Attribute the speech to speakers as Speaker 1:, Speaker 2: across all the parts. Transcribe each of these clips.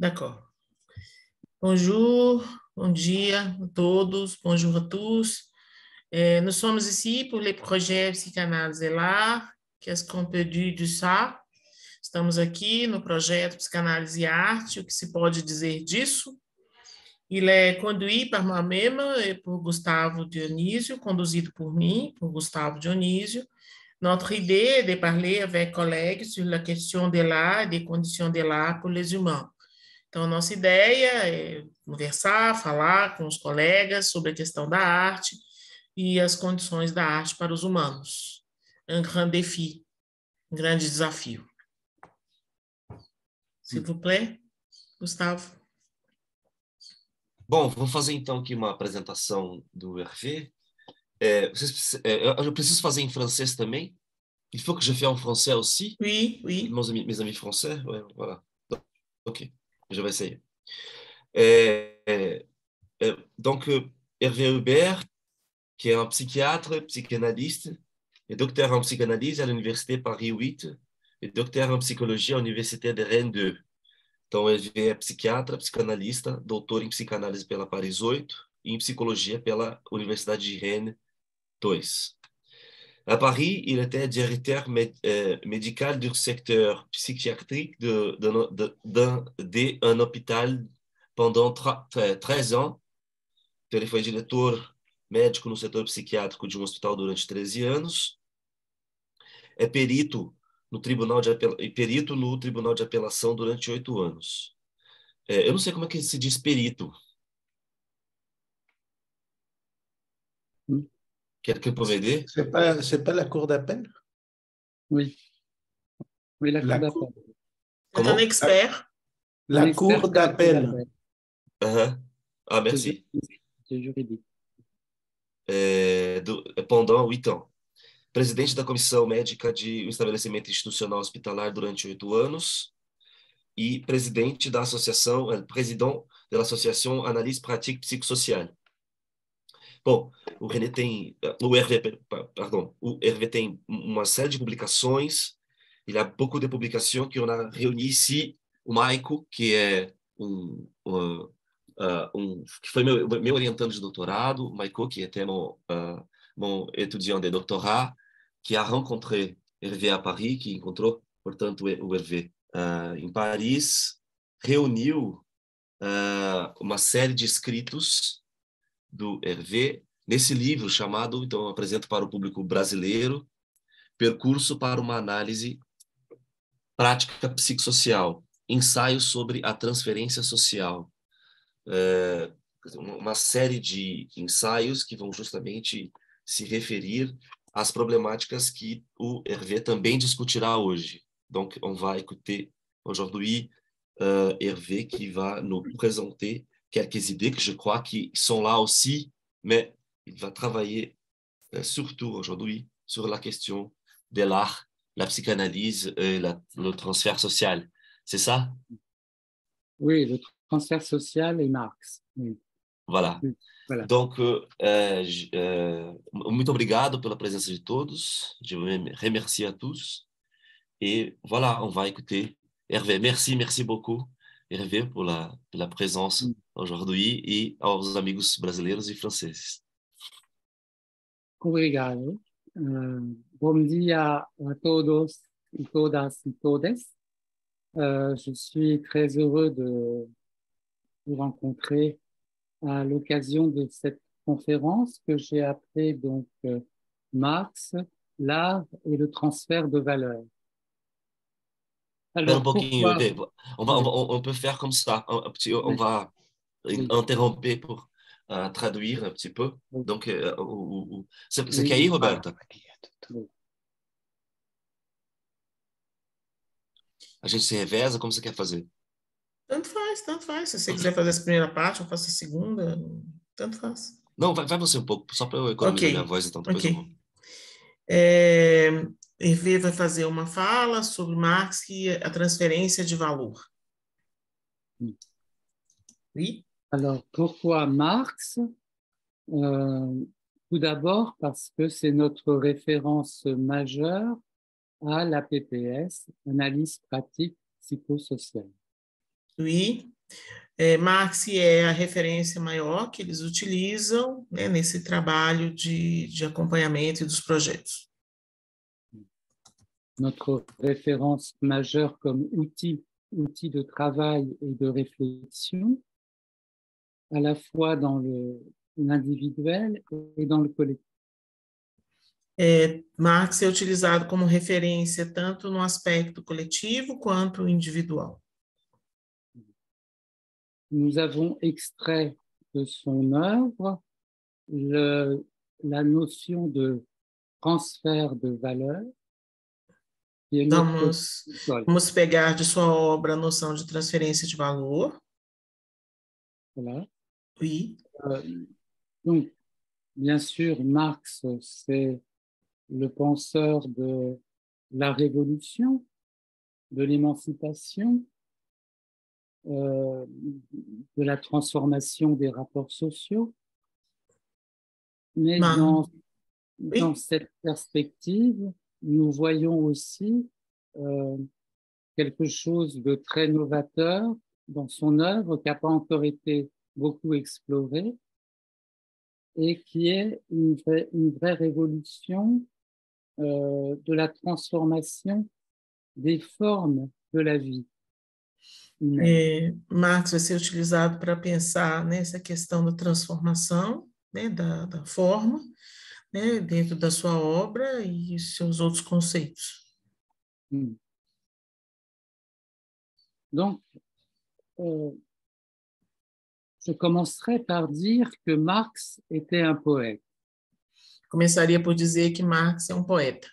Speaker 1: D'accord. Bonjour, bon dia a todos, bonjour à tous. Euh, nous sommes ici pour les projets Psicanálise et l'Art. Qu'est-ce qu'on peut dire de ça? Estamos aqui no projeto Psicanálise e Arte. O que se pode dizer disso? Il est conduit par moi-même et por Gustavo Dionísio, conduzido por mim, por Gustavo Dionísio. Notre idée est de parler avec collègues sur la question de l'art et des conditions de l'art pour les humains. Então, a nossa ideia é conversar, falar com os colegas sobre a questão da arte e as condições da arte para os humanos. Grand défi, um grande desafio. S'il vous plaît, Gustavo.
Speaker 2: Bom, vou fazer então aqui uma apresentação do Hervé. É, vocês, é, eu preciso fazer em francês também? Il faut que je fasse en français aussi?
Speaker 1: Oui, oui.
Speaker 2: Mes amis, mes amis français? Ouais, voilà. Ok. Je vais essayer. Et, et, et, donc, Hervé Hubert, qui est un psychiatre, psychanalyste, et docteur en psychanalyse à l'Université Paris 8 et docteur en psychologie à l'Université de Rennes 2. Então, ele é psiquiatra, psicanalista, doutor em psicanálise pela Paris 8 e em psicologia pela Universidade de Rennes 2. À Paris, il était directeur euh, médical du secteur psychiatrique d'un de, de, hôpital pendant 13 ans. Então, ele foi diretor médico no setor psiquiátrico de um hospital durante 13 anos. É perito no tribunal de apel... perito no tribunal de apelação durante oito anos. É, eu não sei como é que se diz perito. Quelqu'un peut m'aider
Speaker 3: C'est pas, c'est pas la cour d'appel
Speaker 4: Oui. Oui, la cour
Speaker 3: La
Speaker 4: d'appel.
Speaker 1: C'est un expert.
Speaker 3: La
Speaker 4: Un
Speaker 3: cour
Speaker 4: expert
Speaker 3: d'appel.
Speaker 2: Aham. Ah, merci.
Speaker 4: C'est juridique.
Speaker 2: É, do, pendant oito ans. Presidente da comissão médica de um estabelecimento institucional hospitalar durante oito anos e presidente da associação, é, président de l'association Analyse Pratique Psychosociale. Bom, o René tem, o Hervé, pardon, o Hervé tem uma série de publicações, il a beaucoup de publications que a réuni ici, o Maico, que é um, um, uh, um que foi meu, meu orientando de doutorado, o Maico, que était mon, uh, mon étudiant de doctorat, que a rencontré Hervé à Paris, que encontrou, portanto, o Hervé uh, em Paris, reuniu uma série de escritos do Hervé nesse livro chamado, então apresento para o público brasileiro, Percurso para uma análise prática psicossocial, ensaio sobre a transferência social. É, uma série de ensaios que vão justamente se referir às problemáticas que o Hervé também discutirá hoje. Donc, on va écouter aujourd'hui Hervé qui va nous présenter quelques idées que je crois qui sont là aussi, mais il va travailler euh, surtout aujourd'hui sur la question de l'art, la psychanalyse et la, le transfert social. C'est ça?
Speaker 4: Oui, le transfert social et Marx. Oui.
Speaker 2: Voilà.
Speaker 4: Voilà.
Speaker 2: Donc, euh, euh, muito obrigado pela presença de todos. Je vous remercie à tous. Et voilà, on va écouter Hervé. Merci, merci beaucoup, Hervé, pour la, pour la présence aujourd'hui e aos amigos brasileiros e franceses.
Speaker 4: Obrigado. Uh, bom dia a todos e todas e todes. Uh, je suis très heureux de vous rencontrer à l'occasion de cette conférence que j'ai appelée donc euh, Marx, l'art et le transfert de valeur.
Speaker 2: Alors, un pouquinho, pourquoi... on, va, on, va, on, peut faire comme ça. On, on va interromper pour uh, traduire un petit peu. Donc, uh, uh, quer ir, Roberta? A gente se reveza? Como você quer fazer?
Speaker 1: Tanto faz, tanto faz. Se você quiser fazer essa primeira parte, eu faço a segunda, tanto faz.
Speaker 2: Não, vai, vai você um pouco, só para eu economizar
Speaker 1: okay.
Speaker 2: minha voz, então depois
Speaker 1: okay.
Speaker 2: eu vou.
Speaker 1: É, Hervé vai fazer uma fala sobre Marx e a transferência de valor. Oui.
Speaker 4: Alors, pourquoi Marx euh, Tout d'abord parce que c'est notre référence majeure à la PPS, analyse pratique psychosociale.
Speaker 1: Oui. É, Marx é a referência maior que eles utilizam né, nesse trabalho de, de acompanhamento dos projetos.
Speaker 4: Notre référence majeure comme outil, outil de travail et de réflexion, à la fois dans l'individuel et dans le collectif.
Speaker 1: É, Marx é utilizado como referência tanto no aspecto coletivo quanto individual.
Speaker 4: Nous avons extrait de son œuvre le- la notion de transfert de valeur, notre
Speaker 1: Vamos, vamos pegar de sua obra a noção de transferência de valor.
Speaker 4: Voilà.
Speaker 1: Oui.
Speaker 4: Euh, donc, bien sûr, Marx, c'est le penseur de la révolution, de l'émancipation, euh, de la transformation des rapports sociaux. Mais
Speaker 1: Ben,
Speaker 4: dans,
Speaker 1: oui.
Speaker 4: dans cette perspective, nous voyons aussi euh, quelque chose de très novateur dans son œuvre qui n'a pas encore été beaucoup exploré et qui est une vraie, révolution euh, de la transformation des formes de la vie.
Speaker 1: É, Marx vai ser utilizado para pensar nessa questão da transformação né, da, da forma né, dentro da sua obra e seus outros conceitos.
Speaker 4: Mm. Donc, euh, je commencerai par dire que Marx était un poète.
Speaker 1: Começaria por dizer que Marx é um poeta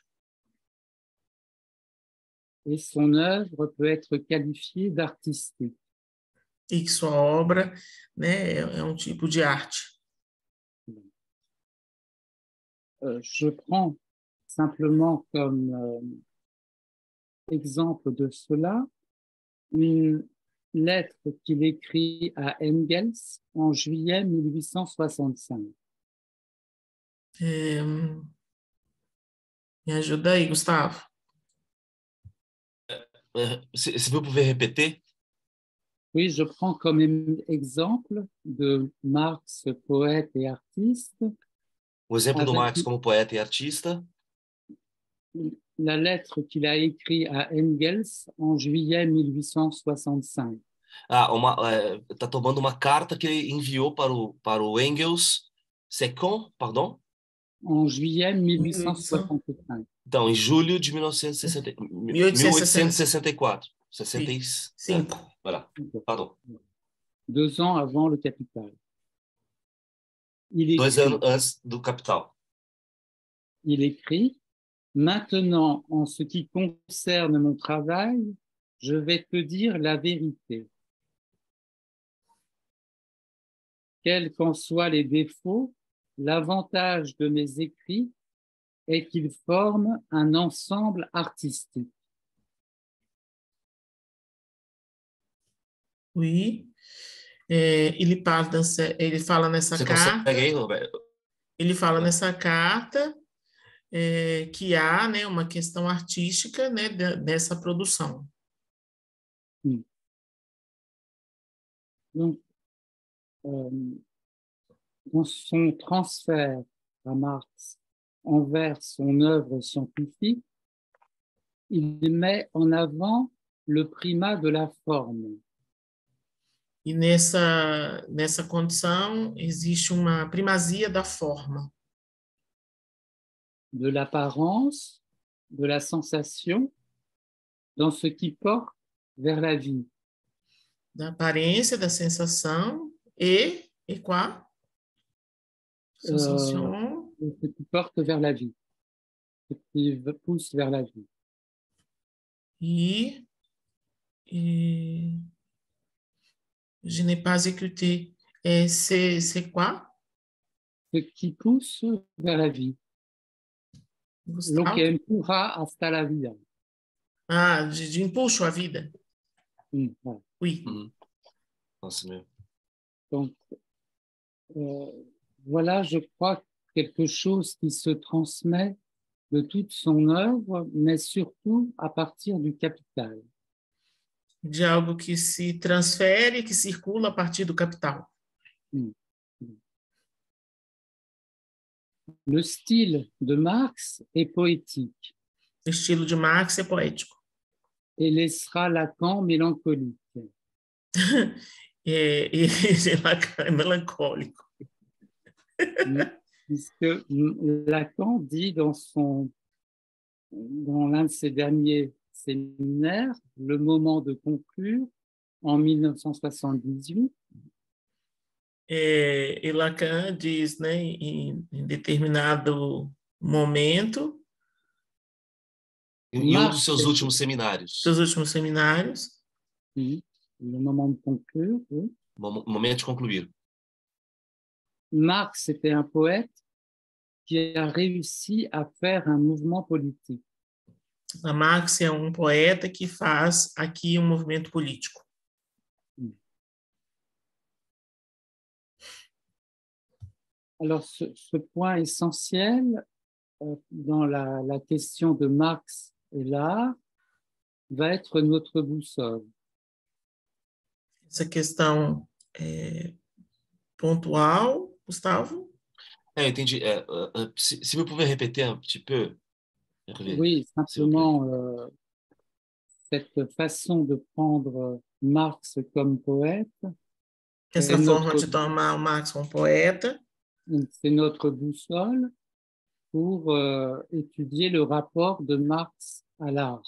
Speaker 4: et son œuvre peut être qualifiée d'artistique.
Speaker 1: e que sua obra né, é, é um tipo de arte.
Speaker 4: Je prends simplement comme euh, exemple de cela une lettre qu'il écrit à Engels en juillet 1865.
Speaker 1: É, me ajuda aí, Gustavo.
Speaker 2: Você viu poder repetir?
Speaker 4: Oui, je prends comme em- exemple de Marx, poète et artiste,
Speaker 2: O exemplo do Marx como poeta e artista,
Speaker 4: la lettre qu'il a écrite à Engels en juillet 1865.
Speaker 2: ah, uma, é, tá tomando uma carta que ele enviou para o, para o Engels, c'est quand, pardon?
Speaker 4: En juillet 1865.
Speaker 2: Então, em julho de 1960, 1864. 65.
Speaker 1: Cinco.
Speaker 2: Voilà, pardon.
Speaker 4: deux ans avant le capital. Il
Speaker 2: Dois
Speaker 4: écrit,
Speaker 2: anos antes do Capital.
Speaker 4: il écrit, Maintenant, en ce qui concerne mon travail, je vais te dire la vérité. Quels qu'en soient les défauts, l'avantage de mes écrits est qu'ils forment un ensemble artistique.
Speaker 1: Oui. É, ele, fala nessa, ele fala nessa
Speaker 2: Você
Speaker 1: carta.
Speaker 2: consegue aí, Roberto?
Speaker 1: Ele fala nessa carta é, que há né, uma questão artística né, de- dessa produção.
Speaker 4: Donc, euh, dans son transfert à Marx envers son œuvre scientifique, il met en avant le primat de la forme.
Speaker 1: E nessa, nessa condição existe uma primazia da forma,
Speaker 4: de l'apparence, de la sensation, dans ce qui porte vers la vie.
Speaker 1: da aparência, da sensação e, e qual? Sensação
Speaker 4: de ce qui porte vers la vie, ce qui pousse vers la vie.
Speaker 1: e, e je n'ai pas écouté. Et c'est c'est quoi?
Speaker 4: Ce qui pousse vers la vie. Lo que empurra hasta la vida.
Speaker 1: Ah, de, impulso à vida.
Speaker 4: Mm, voilà.
Speaker 1: Oui.
Speaker 2: Nossa, meu.
Speaker 4: Donc, euh, voilà, je crois, quelque chose qui se transmet de toute son œuvre, mais surtout à partir du capital.
Speaker 1: De algo que se transfere, que circula a partir do capital.
Speaker 4: Le style de Marx est poétique
Speaker 1: O estilo de Marx é poético.
Speaker 4: et laissera Lacan mélancolique.
Speaker 1: É, e Lacan é melancólico.
Speaker 4: puisque Lacan dit dans son dans l'un de ses derniers séminaires, le moment de conclure, en 1978,
Speaker 1: É, e Lacan diz, né, em, em determinado momento,
Speaker 2: Em, um dos seus últimos seminários,
Speaker 1: seus últimos seminários,
Speaker 4: oui, le moment de conclure, oui,
Speaker 2: momento de concluir.
Speaker 4: Marx était un poète qui a réussi à faire un mouvement politique.
Speaker 1: A Marx é um poeta que faz aqui um movimento político.
Speaker 4: Alors, ce, ce point essentiel euh, dans la, la question de Marx et l'art va être notre boussole.
Speaker 1: Essa questão é, pontual, Gustavo?
Speaker 2: É, entendi. É, é, é, se, se vous pouvez répéter un petit peu. Hervé.
Speaker 4: Oui, simplement euh, cette façon de prendre Marx comme poète,
Speaker 1: Essa forma
Speaker 4: notre-
Speaker 1: de tomar Marx como poeta
Speaker 4: c'est notre boussole pour euh, étudier le rapport de Marx à l'art.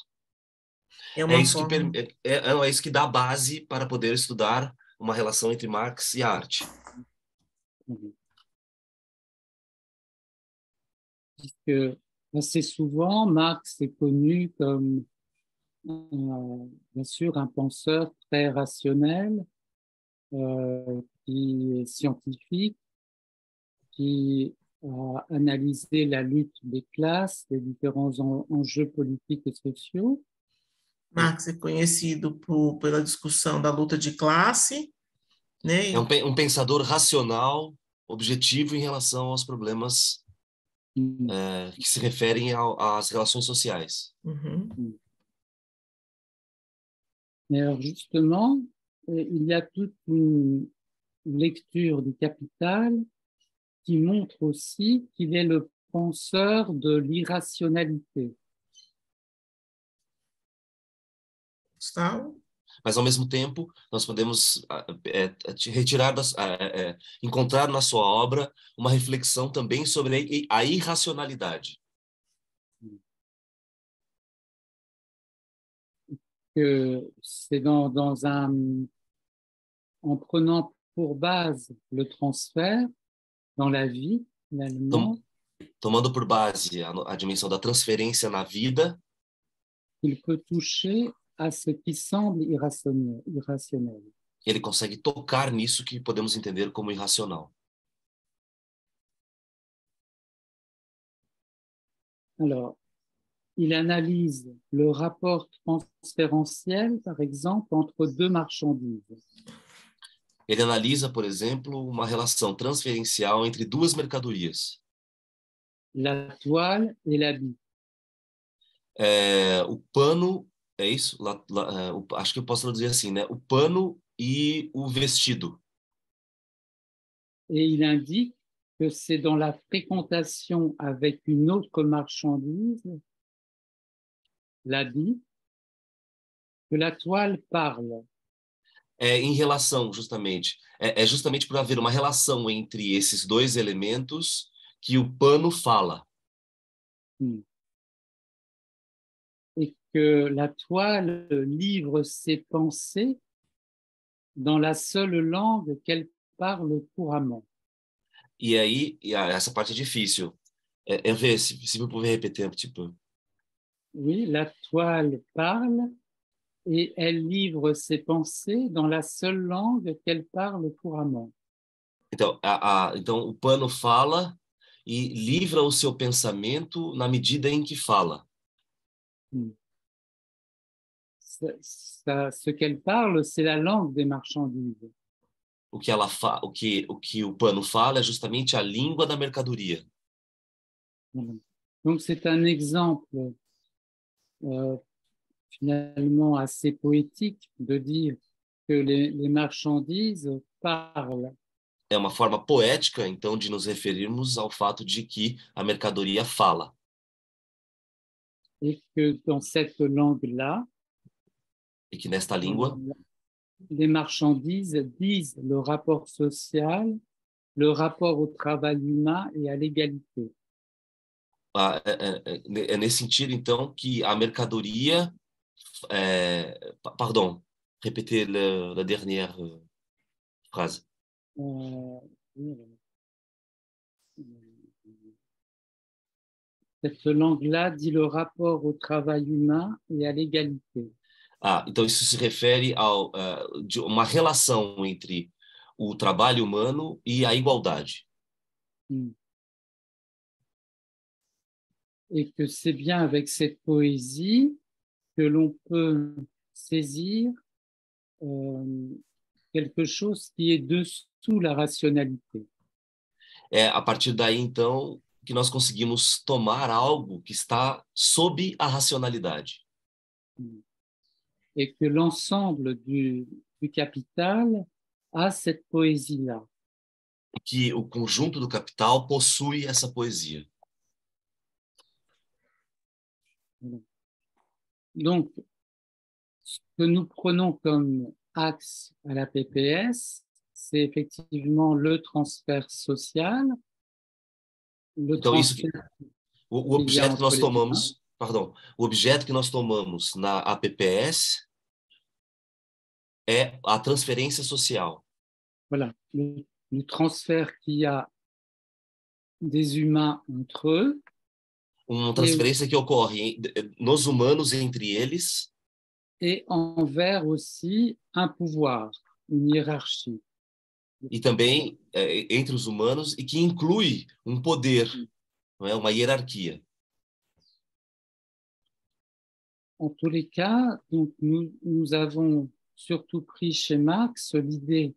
Speaker 1: é uma
Speaker 2: É isso, que,
Speaker 1: forma...
Speaker 2: per- é, é, é isso que dá base para poder estudar uma relação entre Marx e arte.
Speaker 4: Puisque assez souvent, Marx est connu comme, euh, bien sûr, un penseur très rationnel, euh, qui est scientifique, qui a analysé la lutte des classes, les différents en- enjeux politiques et sociaux,
Speaker 1: Marx é conhecido por, pela discussão da luta de classe, né?
Speaker 2: É um, um pensador racional, objetivo em relação aos problemas
Speaker 4: Mm.
Speaker 2: é, que se referem ao- às relações sociais.
Speaker 1: Uhum.
Speaker 4: Mais alors justement, euh, il y a toute une lecture du Capital qui montre aussi qu'il est le penseur de l'irrationalité.
Speaker 1: Gustavo?
Speaker 2: Mas, ao mesmo tempo, nós podemos é, retirar, das, é, encontrar na sua obra uma reflexão também sobre a irracionalidade.
Speaker 4: Que c'est dans, dans un, en prenant pour base le transfert dans la vie, finalement,
Speaker 2: Tomando por base a, a dimensão da transferência na vida,
Speaker 4: il peut toucher à ce qui semble irrationnel.
Speaker 2: ele consegue tocar nisso que podemos entender como irracional.
Speaker 4: Alors, il analyse le rapport transférentiel, par exemple, entre deux marchandises.
Speaker 2: Ele analisa, por exemplo, uma relação transferencial entre duas mercadorias.
Speaker 4: la toile et l'habit.
Speaker 2: É, o pano, é isso? La- la- é, o- acho que eu posso traduzir assim, né? O pano e o vestido.
Speaker 4: Et il indique que c'est dans la fréquentation avec une autre marchandise, l'habit, que la toile parle.
Speaker 2: É em relação, justamente. É, é justamente por haver uma relação entre esses dois elementos que o pano fala.
Speaker 4: et que la toile livre ses pensées dans la seule langue qu'elle parle couramment.
Speaker 2: E aí, e essa parte é difícil. É ver, se, se vous pouvez répéter un petit peu.
Speaker 4: Oui, la toile parle et elle livre ses pensées dans la seule langue qu'elle parle couramment.
Speaker 2: Então, a, a- então, o pano fala e livra o seu pensamento na medida em que fala.
Speaker 4: Ça- ça- ce qu'elle parle, c'est la langue des marchandises.
Speaker 2: O que, ela fa, o, que, o que o pano fala é justamente a língua da mercadoria.
Speaker 4: Donc c'est un exemple euh, finalement assez poétique de dire que les, les marchandises parlent.
Speaker 2: É uma forma poética, então, de nos referirmos ao fato de que a mercadoria fala.
Speaker 4: et que dans cette langue-là,
Speaker 2: E que nesta língua,
Speaker 4: les marchandises disent le rapport social, le rapport au travail humain et à l'égalité.
Speaker 2: ah, é, é- é- é nesse sentido, então, que a mercadoria. É, pa- pardon, répétez le- la dernière euh, phrase.
Speaker 4: Euh, cette langue-là dit le rapport au travail humain et à l'égalité.
Speaker 2: Ah, então isso se refere ao ah, de uma relação entre o trabalho humano e a igualdade.
Speaker 4: Et que c'est bien avec cette poésie que l'on peut saisir euh, quelque chose qui est dessous la rationalité.
Speaker 2: É a partir daí, então, que nós conseguimos tomar algo que está sob a racionalidade.
Speaker 4: Et que l'ensemble du, du capital a cette poésie-là.
Speaker 2: Que o conjunto do capital possui essa poesia.
Speaker 4: Donc, ce que nous prenons comme axe à la PPS, c'est effectivement le transfert social, le
Speaker 2: Então, isso
Speaker 4: transfert
Speaker 2: O, o objeto que nós tomamos, pardon, o objeto que nós tomamos na APPS é a transferência social.
Speaker 4: voilà, le, le transfert qu'il y a des humains entre eux
Speaker 2: Uma transferência que ocorre nos humanos entre eles
Speaker 4: et envers aussi un pouvoir, une hiérarchie.
Speaker 2: e também é, entre os humanos e que inclui um poder, não é? uma hierarquia.
Speaker 4: En tous les cas, donc nous, nous avons surtout pris chez Marx l'idée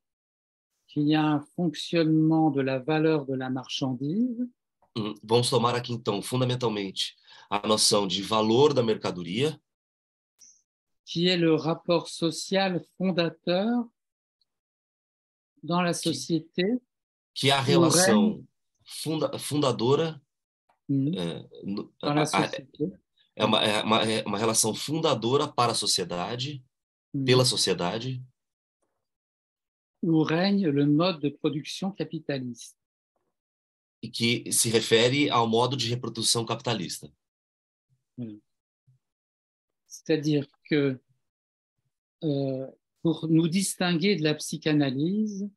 Speaker 4: qu'il y a un fonctionnement de la valeur de la marchandise.
Speaker 2: Hum, Vamos tomar aqui então, fundamentalmente, a noção de valor da mercadoria,
Speaker 4: qui est le rapport social fondateur dans la société
Speaker 2: que é a relação funda- fundadora é, no-
Speaker 4: dans la
Speaker 2: a- a-
Speaker 4: société
Speaker 2: é uma, é uma, é uma relação fundadora para a sociedade,
Speaker 4: Mhm.
Speaker 2: pela sociedade,
Speaker 4: où règne le mode de production capitaliste.
Speaker 2: e que se refere ao modo de reprodução capitalista.
Speaker 4: C'est-à-dire que euh, pour nous distinguer de la psychanalyse,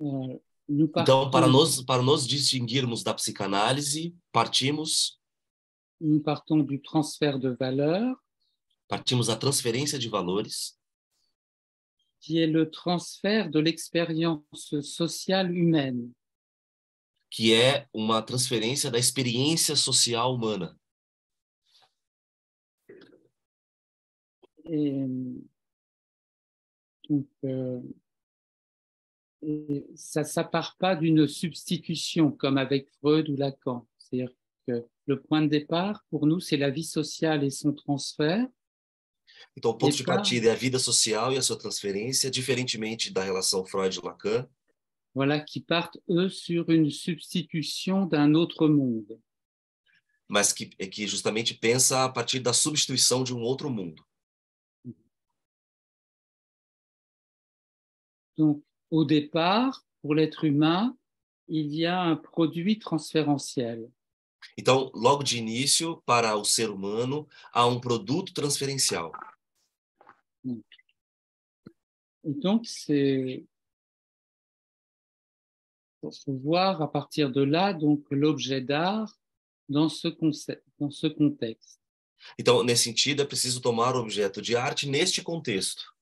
Speaker 4: euh,
Speaker 2: Então, para nos, para nos distinguirmos da psicanálise, partimos,
Speaker 4: nous partons du transfert de valeur,
Speaker 2: partimos da transferência de valores,
Speaker 4: qui est le transfert de l'expérience sociale humaine.
Speaker 2: que é uma transferência da experiência social humana.
Speaker 4: Et donc, euh, et ça ne part pas d'une substitution comme avec Freud ou Lacan. C'est-à-dire le point de départ, pour nous, c'est la vie sociale et son transfert.
Speaker 2: Então, o ponto de partida é a vida social e a sua transferência, diferentemente da relação Freud-Lacan,
Speaker 4: Voilà, qui partent, eux, sur une substitution d'un autre monde.
Speaker 2: mas que, que justamente pensa a partir da substituição de um outro mundo.
Speaker 4: Donc, au départ, pour l'être humain, il y a un produit transférentiel.
Speaker 2: Então, logo de início, para o ser humano, há um produto transferencial.
Speaker 4: Donc, c'est pour se voir à partir de là donc l'objet d'art dans ce concept, dans ce contexte.
Speaker 2: Então, nesse sentido, é preciso tomar o objeto de arte neste contexto.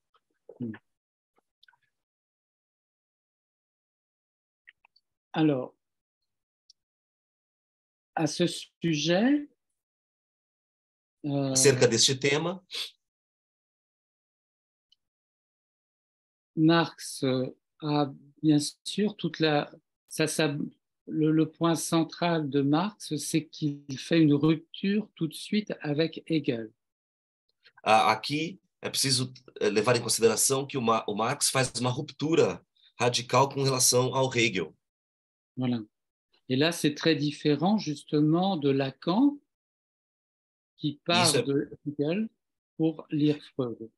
Speaker 4: Alors, à ce sujet, euh,
Speaker 2: Acerca deste tema,
Speaker 4: Marx euh, a bien sûr toute la, ça, ça- le, le point central de Marx, c'est qu'il fait une rupture tout de suite avec Hegel.
Speaker 2: Ah, aqui é preciso eh, levar em consideração que o, Ma o Marx faz uma ruptura radical com relação ao Hegel.
Speaker 4: Voilà. Et là, c'est très différent justement de Lacan qui part
Speaker 2: Isso
Speaker 4: de Hegel pour lire Freud.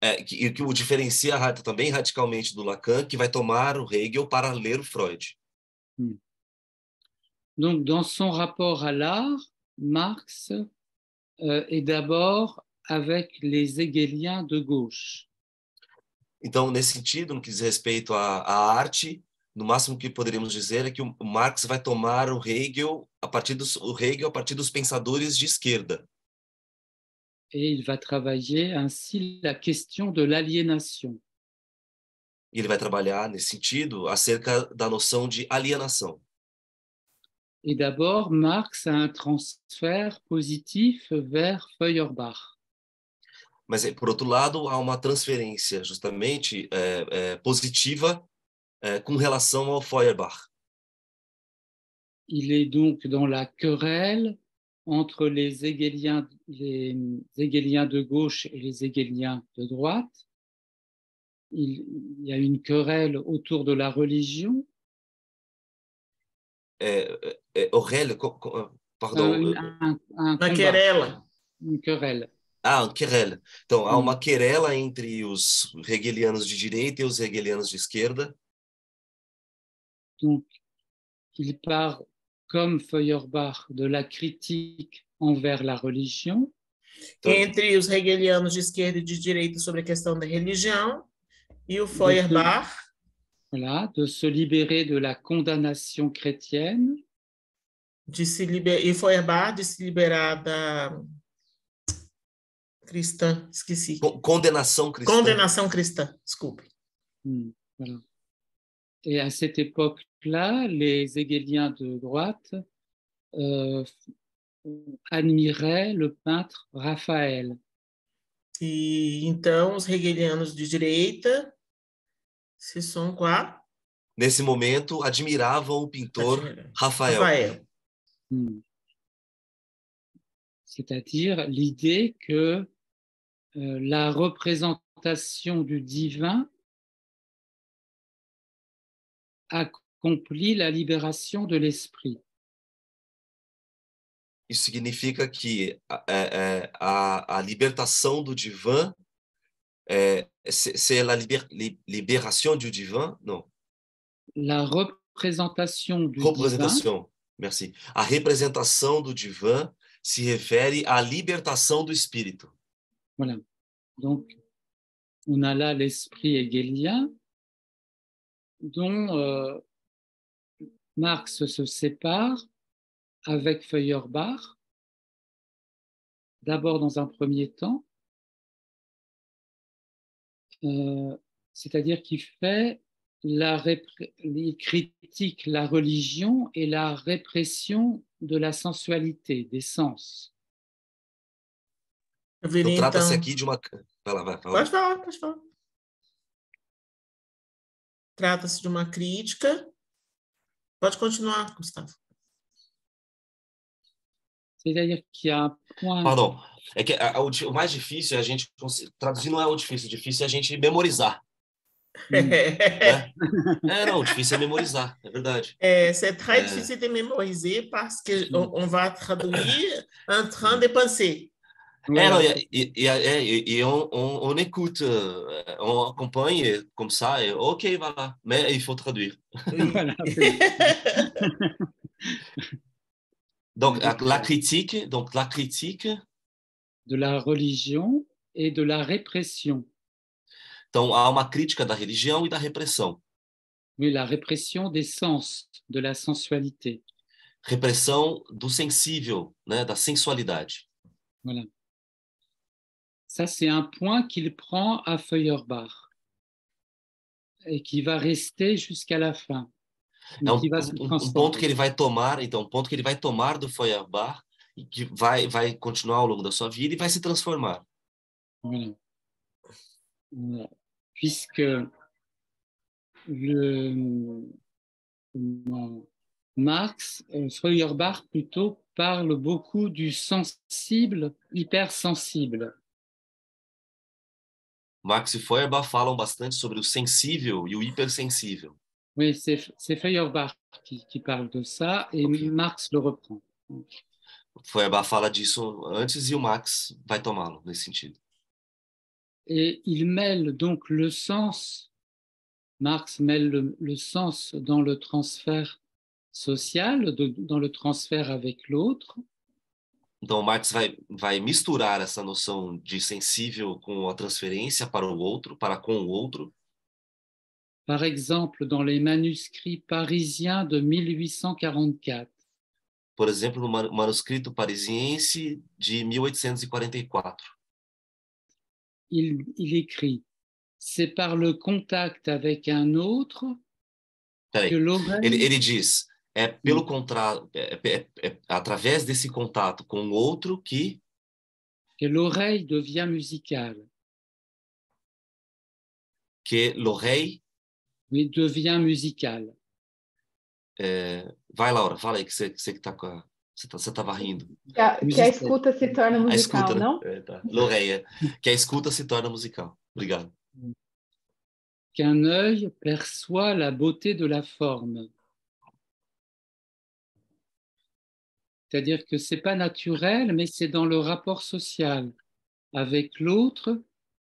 Speaker 2: É, que, e que o diferencia também radicalmente do Lacan, que vai tomar o Hegel para ler o Freud.
Speaker 4: Donc, dans son rapport à l'art, Marx euh, est d'abord avec les hegeliens de gauche.
Speaker 2: Então, nesse sentido, no que diz respeito à, à arte, no máximo que poderíamos dizer é que o Marx vai tomar o Hegel a partir dos, o Hegel a partir dos pensadores de esquerda.
Speaker 4: Et il va travailler ainsi la question de l'aliénation.
Speaker 2: E ele vai trabalhar nesse sentido acerca da noção de alienação.
Speaker 4: Et d'abord, Marx a un transfert positif vers Feuerbach.
Speaker 2: Mas, por outro lado, há uma transferência justamente é, é, positiva é, com relação ao Feuerbach.
Speaker 4: Il est donc dans la querelle entre les hegeliens, les hegeliens de gauche et les hegeliens de droite. Il, il y a une querelle autour de la religion,
Speaker 2: É, é, é, Aurélio, co- co- pardon,
Speaker 4: Euh, une,
Speaker 2: euh,
Speaker 4: un, un
Speaker 1: Na
Speaker 4: combat,
Speaker 1: querela.
Speaker 4: une querelle.
Speaker 2: ah, um querela. Então, há uma querela entre os hegelianos de direita e os hegelianos de esquerda.
Speaker 4: Donc, il part, comme Feuerbach, de la critique envers la religion,
Speaker 2: Então,
Speaker 1: Entre os hegelianos de esquerda e de direita sobre a questão da religião e o Feuerbach
Speaker 4: voilà, de se libérer de la condamnation chrétienne
Speaker 1: de se liber... e Feuerbach de se liberar da cristã, esqueci.
Speaker 2: con- condenação cristã.
Speaker 1: Condenação cristã, desculpe.
Speaker 4: Hmm, voilà. Et à cette époque-là, les hegeliens de droite euh, admiraient le peintre Raphaël.
Speaker 1: E então os hegelianos de direita se são com a
Speaker 2: Nesse momento, admiravam o pintor Rafael.
Speaker 1: Rafael.
Speaker 4: Hmm. C'est-à-dire l'idée que euh, la représentation du divin accomplit la libération de l'esprit.
Speaker 2: Isso significa que a, a, a libertação do divã, é, c'est la liber, libération du divin? Não.
Speaker 4: La représentation du divin
Speaker 2: Representação. Merci. A representação do divã se refere à libertação do espírito.
Speaker 4: Voilà. Donc, on a là l'esprit hegelien dont euh, Marx se sépare avec Feuerbach, d'abord dans un premier temps, euh, c'est-à-dire qu'il fait la il critique la religion et la répression de la sensualité, des sens.
Speaker 1: Eu
Speaker 2: Então,
Speaker 1: virei
Speaker 2: trata-se aqui de uma. Vai lá, vai, fala.
Speaker 1: Pode falar, pode falar. Trata-se de uma crítica. Pode continuar, Gustavo.
Speaker 4: Qu'il y a.
Speaker 2: Pardon. É que a- a- o, mais difícil é a gente. Traduzir não é o difícil, o difícil é a gente memorizar. Né? É, não, o difícil é memorizar, é verdade.
Speaker 1: É, c'est très
Speaker 2: É.
Speaker 1: difficile de mémoriser parce que
Speaker 4: Sim.
Speaker 1: on, on va traduire en train de penser.
Speaker 2: É,
Speaker 4: Voilà.
Speaker 2: não, e, e, e, é, e, e on, on, on écoute, euh, on acompanhe comme ça, et ok, voilà, mais il faut traduire.
Speaker 4: Voilà,
Speaker 2: Donc, la critique, donc la critique,
Speaker 4: de la religion et de la répression.
Speaker 2: então há uma crítica da religião e da repressão.
Speaker 4: Oui, la répression des sens, de la sensualité.
Speaker 2: Repressão do sensível, né, da sensualidade.
Speaker 4: Voilà. Ça, c'est un point qu'il prend à Feuerbach et qui va rester jusqu'à la fin.
Speaker 2: É
Speaker 4: mais
Speaker 2: um, um-
Speaker 4: transformer.
Speaker 2: ponto que ele vai tomar, então, um ponto que ele vai tomar do Feuerbach e que vai, vai continuar ao longo da sua vida e vai se transformar.
Speaker 4: Voilà. Voilà. Puisque le, comment, Marx, euh, Feuerbach plutôt, parle beaucoup du sensible hypersensible.
Speaker 2: Max e Feuerbach falam bastante sobre o sensível e o hipersensível.
Speaker 4: Oui, c'est Feuerbach qui, qui parle de ça et. Marx le reprend.
Speaker 2: Feuerbach fala disso antes e o Max vai tomá-lo nesse sentido.
Speaker 4: Et il mêle donc le sens, Marx mêle le, le sens dans le transfert social, de- dans le transfert avec l'autre,
Speaker 2: Então, Marx vai, vai misturar essa noção de sensível com a transferência para o outro, para com o outro.
Speaker 4: par exemple dans les manuscrits parisiens de 1844.
Speaker 2: Por exemplo, no ma- manuscrito parisiense de 1844.
Speaker 4: Il, il écrit C'est par le contact avec un autre que l'oreille
Speaker 2: ele, ele diz, é pelo contrário, é, é- é através desse contato com o outro que
Speaker 4: que l'oreille devient musicale.
Speaker 2: que l'oreille
Speaker 4: Oui, devient musicale.
Speaker 2: é... vai Laura, fala aí que você, você que tá com a... você, tá, você tava rindo.
Speaker 5: Que a, que a
Speaker 4: Musical.
Speaker 5: escuta se torna
Speaker 2: A
Speaker 5: musical,
Speaker 2: escuta, né?
Speaker 5: não?
Speaker 2: É, tá. L'oreille, é. que a escuta se torna musical. Obrigado.
Speaker 4: Qu'un œil perçoit la beauté de la forme. C'est-à-dire que c'est pas naturel, mais c'est dans le rapport social avec l'autre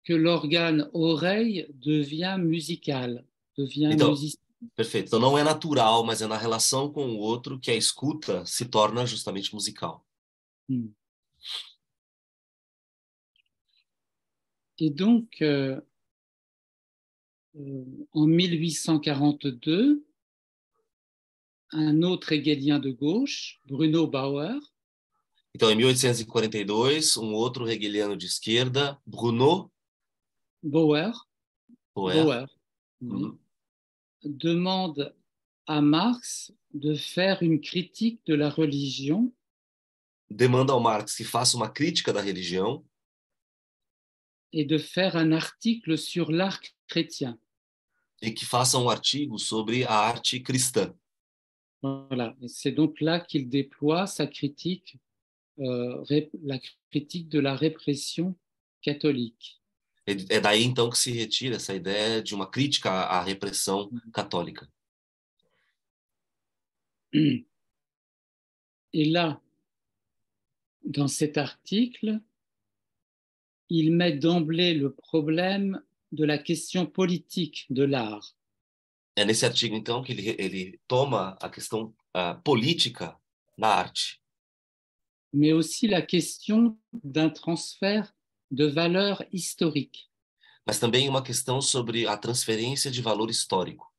Speaker 4: que l'organe oreille devient musical, devient
Speaker 2: Então,
Speaker 4: musicien.
Speaker 2: Perfeito. Então não é natural, mas é na relação com o outro que a escuta se torna justamente musical.
Speaker 4: Hmm. Et donc, euh, euh, en 1842, un autre hegelien de gauche, Bruno Bauer,
Speaker 2: Então, em 1842, um outro hegeliano de esquerda, Bruno
Speaker 4: Bauer, Bauer, oui,
Speaker 2: uhum,
Speaker 4: demande à Marx de faire une critique de la religion.
Speaker 2: Demanda ao Marx que faça uma crítica da religião.
Speaker 4: Et de faire un article sur l'art chrétien.
Speaker 2: e que faça um artigo sobre a arte cristã.
Speaker 4: Voilà, c'est donc là qu'il déploie sa critique, euh, la critique de la répression catholique.
Speaker 2: É é daí então que se retira essa ideia de uma crítica à à repressão católica.
Speaker 4: Et là, dans cet article, il met d'emblée le problème de la question politique de l'art.
Speaker 2: É nesse artigo então que ele, ele toma a questão ah, política na arte,
Speaker 4: mais aussi la question d'un transfert de valeurs historiques.
Speaker 2: mas também uma questão sobre a transferência de valor histórico.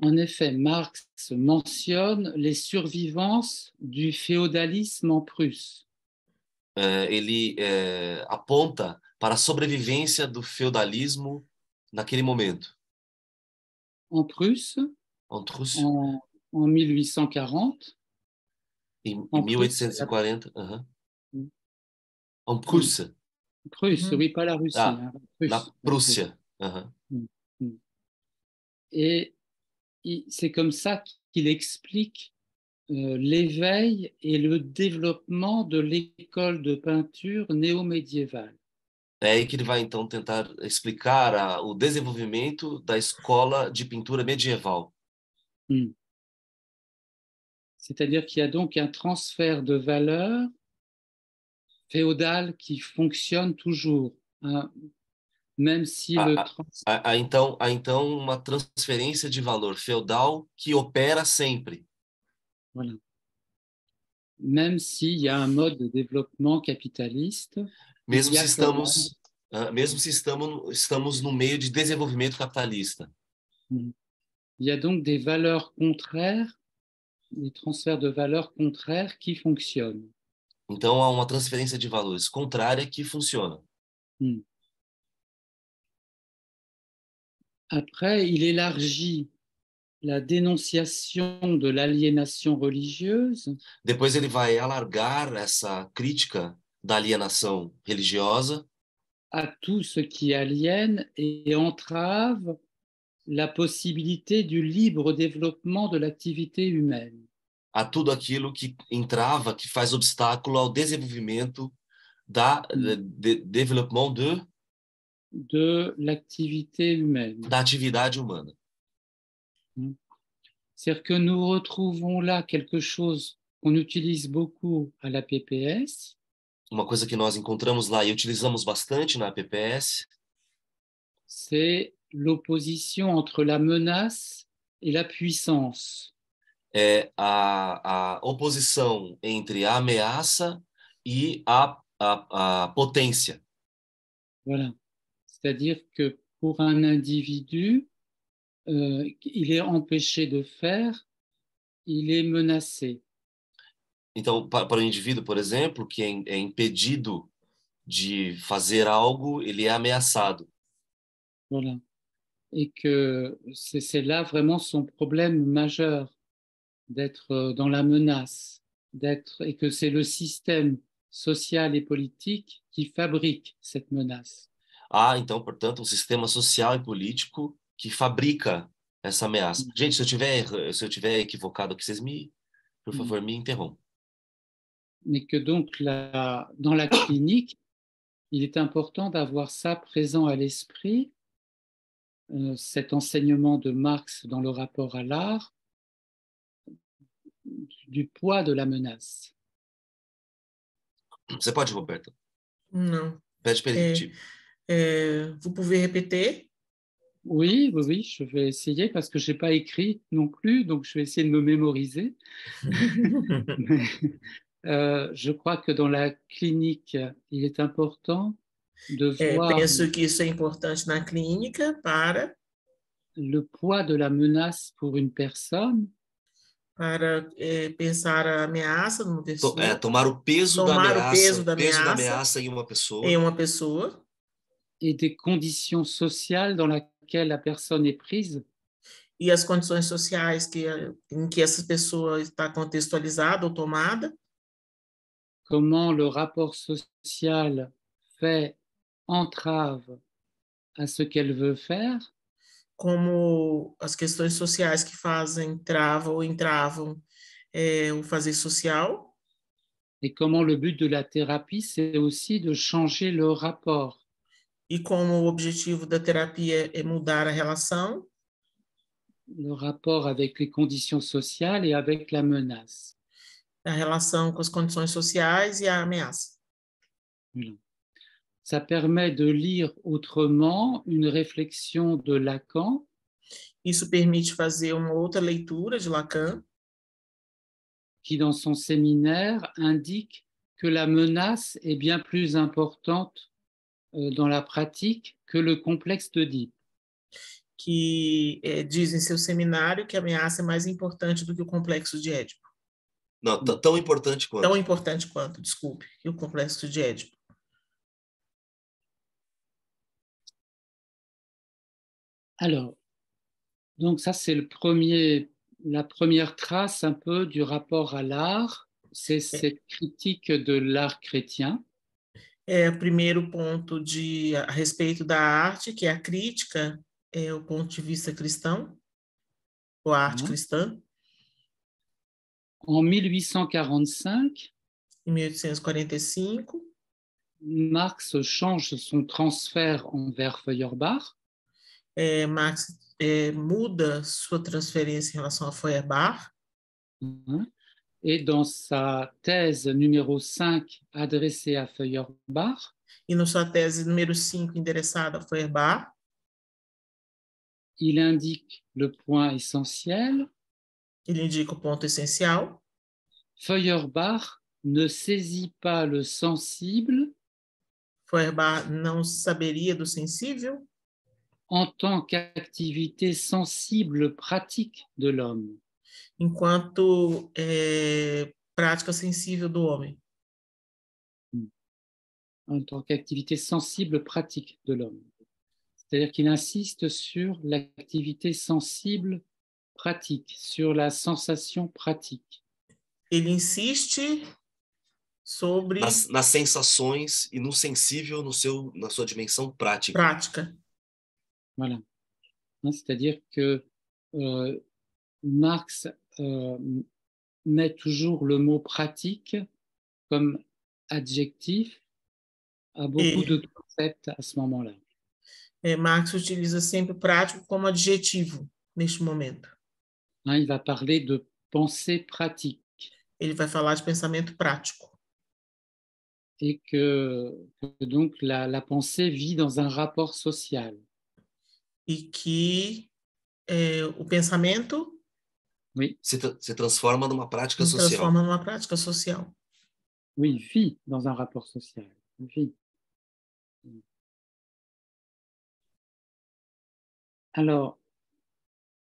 Speaker 4: En effet, Marx mentionne les survivances du féodalisme en Prusse.
Speaker 2: Eh, ele eh, aponta para a sobrevivência do feudalismo naquele momento.
Speaker 4: En Prusse,
Speaker 2: os-
Speaker 4: en, en 1840,
Speaker 2: em,
Speaker 4: en
Speaker 2: em 1840, aham.
Speaker 4: Hum.
Speaker 2: En Prússia,
Speaker 4: Prusse,
Speaker 1: Mhm.
Speaker 4: oui, pas la Russie.
Speaker 2: Ah,
Speaker 4: hein, Prusse.
Speaker 2: na Prússia. aham.
Speaker 4: Et il- c'est comme ça qu'il explique euh, l'éveil et le développement de l'école de peinture néo-médiévale.
Speaker 2: É aí que ele vai então tentar explicar a- o desenvolvimento da escola de pintura medieval.
Speaker 4: C'est-à-dire qu'il y a donc un transfert de valeur féodale qui fonctionne toujours, hein, même si
Speaker 2: Ah,
Speaker 4: le
Speaker 2: ah.
Speaker 4: trans-
Speaker 2: Há, há então, há então uma transferência de valor feudal que opera sempre,
Speaker 4: voilà. même s'il y a un mode de développement capitaliste,
Speaker 2: mesmo se estamos, ah, mesmo se estamos, estamos no meio de desenvolvimento capitalista.
Speaker 4: il y a donc des valeurs contraires, des transferts de valeurs contraires qui fonctionnent.
Speaker 2: Então há uma transferência de valores contrária que funciona.
Speaker 4: Après, il élargit la dénonciation de l'aliénation religieuse
Speaker 2: Depois ele vai alargar essa crítica da alienação religiosa
Speaker 4: à tout ce qui aliène et entrave la possibilité du libre développement de l'activité humaine.
Speaker 2: a tudo aquilo que entrava, que faz obstáculo ao desenvolvimento da
Speaker 4: Hum.
Speaker 2: de, development de
Speaker 4: de l'activité humaine.
Speaker 2: da atividade humana.
Speaker 4: C'est-à-dire que nous retrouvons là quelque chose qu'on utilise beaucoup à la PPS,
Speaker 2: Uma coisa que nós encontramos lá e utilizamos bastante na PPS
Speaker 4: c'est l'opposition entre la menace et la puissance.
Speaker 2: é a, a oposição entre a ameaça e a, a, a potência.
Speaker 4: Voilà. C'est-à-dire que pour un individu, euh, il est empêché de faire, il est menacé.
Speaker 2: Então, pa- para o indivíduo, por exemplo, que é, é impedido de fazer algo, ele é ameaçado.
Speaker 4: Voilà. Et que c'est là vraiment son problème majeur d'être euh, dans la menace, d'être et que c'est le système social et politique qui fabrique cette menace.
Speaker 2: Há, então, portanto, um sistema social e político que fabrica essa ameaça. Gente, se eu tiver, se eu tiver equivocado aqui, vocês me, por
Speaker 4: Hum.
Speaker 2: favor, me interrompam.
Speaker 4: Mais que donc la- dans la clinique, il est important d'avoir ça présent à l'esprit, euh, cet enseignement de Marx dans le rapport à l'art, du poids de la menace.
Speaker 2: Você pode, Roberta?
Speaker 1: Non.
Speaker 2: Pede para ele
Speaker 1: É.
Speaker 2: repetir.
Speaker 1: Euh, vous pouvez répéter?
Speaker 4: Oui, oui, oui, je vais essayer parce que je n'ai pas écrit non plus, donc je vais essayer de me mémoriser. Mais, euh, je crois que dans la clinique, il est important de
Speaker 1: É,
Speaker 4: voir
Speaker 1: penso que isso é importante na clínica para,
Speaker 4: le poids de la menace pour une personne.
Speaker 1: para é, pensar a ameaça numa
Speaker 2: To-
Speaker 1: pessoa,
Speaker 2: é, tomar o peso da
Speaker 1: Tomar o
Speaker 2: ameaça,
Speaker 1: peso da
Speaker 2: peso da
Speaker 1: ameaça.
Speaker 2: ameaça em uma pessoa.
Speaker 1: em uma pessoa.
Speaker 4: Et des conditions sociales dans lesquelles la personne est prise.
Speaker 1: E as condições sociais que, em que essa pessoa está contextualizada ou tomada,
Speaker 4: comment le rapport social fait entrave à ce qu'elle veut faire.
Speaker 1: Como as questões sociais que fazem travam ou entravam é, o fazer social,
Speaker 4: et comment le but de la thérapie, c'est aussi de changer le rapport.
Speaker 1: E como o objetivo da terapia é mudar a relação,
Speaker 4: le rapport avec les conditions sociales et avec la menace.
Speaker 1: A relação com as condições sociais e a ameaça.
Speaker 4: Ça permet de lire autrement une réflexion de Lacan
Speaker 1: Isso permite fazer uma outra leitura de Lacan,
Speaker 4: qui, dans son séminaire, indique que la menace est bien plus importante euh, dans la pratique que le complexe d'Oedipe.
Speaker 1: que é, diz em seu seminário que a ameaça é mais importante do que o complexo de Édipo.
Speaker 2: Não, t- tão importante quanto.
Speaker 1: Tão importante quanto, desculpe, que o complexo de Édipo.
Speaker 4: Alors, donc ça, c'est le premier, la première trace un peu du rapport à l'art, c'est cette critique de l'art chrétien.
Speaker 1: É o primeiro ponto de a respeito da arte, que é a crítica, é o ponto de vista cristão, ou a arte
Speaker 4: Uhum.
Speaker 1: cristã.
Speaker 4: En 1845,
Speaker 1: Em 1845,
Speaker 4: Marx change son transfert envers Feuerbach.
Speaker 1: é, Marx é, muda sua transferência em relação a Feuerbach,
Speaker 4: et dans sa thèse numéro 5 adressée à Feuerbach,
Speaker 1: e na sua tese número 5, endereçada a Feuerbach,
Speaker 4: il indique le point essentiel.
Speaker 1: Ele indica o ponto essencial.
Speaker 4: Feuerbach ne saisit pas le sensible
Speaker 1: Feuerbach não saberia do sensível
Speaker 4: en tant qu'activité sensible pratique de l'homme.
Speaker 1: enquanto é, prática sensível do homem,
Speaker 4: En tant qu'activité sensible pratique de l'homme. C'est-à-dire qu'il insiste sur l'activité sensible pratique, sur la sensation pratique.
Speaker 1: ele insiste sobre
Speaker 2: Nas, nas sensações e no sensível no seu, na sua dimensão prática.
Speaker 1: prática.
Speaker 4: Voilà. C'est-à-dire que euh, Marx euh, met toujours le mot pratique comme adjectif à beaucoup
Speaker 1: Et-
Speaker 4: de concepts à ce moment-là.
Speaker 1: É, Marx utiliza sempre prático como adjetivo neste momento.
Speaker 4: Hein, il va parler de pensée pratique
Speaker 1: Ele vai falar de pensamento prático.
Speaker 4: et que, que donc la, la pensée vit dans un rapport social.
Speaker 1: E que é, o pensamento
Speaker 4: Oui,
Speaker 2: Se, tra- se transforma numa prática
Speaker 1: se
Speaker 2: social.
Speaker 1: transforma numa prática social.
Speaker 4: oui, vit dans un rapport social. Vit. Alors,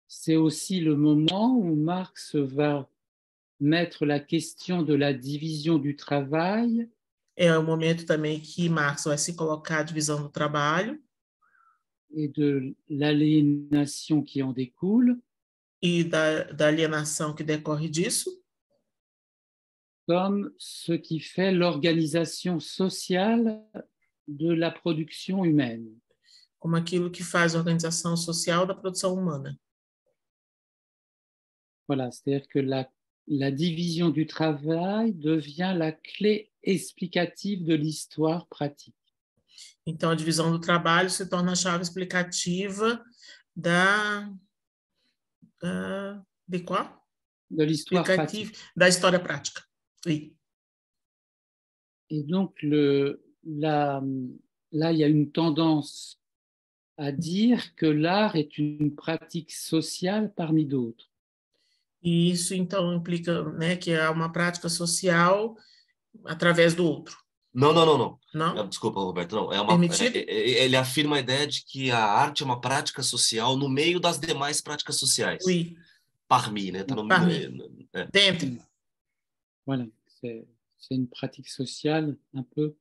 Speaker 4: c'est aussi le moment où Marx va mettre la question de la division du travail
Speaker 1: É o momento também que Marx vai se colocar a divisão do trabalho
Speaker 4: et de l'aliénation qui en découle
Speaker 1: e da, da alienação que decorre disso,
Speaker 4: comme ce qui fait l'organisation sociale de la production humaine.
Speaker 1: como aquilo que faz a organização social da produção humana.
Speaker 4: Voilà, c'est-à-dire que la, la division du travail devient la clé explicative de l'histoire pratique.
Speaker 1: Então, a divisão do trabalho se torna a chave explicativa da. da de qual?
Speaker 4: De l'histoire pratique.
Speaker 1: Explicativa da história prática. Oui.
Speaker 4: Et donc, le, la- là, il y a une tendance à dire que l'art est une pratique sociale parmi d'autres.
Speaker 1: E isso, então, implica né, que é uma prática social através do outro.
Speaker 2: Não, não, não, não.
Speaker 1: Não?
Speaker 2: Ah, Desculpa, Roberto, não. É uma,
Speaker 1: Permitido?
Speaker 2: é- é- ele afirma a ideia de que a arte é uma prática social no meio das demais práticas sociais.
Speaker 1: Oui.
Speaker 2: Parmi, né? Tá no,
Speaker 1: Parmi.
Speaker 2: é,
Speaker 1: Dentro.
Speaker 4: Voilà, c'est une pratique sociale un peu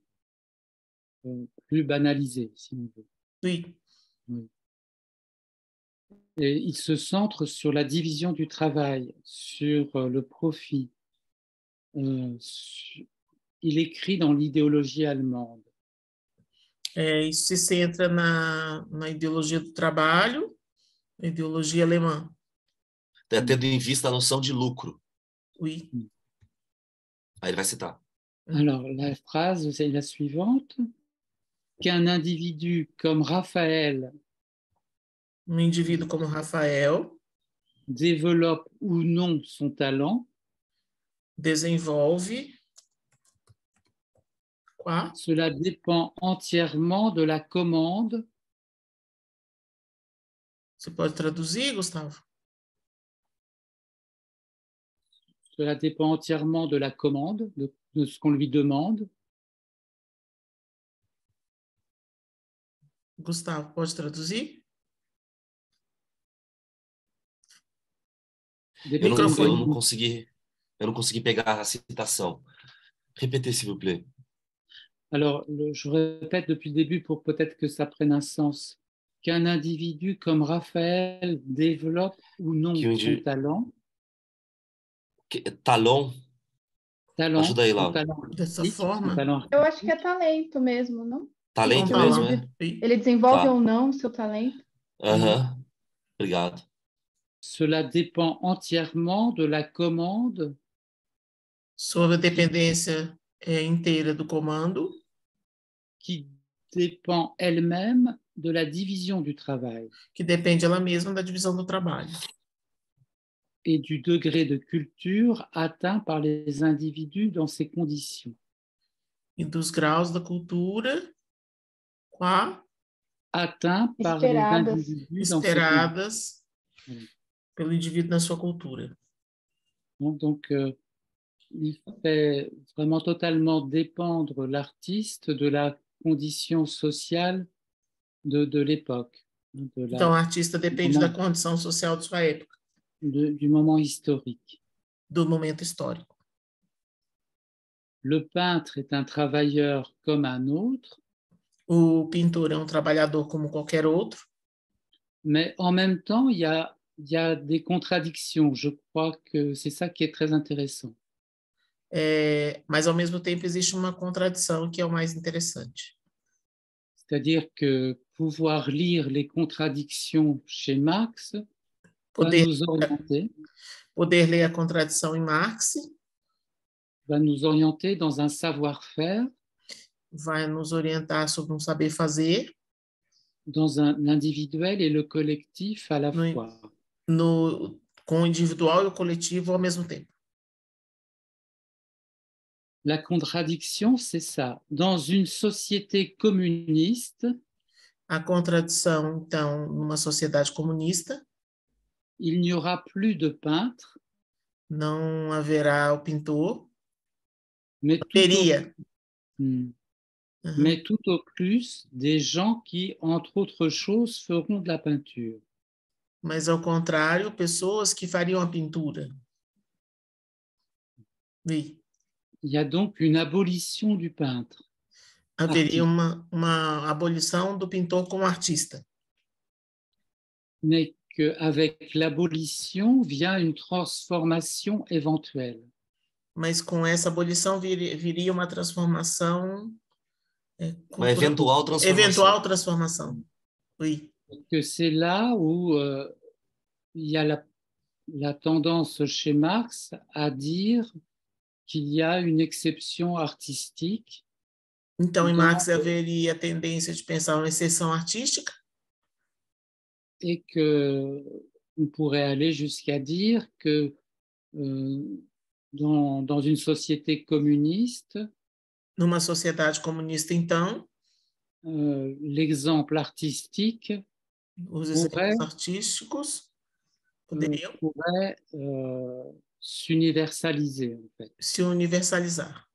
Speaker 4: euh, plus banalisée, si on veut.
Speaker 1: Oui.
Speaker 4: Et il se centre sur la division du travail, sur euh, le profit. Euh, il écrit dans l'idéologie allemande.
Speaker 1: É, isso se centra na, na ideologia do trabalho, na ideologia alemã.
Speaker 2: é, tendo em vista a noção de lucro.
Speaker 1: Oui.
Speaker 2: Aí ele vai citar.
Speaker 4: Alors, la phrase, c'est la suivante. Qu'un individu comme Raphaël
Speaker 1: Um indivíduo como Rafael
Speaker 4: développe ou non son talent,
Speaker 1: desenvolve. Quoi?
Speaker 4: cela dépend entièrement de la commande
Speaker 1: Você pode traduzir, Gustavo?
Speaker 4: Cela dépend entièrement de la commande, de, de ce qu'on lui demande,
Speaker 1: Gustavo, pode traduzir?
Speaker 2: Eu não, eu não consegui, eu não consegui pegar a citação. Répétez, s'il vous plaît.
Speaker 4: Alors, le- je répète depuis le début pour peut-être que ça prenne un sens. Qu'un individu comme Raphaël développe ou non son
Speaker 2: individu-
Speaker 4: talent,
Speaker 2: Que- Talon,
Speaker 4: talent,
Speaker 2: Ajuda aí, Laura.
Speaker 4: talent
Speaker 1: Dessa
Speaker 4: artístico,
Speaker 1: forma?
Speaker 4: talent
Speaker 5: Eu acho que é talento mesmo, não?
Speaker 2: talento mesmo, é?
Speaker 5: Ele desenvolve
Speaker 2: Tá.
Speaker 5: ou não o seu talento?
Speaker 2: Aham. Obrigado.
Speaker 4: Cela dépend entièrement de la commande
Speaker 1: Sob dependência é, inteira do comando,
Speaker 4: qui dépend elle-même de la division du travail
Speaker 1: que depende ela mesma da divisão do trabalho
Speaker 4: et du degré de culture atteint par les individus dans ces conditions.
Speaker 1: e dos graus da cultura qua?
Speaker 4: Atteint par
Speaker 5: Esperadas.
Speaker 4: les individus dans ces conditions.
Speaker 1: Pelo indivíduo na sua cultura.
Speaker 4: Bon, Donc, euh, il fait vraiment totalement dépendre l'artiste de la condition sociale de, de l'époque, hein, de la-
Speaker 1: Então, o artista depende
Speaker 4: Como-
Speaker 1: da condição social de sua época,
Speaker 4: de- du moment historique.
Speaker 1: do momento histórico.
Speaker 4: Le peintre est un travailleur comme un autre,
Speaker 1: O pintor é um trabalhador como qualquer outro,
Speaker 4: mais en même temps, il y a, il y a des contradictions. Je crois que c'est ça qui est très intéressant.
Speaker 1: é, mas ao mesmo tempo existe uma contradição que é o mais interessante.
Speaker 4: C'est-à-dire que pouvoir lire les contradictions chez Marx va
Speaker 1: Poder,
Speaker 4: nous orienter,
Speaker 1: poder ler a contradição em Marx
Speaker 4: va nous orienter dans un savoir-faire
Speaker 1: vai nos orientar sobre um saber fazer
Speaker 4: dans un l'individuel et le collectif à la
Speaker 1: Oui.
Speaker 4: fois.
Speaker 1: No, com o individual e o coletivo ao mesmo tempo.
Speaker 4: La contradiction, c'est ça. Dans une société communiste,
Speaker 1: A contradição, então, numa sociedade comunista,
Speaker 4: il n'y aura plus de peintres,
Speaker 1: não haverá o pintor,
Speaker 4: mais au,
Speaker 1: teria,
Speaker 4: Hmm. Mais tout au plus des gens qui, entre autres choses, feront de la peinture.
Speaker 1: Mas ao contrário, pessoas que fariam a pintura. Oui.
Speaker 4: Il y a donc une abolition du peintre.
Speaker 1: Haveria uma, uma abolição do pintor como artista,
Speaker 4: mais qu'avec l'abolition vient une transformation éventuelle.
Speaker 1: mas com essa abolição viria, viria uma transformação. é,
Speaker 2: Uma eventual transformação.
Speaker 1: eventual transformação. Oui.
Speaker 4: Que c'est là où euh, il y a la, la tendance chez Marx à dire qu'il y a une exception artistique.
Speaker 1: Então, em Marx haveria a tendência de pensar uma exceção artística,
Speaker 4: et que on pourrait aller jusqu'à dire que euh, dans, dans une société communiste,
Speaker 1: numa sociedade comunista, então,
Speaker 4: euh, l'exemple artistique
Speaker 1: os exemplos artísticos poderiam
Speaker 4: euh, pourrait euh, s'universaliser en fait.
Speaker 1: se universalizar.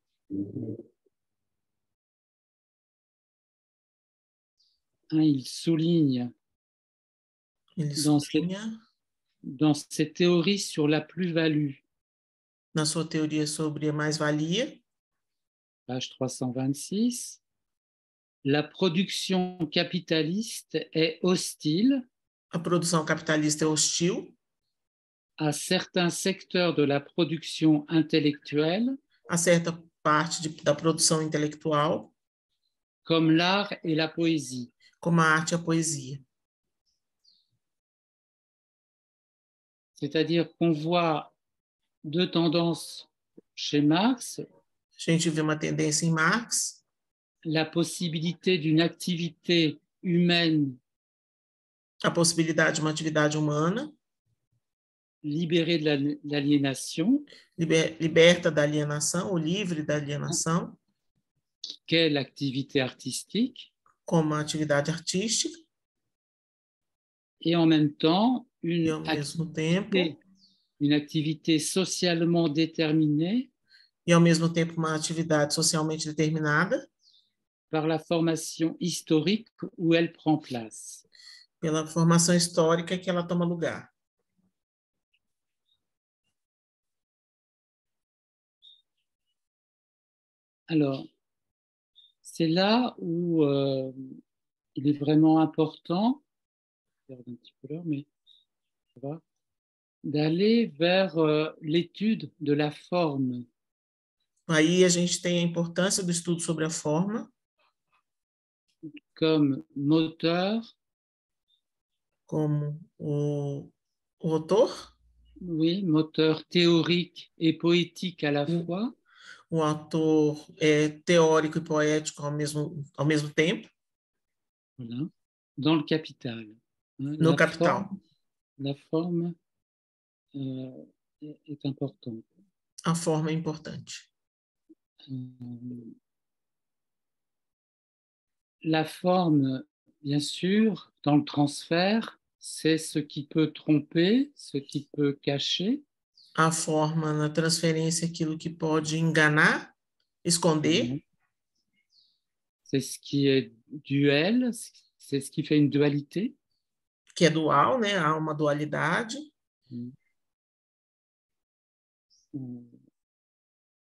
Speaker 4: Hein, il souligne
Speaker 1: Ele
Speaker 4: Dans
Speaker 1: sublinha
Speaker 4: dans ses théories sur la plus-value,
Speaker 1: na sua teoria sobre a mais-valia,
Speaker 4: page 326, la production capitaliste est hostile
Speaker 1: a produção capitalista é hostil
Speaker 4: à certains secteurs de la production intellectuelle,
Speaker 1: a certa parte de- da produção intelectual,
Speaker 4: comme l'art et la poésie.
Speaker 1: como a arte e a poesia.
Speaker 4: C'est-à-dire qu'on voit deux tendances chez Marx,
Speaker 1: A gente vê uma tendência em Marx,
Speaker 4: la possibilité d'une activité humaine.
Speaker 1: A possibilidade de uma atividade humana,
Speaker 4: libérée de la- l'aliénation,
Speaker 1: liber- liberta da alienação, ou livre da alienação,
Speaker 4: qu'est l'activité artistique,
Speaker 1: como a atividade artística,
Speaker 4: et en même temps une
Speaker 1: mesmo tempo,
Speaker 4: activité, une activité socialement déterminée.
Speaker 1: E ao mesmo tempo uma atividade socialmente determinada
Speaker 4: par la formation historique où elle prend place.
Speaker 1: pela formação histórica que ela toma lugar.
Speaker 4: Alors, c'est là où euh, il est vraiment important, d'aller vers euh, l'étude de la forme.
Speaker 1: Aí a gente tem a importância do estudo sobre a forma
Speaker 4: comme moteur,
Speaker 1: o autor,
Speaker 4: oui, moteur théorique et poétique à la fois,
Speaker 1: o autor é teórico e poético ao mesmo, ao mesmo tempo,
Speaker 4: voilà, dans le capital. hein.
Speaker 1: no
Speaker 4: La
Speaker 1: capital.
Speaker 4: forme- la forme euh, est, est importante.
Speaker 1: A forma é importante.
Speaker 4: Euh, La forme, bien sûr, dans le transfert, c'est ce qui peut tromper, ce qui peut cacher.
Speaker 1: A forma na transferência aquilo que pode enganar, esconder,
Speaker 4: C'est ce qui est duel, c'est ce qui fait une dualité.
Speaker 1: que é dual, né? Há uma dualidade.
Speaker 4: Euh,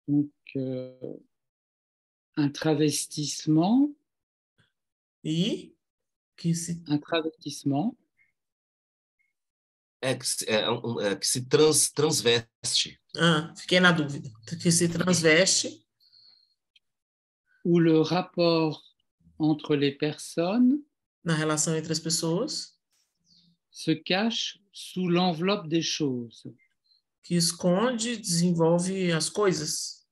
Speaker 4: Donc, euh, un travestissement,
Speaker 1: E que se
Speaker 4: un travestissement,
Speaker 2: É que se, é, um- é que se trans, transveste.
Speaker 1: ah, fiquei na dúvida, que se transveste
Speaker 4: où le rapport entre les personnes
Speaker 1: na relação entre as pessoas,
Speaker 4: se cache sous l'enveloppe des choses.
Speaker 1: que esconde, desenvolve as coisas,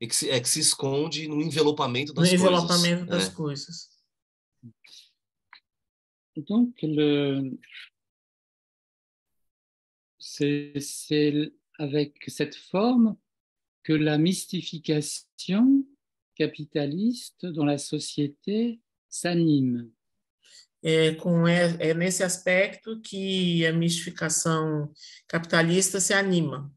Speaker 2: É que se, é que se esconde no envelopamento
Speaker 1: no
Speaker 2: das coisas.
Speaker 1: envelopamento das
Speaker 2: É.
Speaker 1: coisas.
Speaker 4: Et donc, le... c'est avec cette forme que la mystification capitaliste dans la société s'anime.
Speaker 1: É, com, é, é nesse aspecto que a mistificação capitalista se anima.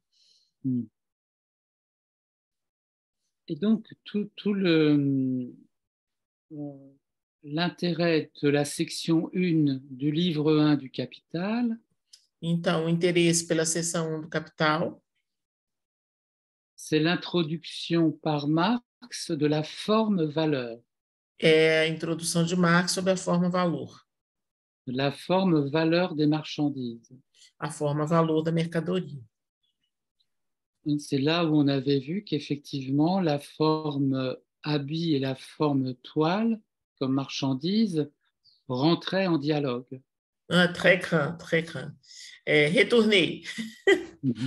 Speaker 4: Et donc, tout, tout le, euh, l'intérêt de la section 1 du livre 1 du Capital,
Speaker 1: Então, o interesse pela seção 1 do Capital
Speaker 4: c'est l'introduction par Marx de la forme-valeur,
Speaker 1: é a introdução de Marx sobre a forma-valor,
Speaker 4: de la forme-valeur des marchandises.
Speaker 1: a forma-valor da mercadoria.
Speaker 4: C'est là où on avait vu qu'effectivement, la forme habit et la forme toile, comme marchandise, rentraient en dialogue.
Speaker 1: Ah, très grand, très grand. É, retournei.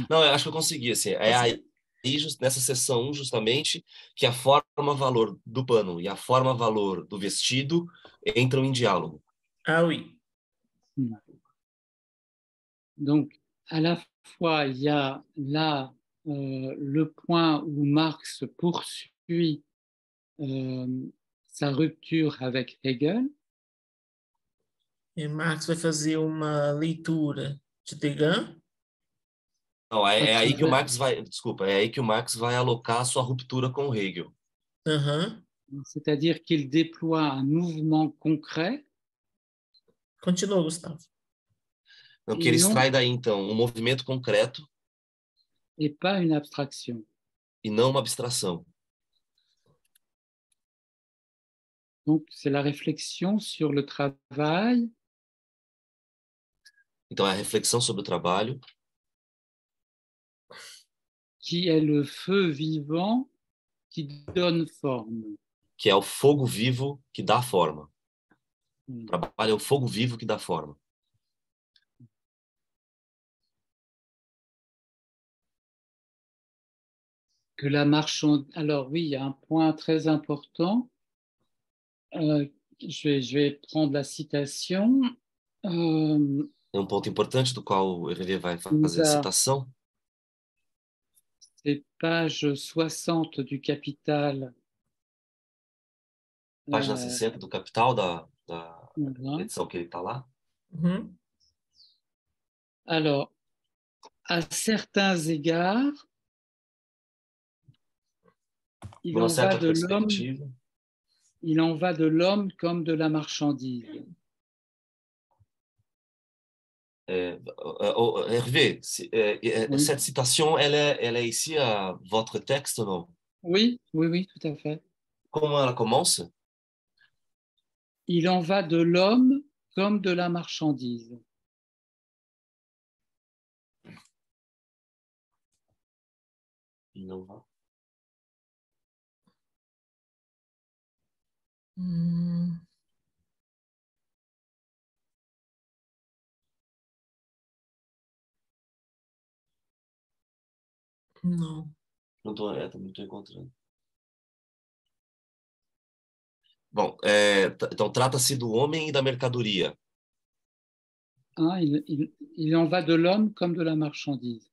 Speaker 2: Não, eu acho que eu consegui, assim. É aí, nessa seção 1, justamente, que a forma-valor do pano e a forma-valor do vestido entram em diálogo.
Speaker 1: Ah oui.
Speaker 4: Donc, à la fois, il y a là euh, le point où Marx poursuit euh, sa rupture avec Hegel,
Speaker 1: E Marx vai fazer uma leitura de Degas.
Speaker 2: Não, é, é aí que o Marx vai, desculpa, é aí que o Marx vai alocar a sua ruptura com Hegel.
Speaker 1: Aham.
Speaker 4: c'est-à-dire qu'il déploie un mouvement concret
Speaker 1: Continua, Gustavo.
Speaker 2: Então, que ele
Speaker 4: E não-
Speaker 2: extrai daí, então, um movimento concreto
Speaker 4: et pas une abstraction.
Speaker 2: e não uma abstração.
Speaker 4: Donc, c'est la réflexion sur le travail
Speaker 2: Então, é a reflexão sobre o trabalho,
Speaker 4: qui est le feu vivant qui donne forme.
Speaker 2: que é o fogo vivo que dá forma.
Speaker 4: Hum.
Speaker 2: O trabalho é o fogo vivo que dá forma.
Speaker 4: que la marchande. Alors oui, il y a un point très important. Euh, je, vais, je vais prendre la citation. Euh,
Speaker 2: É um ponto importante do qual Hervé vai fazer a citação.
Speaker 4: c'est page 60 du Capital.
Speaker 2: Página
Speaker 4: Euh,
Speaker 2: 60 do Capital, da, da
Speaker 4: voilà.
Speaker 2: edição que ele está lá.
Speaker 1: Uhum.
Speaker 4: Alors, à certains égards, il en, va de l'homme, il en va de l'homme comme de la marchandise.
Speaker 2: É, euh, oh, Hervé, si- é, é,
Speaker 4: Oui.
Speaker 2: cette citation, elle est, elle est ici à votre texte, non?
Speaker 4: Oui, oui, oui, tout à fait.
Speaker 2: Comment ela commence?
Speaker 4: Il en va de l'homme comme de la marchandise.
Speaker 2: Não vai.
Speaker 1: Hum. Não.
Speaker 2: Não estou é, também estou encontrando. Bom, é, então trata-se do homem e da mercadoria.
Speaker 4: Hein, il, il- il en va de l'homme comme de la marchandise.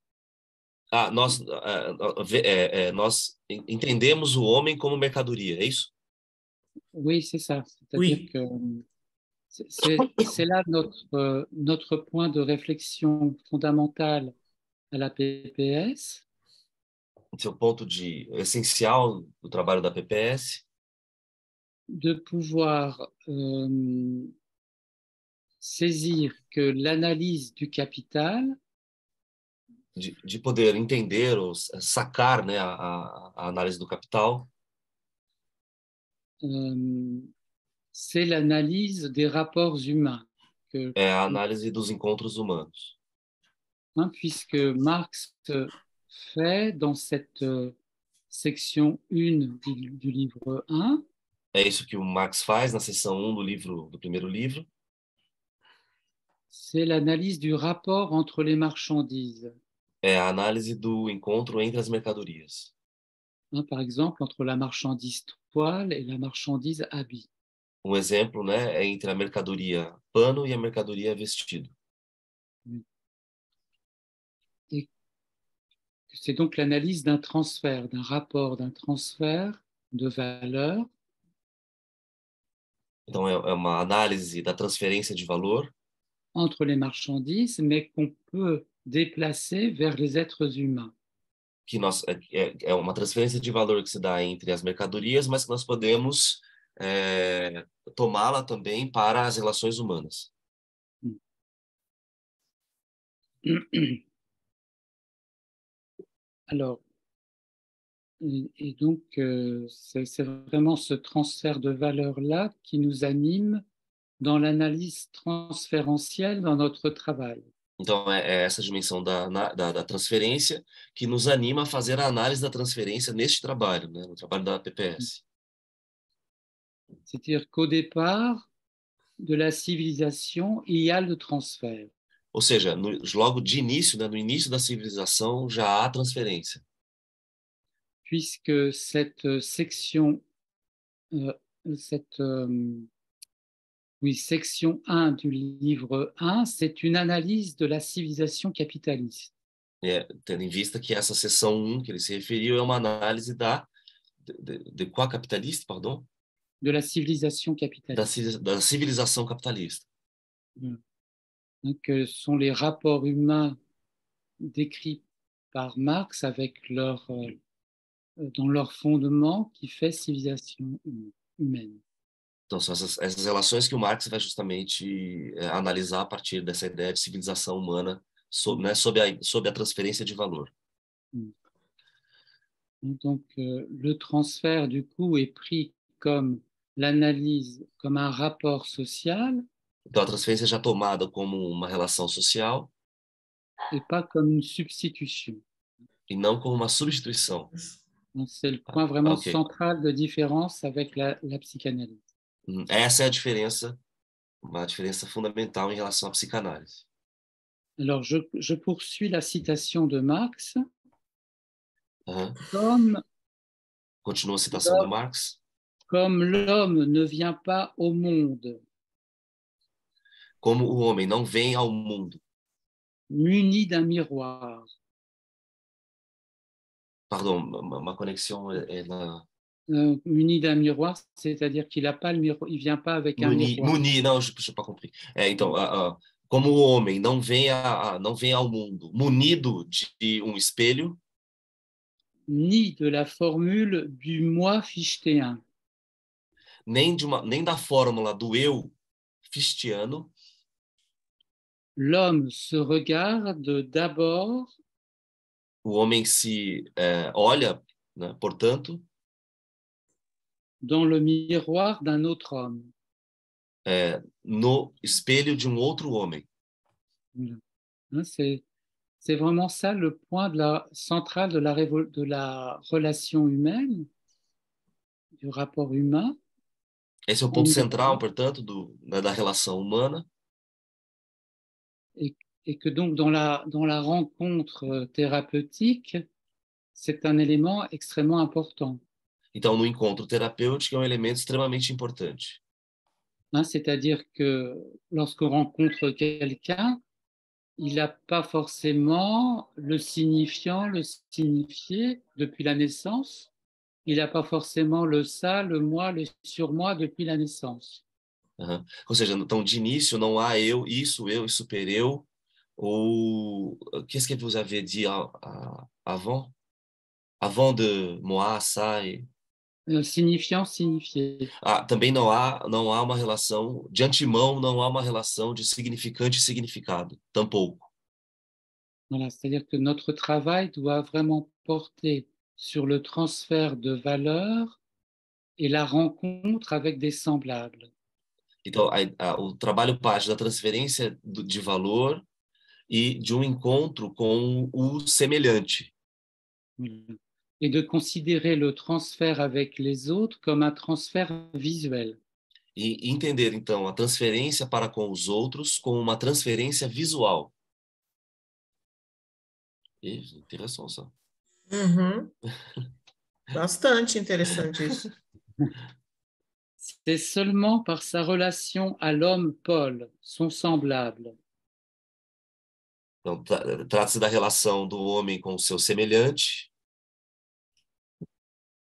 Speaker 2: Ah, nós, é, é, é, nós en- entendemos o homem como mercadoria, é isso?
Speaker 4: Oui, c'est ça. C'est-à-dire
Speaker 1: Oui.
Speaker 4: que c'est- c'est c'est là notre, notre point de réflexion fondamental à la PPS,
Speaker 2: é o ponto de essencial do trabalho da PPS,
Speaker 4: de pouvoir euh, saisir que l'analyse du capital
Speaker 2: de, de poder entender ou sacar né, a, a- a análise do capital,
Speaker 4: c'est l'analyse des rapports humains, que,
Speaker 2: é a análise dos encontros humanos.
Speaker 4: hein, puisque Marx fait dans cette euh, section 1 du, du livre 1,
Speaker 2: É isso que o Marx faz na seção 1 do livro do primeiro livro,
Speaker 4: c'est l'analyse du rapport entre les marchandises.
Speaker 2: é a análise do encontro entre as mercadorias.
Speaker 4: hein, par exemple, entre la marchandise toile et la marchandise habit?
Speaker 2: Um exemplo, né, é entre a mercadoria pano e a mercadoria vestido.
Speaker 4: C'est donc l'analyse d'un transfert, d'un rapport, d'un transfert de valeur
Speaker 2: Então, é, é uma análise da transferência de valor
Speaker 4: entre les marchandises, mais qu'on peut déplacer vers les êtres humains.
Speaker 2: Que nós é, é- é uma transferência de valor que se dá entre as mercadorias, mas que nós podemos é, tomá-la também para as relações humanas.
Speaker 4: Alors, et, et donc, euh, c'est vraiment ce transfert de valeur-là qui nous anime dans l'analyse transférentielle dans notre travail.
Speaker 2: Então, é, é essa dimensão da, da, da transferência que nos anima a fazer a análise da transferência neste trabalho, né, no trabalho da PPS.
Speaker 4: C'est-à-dire qu'au départ de la civilisation, il y a le transfert.
Speaker 2: Ou seja, no, logo de início, né, no início da civilização, já há transferência.
Speaker 4: puisque cette section, euh, cette euh, oui, section 1 du livre 1, c'est une analyse de la civilisation capitaliste.
Speaker 2: É, tendo em vista que essa seção 1 que ele se referiu é uma análise da de, de, de qual capitalista, pardon?
Speaker 4: De la civilisation
Speaker 2: Da,
Speaker 4: capitaliste.
Speaker 2: ci- da civilização capitalista.
Speaker 4: Donc, euh, ce sont les rapports humains décrits par Marx avec leur, euh, euh, dans leur fondement qui fait civilisation hum- humaine.
Speaker 2: Então, são essas, essas relações que o Marx vai justamente é, analisar a partir dessa ideia de civilização humana sob, né, sob, a, sob a transferência de valor.
Speaker 4: Donc, euh, le transfert, du coup, est pris comme l'analyse, comme un rapport social
Speaker 2: Então, a transferência já tomada como uma relação social
Speaker 4: et pas comme une substitution.
Speaker 2: e não como uma substituição.
Speaker 4: C'est le point vraiment
Speaker 2: ok.
Speaker 4: central de différence avec la, la psychanalyse.
Speaker 2: Hum, Essa é a diferença, uma diferença fundamental em relação à psicanálise.
Speaker 4: Alors, je, je poursuis la citation de Marx
Speaker 2: Aham.
Speaker 4: comme,
Speaker 2: Continua a citação do Marx.
Speaker 4: comme l'homme ne vient pas au monde
Speaker 2: Como o homem não vem ao mundo,
Speaker 4: muni d'un miroir,
Speaker 2: pardon, uma conexão é, é na
Speaker 4: euh, muni d'un miroir, c'est-à-dire qu'il n'a pas le miroir, il vient pas avec un
Speaker 2: Muni,
Speaker 4: miroir.
Speaker 2: muni, não, je n'ai pas compris. É, então, a- a- como o homem não vem, a, a- não vem ao mundo munido de um espelho,
Speaker 4: ni de la formule du moi fichtéen.
Speaker 2: nem, de uma, nem da fórmula do eu fichtiano,
Speaker 4: L'homme se regarde d'abord
Speaker 2: o homem se é, olha, né, portanto,
Speaker 4: dans le miroir d'un autre homme.
Speaker 2: é, no espelho de um outro homem.
Speaker 4: Hein, C'est c'est vraiment ça le point de la, central de la, révo- de la relation humaine, du rapport humain.
Speaker 2: Esse é o ponto central, portanto, do, né, da relação humana.
Speaker 4: Et que donc dans la, dans la rencontre euh, thérapeutique, c'est un élément extrêmement important.
Speaker 2: Então, no encontro terapêutico é um elemento extremamente importante.
Speaker 4: Hein, C'est-à-dire que lorsqu'on rencontre quelqu'un, il n'a pas forcément le signifiant, le signifié depuis la naissance. Il n'a pas forcément le ça, le moi, le surmoi depuis la naissance.
Speaker 2: Aham. Ou seja, então, de início, não há eu, isso, eu e super eu, ou qu'est-ce que vous avez dit avant? Avant de moi, ça et...
Speaker 4: Signifiant, signifié.
Speaker 2: Ah, também não há, não há uma relação, de antemão, não há uma relação de significante e significado, tampouco.
Speaker 4: Voilà, c'est-à-dire que notre travail doit vraiment porter sur le transfert de valeur et la rencontre avec des semblables.
Speaker 2: Então, a- a- o trabalho parte da transferência do- de valor e de um encontro com o semelhante.
Speaker 4: Voilà. Et de considérer le transfert avec les autres comme un transfert visuel.
Speaker 2: E entender, então, a transferência para com os outros como uma transferência visual. Ih, interessante ça.
Speaker 1: Uhum. Bastante interessante isso.
Speaker 4: C'est seulement par sa relation à l'homme Paul, son semblable,
Speaker 2: Então, tra- trata-se da relação do homem com o seu semelhante,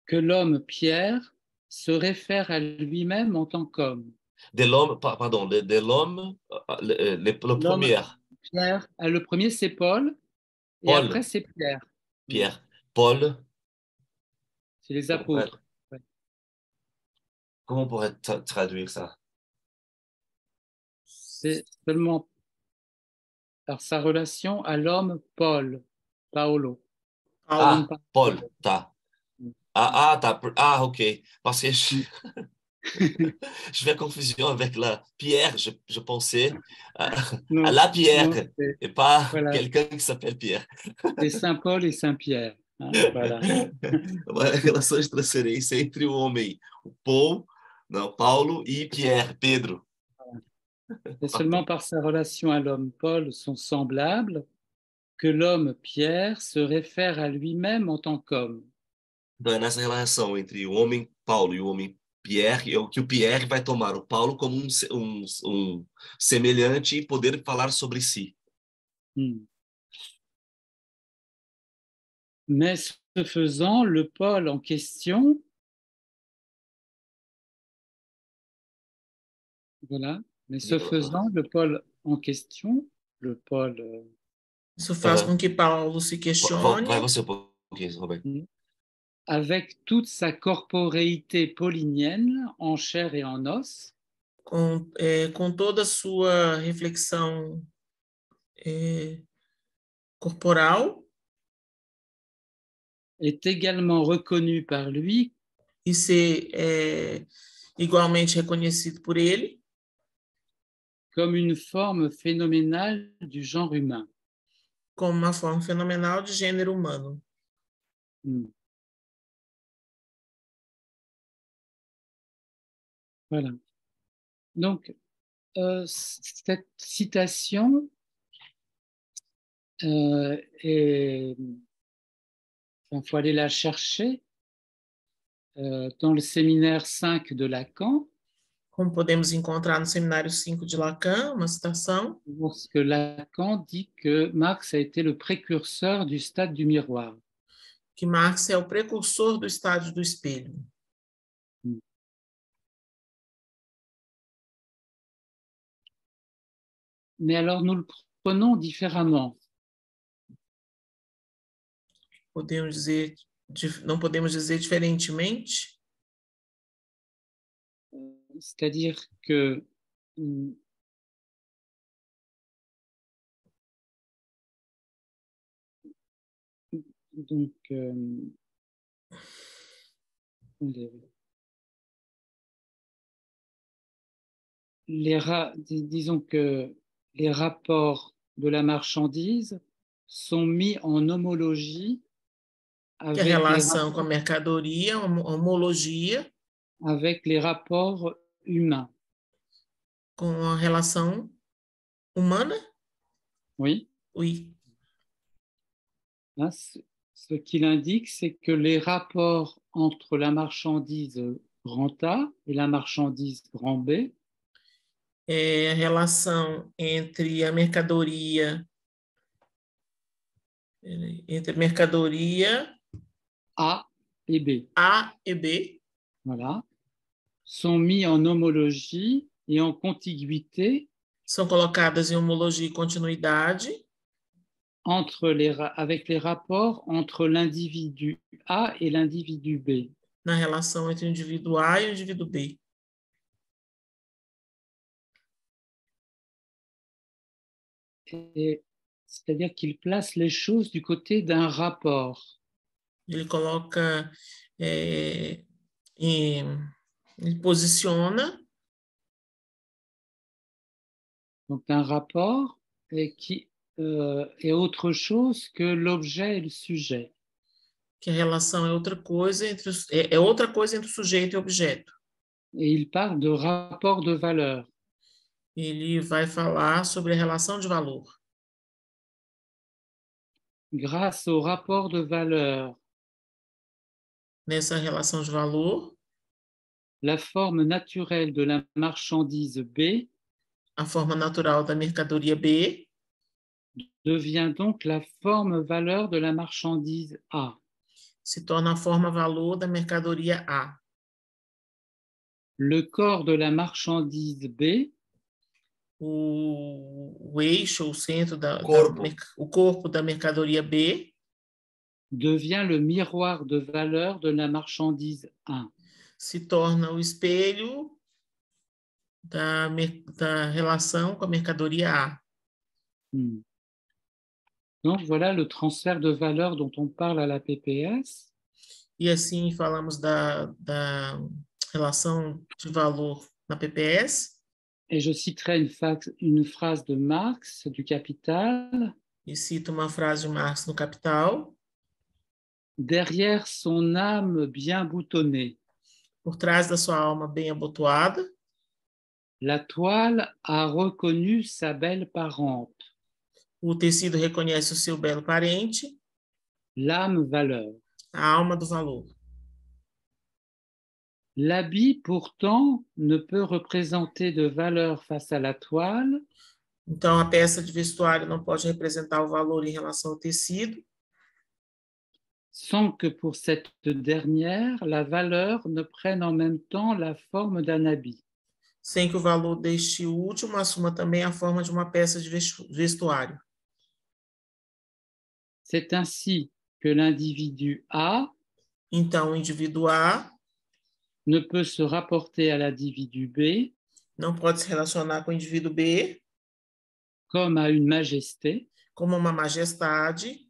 Speaker 4: que l'homme Pierre se réfère à lui-même en tant qu'homme.
Speaker 2: de l'homme, pa- pardon, de, de l'homme, euh, le, le- le premier,
Speaker 4: Pierre, ah, le premier c'est Paul, et
Speaker 2: Paul.
Speaker 4: après c'est Pierre.
Speaker 2: Pierre, Paul,
Speaker 4: C'est les apôtres. Ouais.
Speaker 2: Comment on pourrait tra- traduire ça?
Speaker 4: C'est seulement par sa relation à l'homme Paul, Paolo.
Speaker 2: Ah, Paul, tá. Ah, ah, tá. Ah, ok. Parce que je, je fais confusion avec la Pierre, je, je pensais à,
Speaker 4: Non,
Speaker 2: à la Pierre
Speaker 4: non,
Speaker 2: et pas
Speaker 4: Voilà.
Speaker 2: quelqu'un qui s'appelle Pierre.
Speaker 4: c'est Saint Paul et Saint Pierre. hein, voilà.
Speaker 2: Relação de transferência entre o homem, o Paul, não, Paulo e Pierre, Pedro.
Speaker 4: C'est seulement par sa relation à l'homme Paul, son semblable, que l'homme Pierre se réfère à lui-même en tant qu'homme.
Speaker 2: Então é nessa relação entre o homem Paulo e o homem Pierre é o que o Pierre vai tomar o Paulo como um, se- um, um semelhante e poder falar sobre si.
Speaker 4: Hmm. Mais ce faisant, le Paul en question, voilà, mais ce faisant, le Paul en question, le Paul, euh,
Speaker 1: Isso faz
Speaker 2: Aham.
Speaker 1: com que Paulo se questione,
Speaker 2: Vai você um pouquinho, Roberto.
Speaker 4: Avec toute sa corporéité paulinienne en chair et en os,
Speaker 1: com, é, com toda a sua reflexão é, corporal,
Speaker 4: est également reconnu par lui
Speaker 1: e ser é, igualmente reconhecido por ele
Speaker 4: comme une forme phénoménale du genre humain.
Speaker 1: como uma forma fenomenal de gênero humano.
Speaker 4: Hmm. Voilà. Donc, euh, cette citation euh, est. Il faut aller la chercher euh, dans le séminaire 5 de Lacan,
Speaker 1: Como podemos encontrar no seminário 5 de Lacan, uma citação,
Speaker 4: lorsque Lacan dit que Marx a été le précurseur du stade du miroir.
Speaker 1: que Marx é o precursor do estádio do espelho.
Speaker 4: Mais alors, nous le prenons différemment.
Speaker 1: Podemos dizer, não podemos dizer diferentemente,
Speaker 4: C'est-à-dire que hum, donc euh, les dis- disons que les rapports de la marchandise sont mis en homologie
Speaker 1: que a
Speaker 4: avec les,
Speaker 1: relação com a
Speaker 4: rapports,
Speaker 1: mercadoria, a homo- homologia
Speaker 4: avec les rapports humains.
Speaker 1: com a relação humana,
Speaker 4: Oui.
Speaker 1: oui,
Speaker 4: Hein, ce ce qu'il indique, c'est que les rapports entre la marchandise grand A et la marchandise grand B
Speaker 1: é a relação entre a mercadoria entre a mercadoria
Speaker 4: A et B,
Speaker 1: A e B
Speaker 4: voilà, sont mis en homologie et en contiguïté
Speaker 1: são colocadas em homologia e continuidade
Speaker 4: entre les, avec les rapports entre l'individu A et l'individu B.
Speaker 1: na relação entre o indivíduo A e o indivíduo B.
Speaker 4: C'est-à-dire qu'il place les choses du côté d'un rapport.
Speaker 1: Ele coloca, é, em- ele posiciona
Speaker 4: Donc un rapport et qui euh, est autre chose que l'objet et le sujet.
Speaker 1: que a relação é outra coisa entre é, é outra coisa entre sujeito e objeto.
Speaker 4: Et il parle de rapport de valeur.
Speaker 1: Ele vai falar sobre a relação de valor.
Speaker 4: Grâce au rapport de valeur,
Speaker 1: Nessa relação de valor,
Speaker 4: la forme naturelle de la marchandise B
Speaker 1: A forma natural da mercadoria B
Speaker 4: devient donc la forme valeur de la marchandise A.
Speaker 1: se torna a forma valor da mercadoria A.
Speaker 4: Le corps de la marchandise B
Speaker 1: O, o eixo, o centro da, da
Speaker 2: Corpo.
Speaker 1: merc- o corpo da mercadoria B
Speaker 4: devient le miroir de valeur de la marchandise A.
Speaker 1: se torna o espelho da, da relação com a mercadoria A.
Speaker 4: Hmm. Donc voilà le transfert de valeur dont on parle à la PPS.
Speaker 1: E assim falamos da, da relação de valor na PPS.
Speaker 4: Et je citerai une, une phrase de Marx du Capital.
Speaker 1: E cito uma frase de Marx no Capital.
Speaker 4: Derrière son âme bien boutonnée,
Speaker 1: Por trás da sua alma bem abotoada,
Speaker 4: la toile a reconnu sa belle parente,
Speaker 1: o tecido reconhece o seu belo parente,
Speaker 4: l'âme valeur.
Speaker 1: a alma do valor.
Speaker 4: L'habit, pourtant, ne peut représenter de valeur face à la toile
Speaker 1: Então, a peça de vestuário não pode representar o valor em relação ao tecido,
Speaker 4: sans que pour cette dernière, la valeur ne prenne en même temps la forme d'un habit.
Speaker 1: sem que o valor deste último assuma também a forma de uma peça de vestu- vestuário.
Speaker 4: C'est ainsi que l'individu A
Speaker 1: Então, o indivíduo A
Speaker 4: ne peut se rapporter à l'individu B
Speaker 1: não pode se relacionar com o indivíduo B
Speaker 4: comme à une majesté,
Speaker 1: como uma majestade,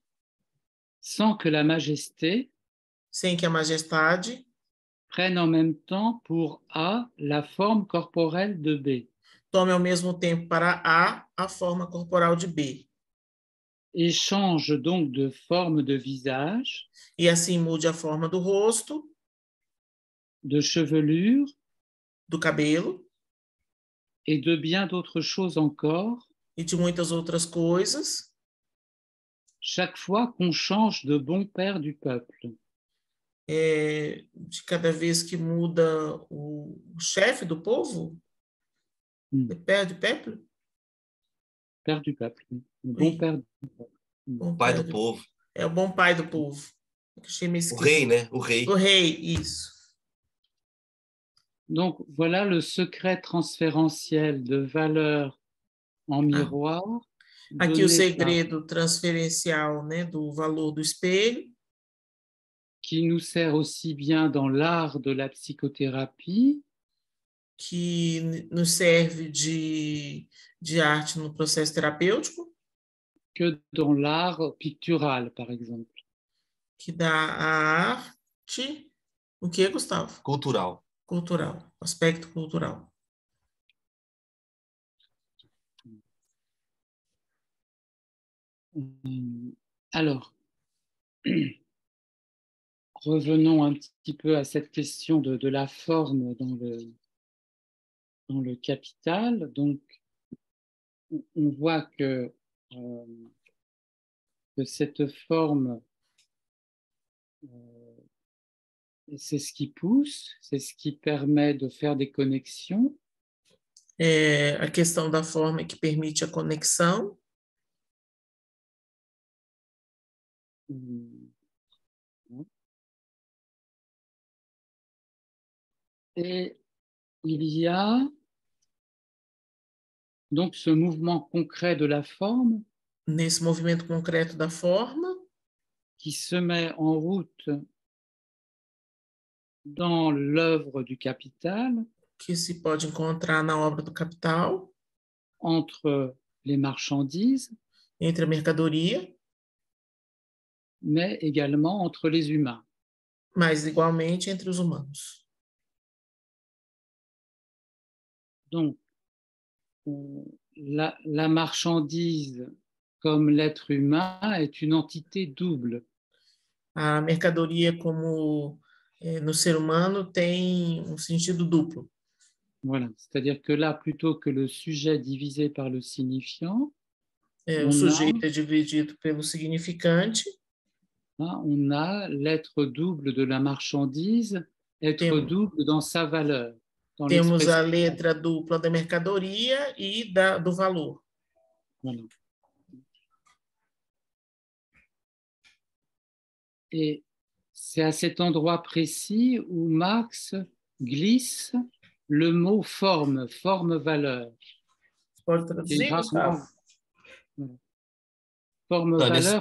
Speaker 4: sans que la majesté
Speaker 1: sem que a majestade
Speaker 4: prenne en même temps pour A la forme corporelle de B.
Speaker 1: tome ao mesmo tempo para A a forma corporal de B,
Speaker 4: et change donc de forme de visage,
Speaker 1: e assim mude a forma do rosto,
Speaker 4: de chevelure
Speaker 1: do cabelo
Speaker 4: et de bien d'autres choses encore
Speaker 1: e de muitas outras coisas,
Speaker 4: chaque fois qu'on change de bon père du peuple.
Speaker 1: é, de cada vez que muda o chefe do povo,
Speaker 4: Hum.
Speaker 1: de pé de peuple,
Speaker 4: Père du peuple. Le bon
Speaker 1: Oui.
Speaker 4: père.
Speaker 1: Bom
Speaker 2: Pai
Speaker 1: pai
Speaker 2: do povo.
Speaker 1: É o bom pai do povo. Eu achei meio
Speaker 2: O rei, né? O rei.
Speaker 1: O rei, isso.
Speaker 4: Donc voilà le secret transférentiel de valeur en miroir.
Speaker 1: Aqui o segredo transferencial né, do valor do espelho,
Speaker 4: qui nous sert aussi bien dans l'art de la psychothérapie
Speaker 1: que nos serve de, de arte no processo terapêutico,
Speaker 4: que dans l'art pictural, par exemple.
Speaker 1: que dá a arte, o que, Gustavo?
Speaker 2: Cultural.
Speaker 1: Cultural, aspecto cultural.
Speaker 4: Euh, Alors, revenons un petit peu à cette question de, la forme dans le, dans le capital. Donc, on- voit que, euh, que cette forme, euh, c'est ce qui pousse, c'est ce qui permet de faire des connexions.
Speaker 1: É, a questão da forma que permite a conexão,
Speaker 4: Hum. Et il y a donc ce mouvement concret de la forme
Speaker 1: nesse movimento concreto da forma,
Speaker 4: qui se met en route dans l'œuvre du capital
Speaker 1: que se pode encontrar na obra do Capital,
Speaker 4: entre les marchandises,
Speaker 1: entre a mercadoria,
Speaker 4: mais également entre les humains.
Speaker 1: mas igualmente entre os humanos.
Speaker 4: Donc, euh, la, la marchandise comme l'être humain est une entité double.
Speaker 1: A mercadoria, como no ser humano, tem um sentido duplo.
Speaker 4: Voilà, c'est-à-dire que là, plutôt que le sujet divisé par le signifiant,
Speaker 1: É, o sujeito é dividido pelo significante,
Speaker 4: hein, on a l'être double de la marchandise être
Speaker 1: Temos-
Speaker 4: double dans sa valeur. dans
Speaker 1: Temos a letra dupla da mercadoria e da, do valor.
Speaker 4: Voilà. Et c'est à cet endroit précis où Marx glisse le mot forme, forme-valeur.
Speaker 1: Pode
Speaker 4: Qui
Speaker 1: traduzir,
Speaker 4: est rarement-
Speaker 1: Gustavo?
Speaker 4: Voilà. Forme,
Speaker 2: Não, nesse-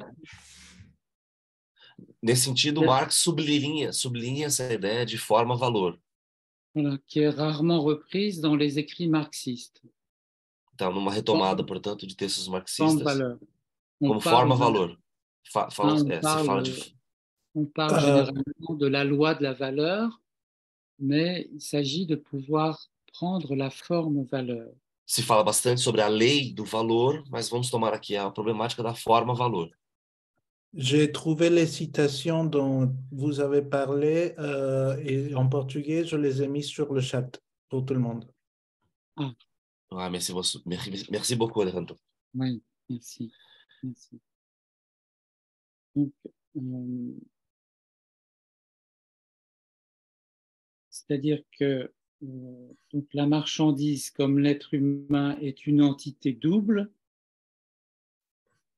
Speaker 2: sentido,
Speaker 4: É.
Speaker 2: Marx sublinha, sublinha essa ideia de forma-valor.
Speaker 4: qui est rarement reprise dans les écrits marxistes.
Speaker 2: Então, numa retomada, portanto, de textos marxistas,
Speaker 4: valeur. On
Speaker 2: como forma-valor. Fa fala,
Speaker 4: Ah,
Speaker 2: é, se fala de
Speaker 4: On parle
Speaker 3: Euh,
Speaker 4: généralement de la loi de la valeur, mais il s'agit de pouvoir prendre la forme valeur.
Speaker 2: se fala bastante sobre a lei do valor, mas vamos tomar aqui a problemática da forma-valor.
Speaker 3: J'ai trouvé les citations dont vous avez parlé euh, et en portugais, je les ai mises sur le chat pour tout le monde.
Speaker 2: Ah, merci, você- merci, merci beaucoup, Alejandro.
Speaker 4: Oui, merci. merci. Donc, euh, c'est-à-dire que euh, donc la marchandise, comme l'être humain, est une entité double.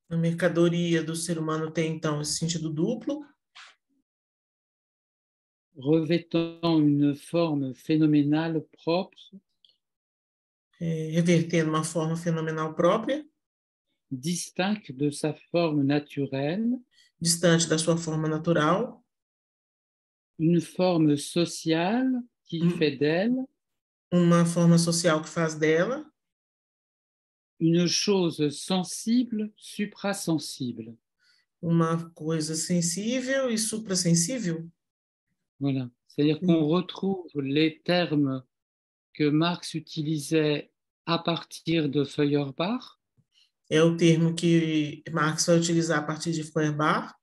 Speaker 1: A mercadoria do ser humano tem, então, esse sentido duplo,
Speaker 4: revêtant une forme phénoménale propre,
Speaker 1: é, revertendo uma forma fenomenal própria,
Speaker 4: distincte de sa forme naturelle,
Speaker 1: distante da sua forma natural,
Speaker 4: une forme sociale qui
Speaker 1: Mm.
Speaker 4: fait d'elle
Speaker 1: uma forma social que faz dela
Speaker 4: une chose sensible, suprasensible.
Speaker 1: uma coisa sensível e suprassensível.
Speaker 4: Voilà. C'est-à-dire qu'on retrouve les termes que Marx utilisait à partir de Feuerbach,
Speaker 1: É o termo que Marx vai utilizar a partir de Feuerbach.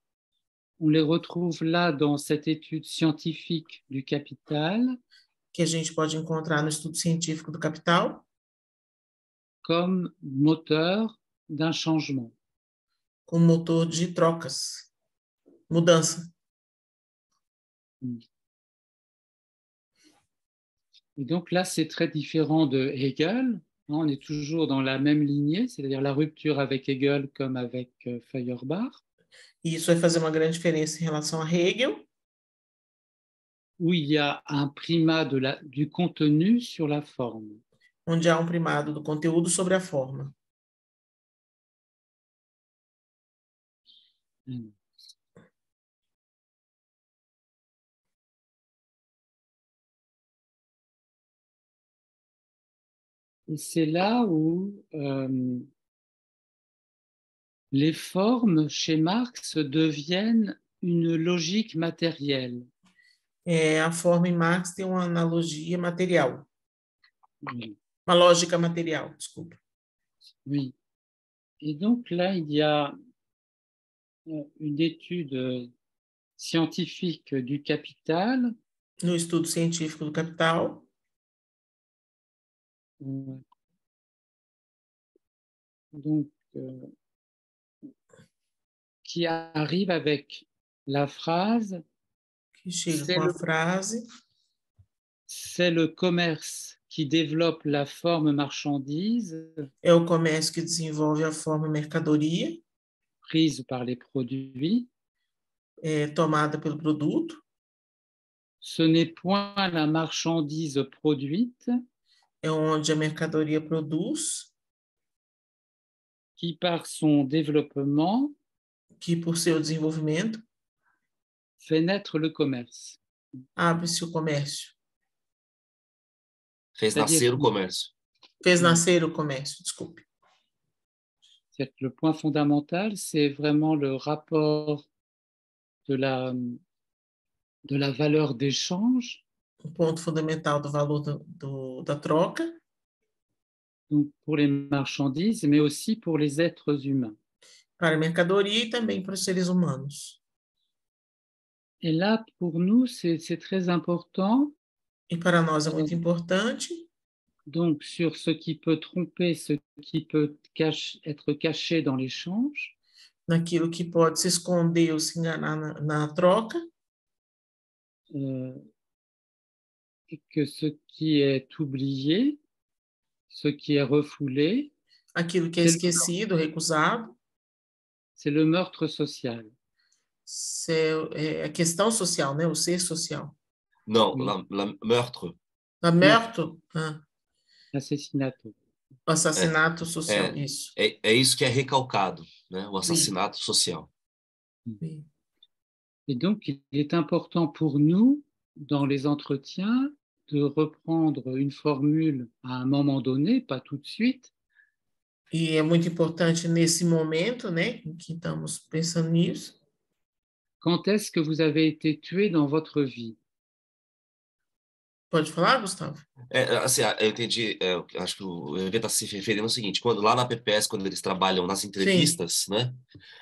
Speaker 4: On les retrouve là dans cette étude scientifique du capital
Speaker 1: que a gente pode encontrar no estudo científico do capital,
Speaker 4: comme moteur d'un changement.
Speaker 1: como motor de trocas, mudança.
Speaker 4: Et donc là, c'est très différent de Hegel. On est toujours dans la même lignée, c'est-à-dire la rupture avec Hegel comme avec euh, Feuerbach,
Speaker 1: E isso vai fazer uma grande diferença em relação a Hegel,
Speaker 4: où il y a un primat de la, du contenu sur la forme.
Speaker 1: onde há um primado do conteúdo sobre a forma.
Speaker 4: Et c'est là où euh, les formes chez Marx deviennent une logique matérielle.
Speaker 1: É, a forma em Marx tem uma analogia material,
Speaker 4: Oui.
Speaker 1: uma lógica material, desculpa.
Speaker 4: Oui. Et donc là, il y a euh, une étude scientifique du capital
Speaker 1: No estudo científico do capital,
Speaker 4: euh, donc, euh, qui arrive avec la phrase
Speaker 1: que
Speaker 4: C'est le-
Speaker 1: frase:
Speaker 4: c'est le commerce qui développe la forme marchandise.
Speaker 1: É o comércio que desenvolve a forma mercadoria,
Speaker 4: prise par les produits.
Speaker 1: é, tomada pelo produto,
Speaker 4: Ce n'est point la marchandise produite.
Speaker 1: É onde a mercadoria produz,
Speaker 4: qui, par son développement,
Speaker 1: que por seu desenvolvimento?
Speaker 4: Fait naître le commerce.
Speaker 1: abre-se o comércio,
Speaker 2: Fez nascer o comércio.
Speaker 1: fez nascer o comércio, desculpe.
Speaker 4: Le point fondamental, c'est vraiment le rapport de la, de la valeur d'échange,
Speaker 1: O ponto fundamental do valor do, do, da troca,
Speaker 4: donc pour les marchandises, mais aussi pour les êtres humains.
Speaker 1: Para a mercadoria e também para os seres humanos.
Speaker 4: Et là, pour nous, c'est c'est très important,
Speaker 1: E para nós é muito importante,
Speaker 4: donc sur ce qui peut tromper, ce qui peut cache- être caché dans l'échange,
Speaker 1: naquilo que pode se esconder ou se enganar na, na troca,
Speaker 4: euh, que ce qui est oublié, ce qui est refoulé,
Speaker 1: Aquilo que é esquecido, recusado,
Speaker 4: c'est le meurtre social.
Speaker 1: c'est é a questão social, né? Ser social.
Speaker 2: Não,
Speaker 4: Oui.
Speaker 2: la, la meurtre.
Speaker 1: A meurtre, ah,
Speaker 4: Assassinato.
Speaker 1: o assassinato social, isso.
Speaker 2: É, é isso que é recalcado, né? O assassinato social.
Speaker 1: Oui.
Speaker 4: Et donc, il est important pour nous, dans les entretiens, de reprendre une formule à un moment donné, pas tout de suite,
Speaker 1: E é muito importante nesse momento, né, em que estamos pensando nisso,
Speaker 4: quand est-ce que vous avez été tué dans votre vie
Speaker 1: Pode falar, Gustavo?
Speaker 2: É, assim, eu entendi, é, acho que o Evê está se referindo ao seguinte, quando lá na PPS, quando eles trabalham nas entrevistas, né,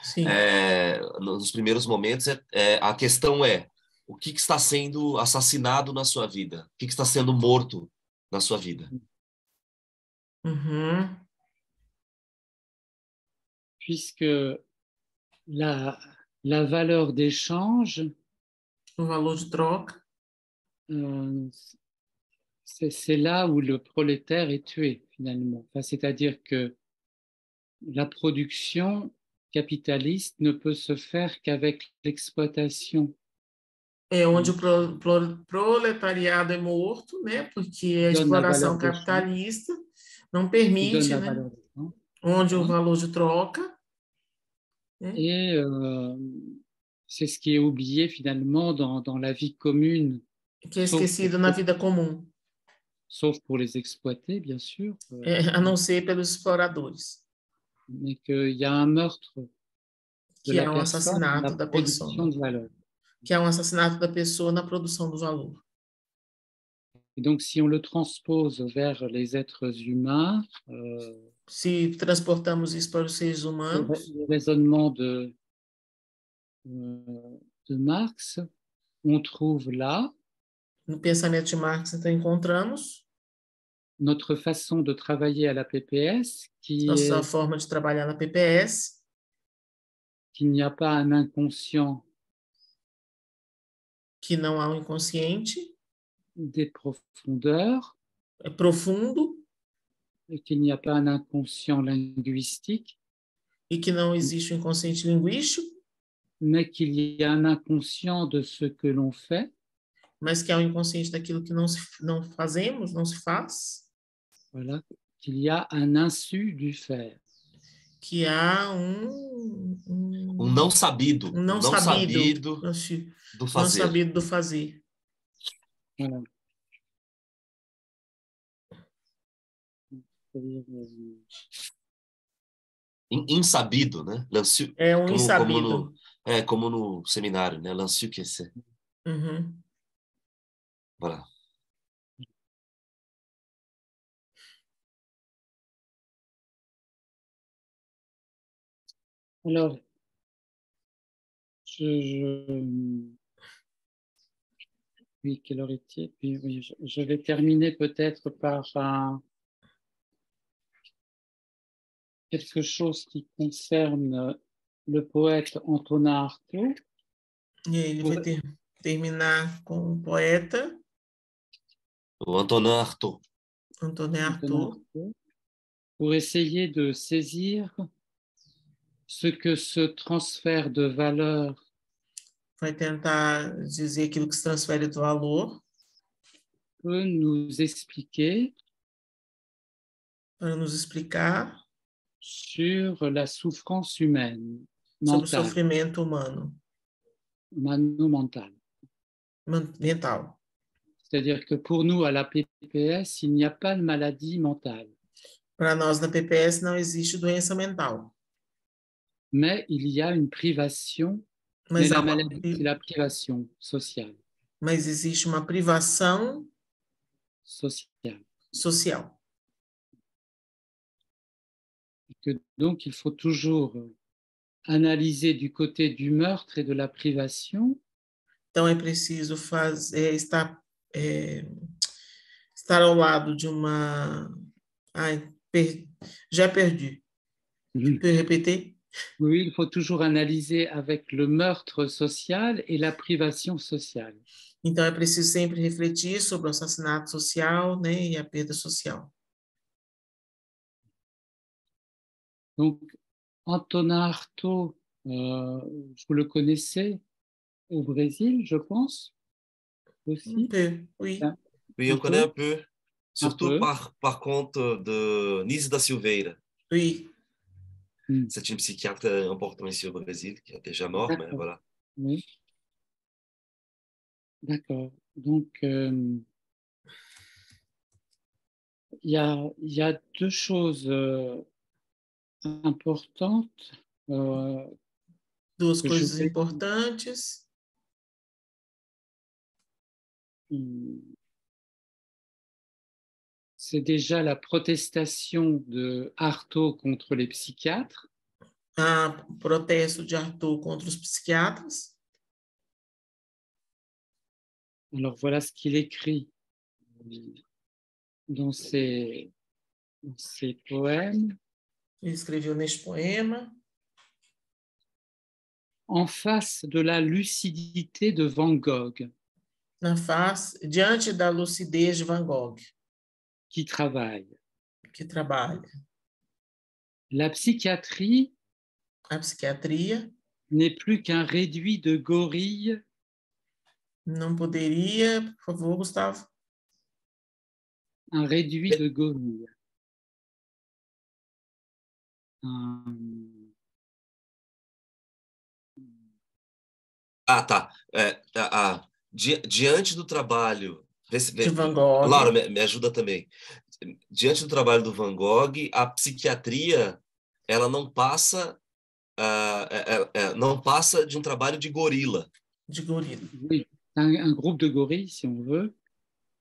Speaker 1: Sim.
Speaker 2: é, nos primeiros momentos, é, é, a questão é, o que, que está sendo assassinado na sua vida? O que, que está sendo morto na sua vida?
Speaker 1: Uhum.
Speaker 4: Puisque la, la valeur d'échange, euh, c'est là où le prolétaire est tué, finalement. Enfin, C'est-à-dire que la production capitaliste ne peut se faire qu'avec l'exploitation.
Speaker 1: é onde o pro- pro- proletariado é morto, né, porque a exploração capitalista não permite, né. Onde o valor de troca
Speaker 4: Et euh, c'est ce qui est oublié finalement dans, dans la vie commune,
Speaker 1: que é esquecido na vida comum,
Speaker 4: sauf pour les exploités, bien sûr, euh,
Speaker 1: é, a não ser pelos exploradores,
Speaker 4: mais qu'il y a un meurtre
Speaker 1: que é um assassinato
Speaker 4: la
Speaker 1: da
Speaker 4: production
Speaker 1: pessoa, que é um assassinato da pessoa na produção do valor.
Speaker 4: Et donc, si on le transpose vers les êtres humains, euh,
Speaker 1: Se transportamos isso para os seres humanos,
Speaker 4: le raisonnement de, de Marx, on trouve là.
Speaker 1: No pensamento de Marx, então encontramos
Speaker 4: notre façon de travailler à la PPS, qui
Speaker 1: nossa
Speaker 4: est
Speaker 1: forma de trabalhar na PPS,
Speaker 4: qu'il n'y a pas un inconscient
Speaker 1: que não há um inconsciente,
Speaker 4: des profondeurs,
Speaker 1: é profundo
Speaker 4: et qu'il n'y a pas un inconscient linguistique,
Speaker 1: e que não existe um inconsciente linguístico,
Speaker 4: mais qu'il y a un inconscient de ce que l'on fait,
Speaker 1: mas que é o inconsciente daquilo que não, se, não fazemos, não se faz,
Speaker 4: voilà, qu'il y a un insu du faire.
Speaker 1: que há um, um,
Speaker 2: Um não sabido,
Speaker 1: um não,
Speaker 2: não
Speaker 1: sabido,
Speaker 2: sabido
Speaker 1: não,
Speaker 2: do
Speaker 1: não
Speaker 2: fazer.
Speaker 1: sabido do fazer.
Speaker 4: Voilà.
Speaker 2: Insabido, né? Lancio,
Speaker 1: É um
Speaker 2: como, como,
Speaker 1: insabido.
Speaker 2: no, é, como no seminário, né? Lancio que esse.
Speaker 1: Uhum.
Speaker 2: Voilà.
Speaker 4: Alors, je, je- Oui, quelle heure est-il Oui, oui, je, je vais terminer peut-être par un- quelque chose qui concerne le poète Antonin Artaud.
Speaker 1: E ele vai ter- terminar com poeta
Speaker 2: O Antonin Artaud.
Speaker 1: Antonin Artaud,
Speaker 4: pour essayer de saisir ce que ce transfert de valeur
Speaker 1: vai tentar dizer aquilo que se transfere do valor.
Speaker 4: peut nous expliquer.
Speaker 1: Para nos explicar
Speaker 4: sur la souffrance humaine,
Speaker 1: sobre o sofrimento humano,
Speaker 4: mano-mentale.
Speaker 1: man- mental.
Speaker 4: C'est-à-dire que pour nous, à la PPS, il n'y a pas de maladie mentale,
Speaker 1: Para nós na PPS não existe doença mental,
Speaker 4: mais il y a une privation,
Speaker 1: mas,
Speaker 4: mais
Speaker 1: há uma,
Speaker 4: maladie, la privation sociale.
Speaker 1: mas existe uma privação
Speaker 4: sociale.
Speaker 1: social.
Speaker 4: Que donc, il faut toujours analyser du côté du meurtre et de la privation
Speaker 1: Então é preciso fazer estar é, estar ao lado de uma ai per, já perdi.
Speaker 4: Oui,
Speaker 1: Peut répéter?
Speaker 4: il faut toujours analyser avec le meurtre social et la privation sociale.
Speaker 1: Então, é preciso sempre refletir sobre o assassinato social né, e a perda social.
Speaker 4: Donc, Antonin Artaud, euh, vous le connaissez au Brésil, je pense,
Speaker 1: Un
Speaker 4: aussi.
Speaker 1: peu, oui.
Speaker 2: Oui, eu
Speaker 4: Un peu.
Speaker 2: un peu, surtout
Speaker 4: peu.
Speaker 2: par, par conta de Nise da Silveira.
Speaker 1: Oui,
Speaker 2: C'est une psychiatre importante ici au Brésil, qui est déjà morte, mais voilà.
Speaker 4: Oui. D'accord. Donc, euh, il y a, il y a deux choses euh, importantes. euh,
Speaker 1: duas coisas importantes.
Speaker 4: hum, c'est déjà la protestation de Artaud contre les psychiatres.
Speaker 1: A protesto de Arthur contra os psiquiatras.
Speaker 4: Alors voilà ce qu'il écrit dans ses, dans ses poèmes.
Speaker 1: Ele escreveu neste poema.
Speaker 4: En face de la lucidité de Van Gogh,
Speaker 1: na face, diante da lucidez de Van Gogh,
Speaker 4: qui travaille,
Speaker 1: que trabalha.
Speaker 4: la psychiatrie
Speaker 1: A psiquiatria
Speaker 4: n'est plus qu'un réduit de gorille
Speaker 1: não poderia, por favor, Gustavo,
Speaker 4: un réduit de gorille.
Speaker 2: Ah, tá. É, a- a- di- diante do trabalho. Se, vê,
Speaker 1: de Van Gogh.
Speaker 2: Laura, me, me ajuda também. Diante do trabalho do Van Gogh, a psiquiatria ela não passa ah, é- é- é, não passa de um trabalho de gorila.
Speaker 1: de gorila.
Speaker 4: oui, un, un groupe de gorilles, si on veut,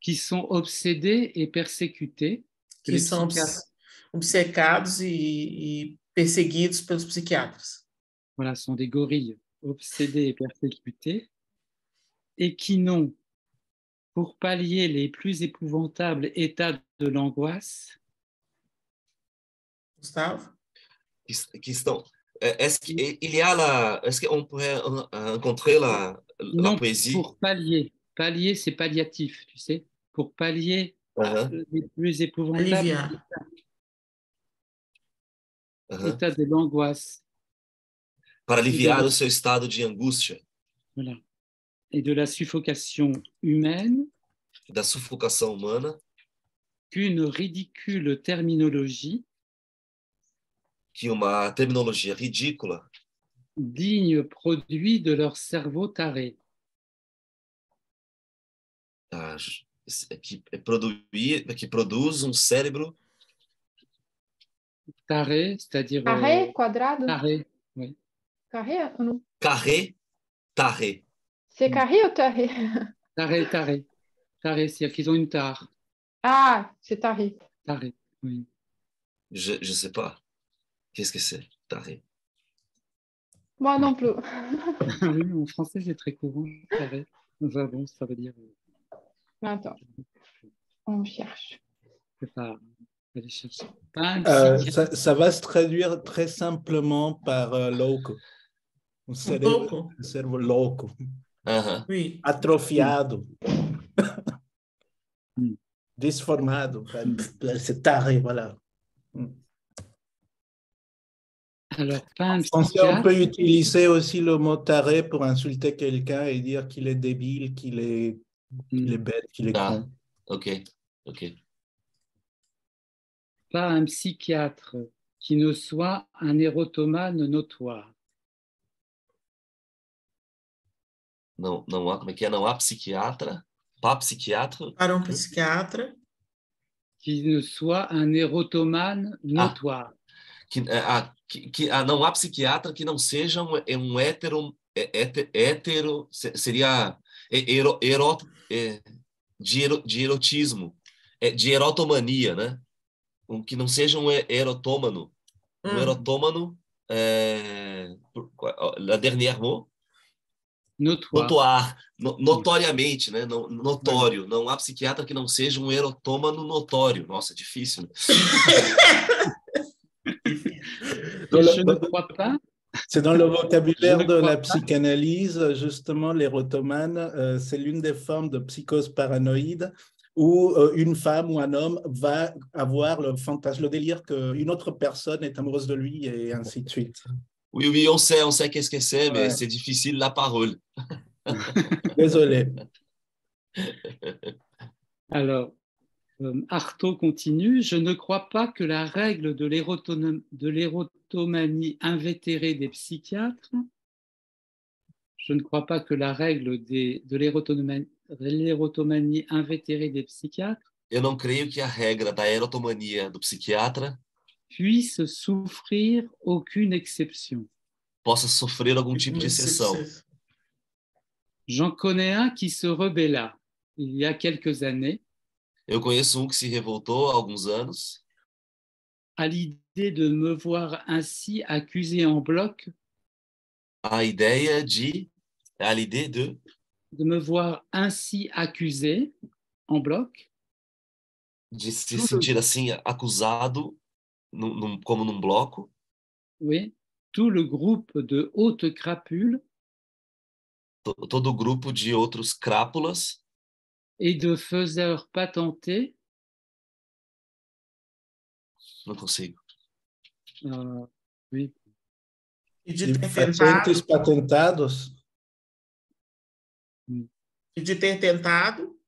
Speaker 4: qui sont obsédés et persécutés.
Speaker 1: que são
Speaker 4: psychiatres,
Speaker 1: obcecados e, e perseguidos pelos psiquiatras.
Speaker 4: voilà, sont des gorilles obsédés et persécutés, et qui n'ont, pour pallier les plus épouvantables états de l'angoisse,
Speaker 1: Gustavo?
Speaker 2: estão. é- Est-ce qu'il y a la, est-ce qu'on pourrait euh, rencontrer la, la
Speaker 4: non
Speaker 2: poésie?
Speaker 4: pour pallier. Pallier, c'est palliatif, tu sais, pour pallier
Speaker 2: Aham,
Speaker 4: les plus épouvantables
Speaker 1: Aliviar.
Speaker 4: États de l'angoisse.
Speaker 2: Para aliviar o seu estado de angústia,
Speaker 4: voilà, et de la suffocation humaine.
Speaker 2: Da sufocação humana,
Speaker 4: qu'une ridicule terminologie.
Speaker 2: Que uma terminologia ridícula.
Speaker 4: Digne produit de leur cerveau taré.
Speaker 2: ah, que, é produzir, que produz um cérebro
Speaker 4: Taré, c'est-à-dire
Speaker 5: Carré,
Speaker 4: euh,
Speaker 5: quadrado?
Speaker 4: taré.
Speaker 5: Carré ou
Speaker 2: carré, taré.
Speaker 5: C'est carré ou taré?
Speaker 4: Taré, taré. Taré, c'est-à-dire qu'ils ont une tare.
Speaker 5: Ah, c'est taré.
Speaker 4: Taré, oui.
Speaker 2: Je, je sais pas. Qu'est-ce que c'est, taré?
Speaker 5: Moi non plus.
Speaker 4: oui, en français, c'est très courant. Taré. Enfin, bon, ça veut dire. euh,
Speaker 5: Attends, on cherche.
Speaker 4: c'est pas.
Speaker 3: Euh, ça, ça va se traduire très simplement par euh, loco. Un cerveau louco,
Speaker 2: Aham.
Speaker 1: Oui.
Speaker 3: atrofiado,
Speaker 4: Hmm.
Speaker 3: disformado. C'est taré, voilà.
Speaker 4: Alors, pas un
Speaker 3: En français, on peut utiliser aussi le mot taré pour insulter quelqu'un et dire qu'il est débile, qu'il est, qu'il est
Speaker 4: Hmm.
Speaker 3: bête, qu'il est
Speaker 2: Ah.
Speaker 3: con.
Speaker 2: Ok, ok.
Speaker 4: Pas un psychiatre qui ne soit un érotomane notoire.
Speaker 2: Não, não há, como é que é? Não há psiquiatra, psiquiatra,
Speaker 1: Para um psiquiatra,
Speaker 4: Qui ne soit un érotomane notoire.
Speaker 2: que, é, ah, que, que- ah, não há psiquiatra que não seja um, é um hétero, é, héte- hétero, se- seria é, ero, ero, é, de, ero, de erotismo, é, de erotomania, né? Um, que não seja um erotômano. Um
Speaker 1: hum,
Speaker 2: erotômano, é, la dernière mot,
Speaker 4: Notoire.
Speaker 2: notoar, no- notoriamente, né? No- Notório. Não há psiquiatra que não seja um erotômano notório. Nossa, é difícil. Né?
Speaker 4: Et je ne crois pas,
Speaker 3: C'est dans le vocabulaire de la psychanalyse, justement, l'érotomane, euh, c'est l'une des formes de psychose paranoïde où euh, une femme ou un homme va avoir le fantasme, le délire qu'une autre personne est amoureuse de lui et ainsi de suite.
Speaker 2: Oui, oui, on sait, on sait qu'est-ce que c'est, mais
Speaker 3: Ouais.
Speaker 2: c'est difficile la parole.
Speaker 3: Désolé.
Speaker 4: Alors, euh, Artaud continue. Je ne crois pas que la règle de l'érotomanie invétérée des psychiatres, je ne crois pas que la règle des- de l'érotomanie l'érotomanie invétérée des psychiatres.
Speaker 2: Eu não creio que a regra da erotomania do psiquiatra
Speaker 4: puisse souffrir aucune exception.
Speaker 2: possa sofrer algum tipo de exceção.
Speaker 4: J'en connais un qui se rebella il y a quelques années.
Speaker 2: Eu conheço um que se revoltou há alguns anos.
Speaker 4: À l'idée de me voir ainsi accusé en bloc,
Speaker 2: a ideia de a l'idée de
Speaker 4: de me voir ainsi accusé en bloc.
Speaker 2: De se sentir assim acusado num, num- como num bloco.
Speaker 4: Oui, tout le groupe de hautes crapules
Speaker 2: to- todo o grupo de outros crápulas.
Speaker 4: Et de faiseurs patentés,
Speaker 2: não consigo.
Speaker 4: Euh, oui,
Speaker 1: E de
Speaker 3: E
Speaker 1: tentado,
Speaker 3: patentes patentados,
Speaker 1: de ter tentado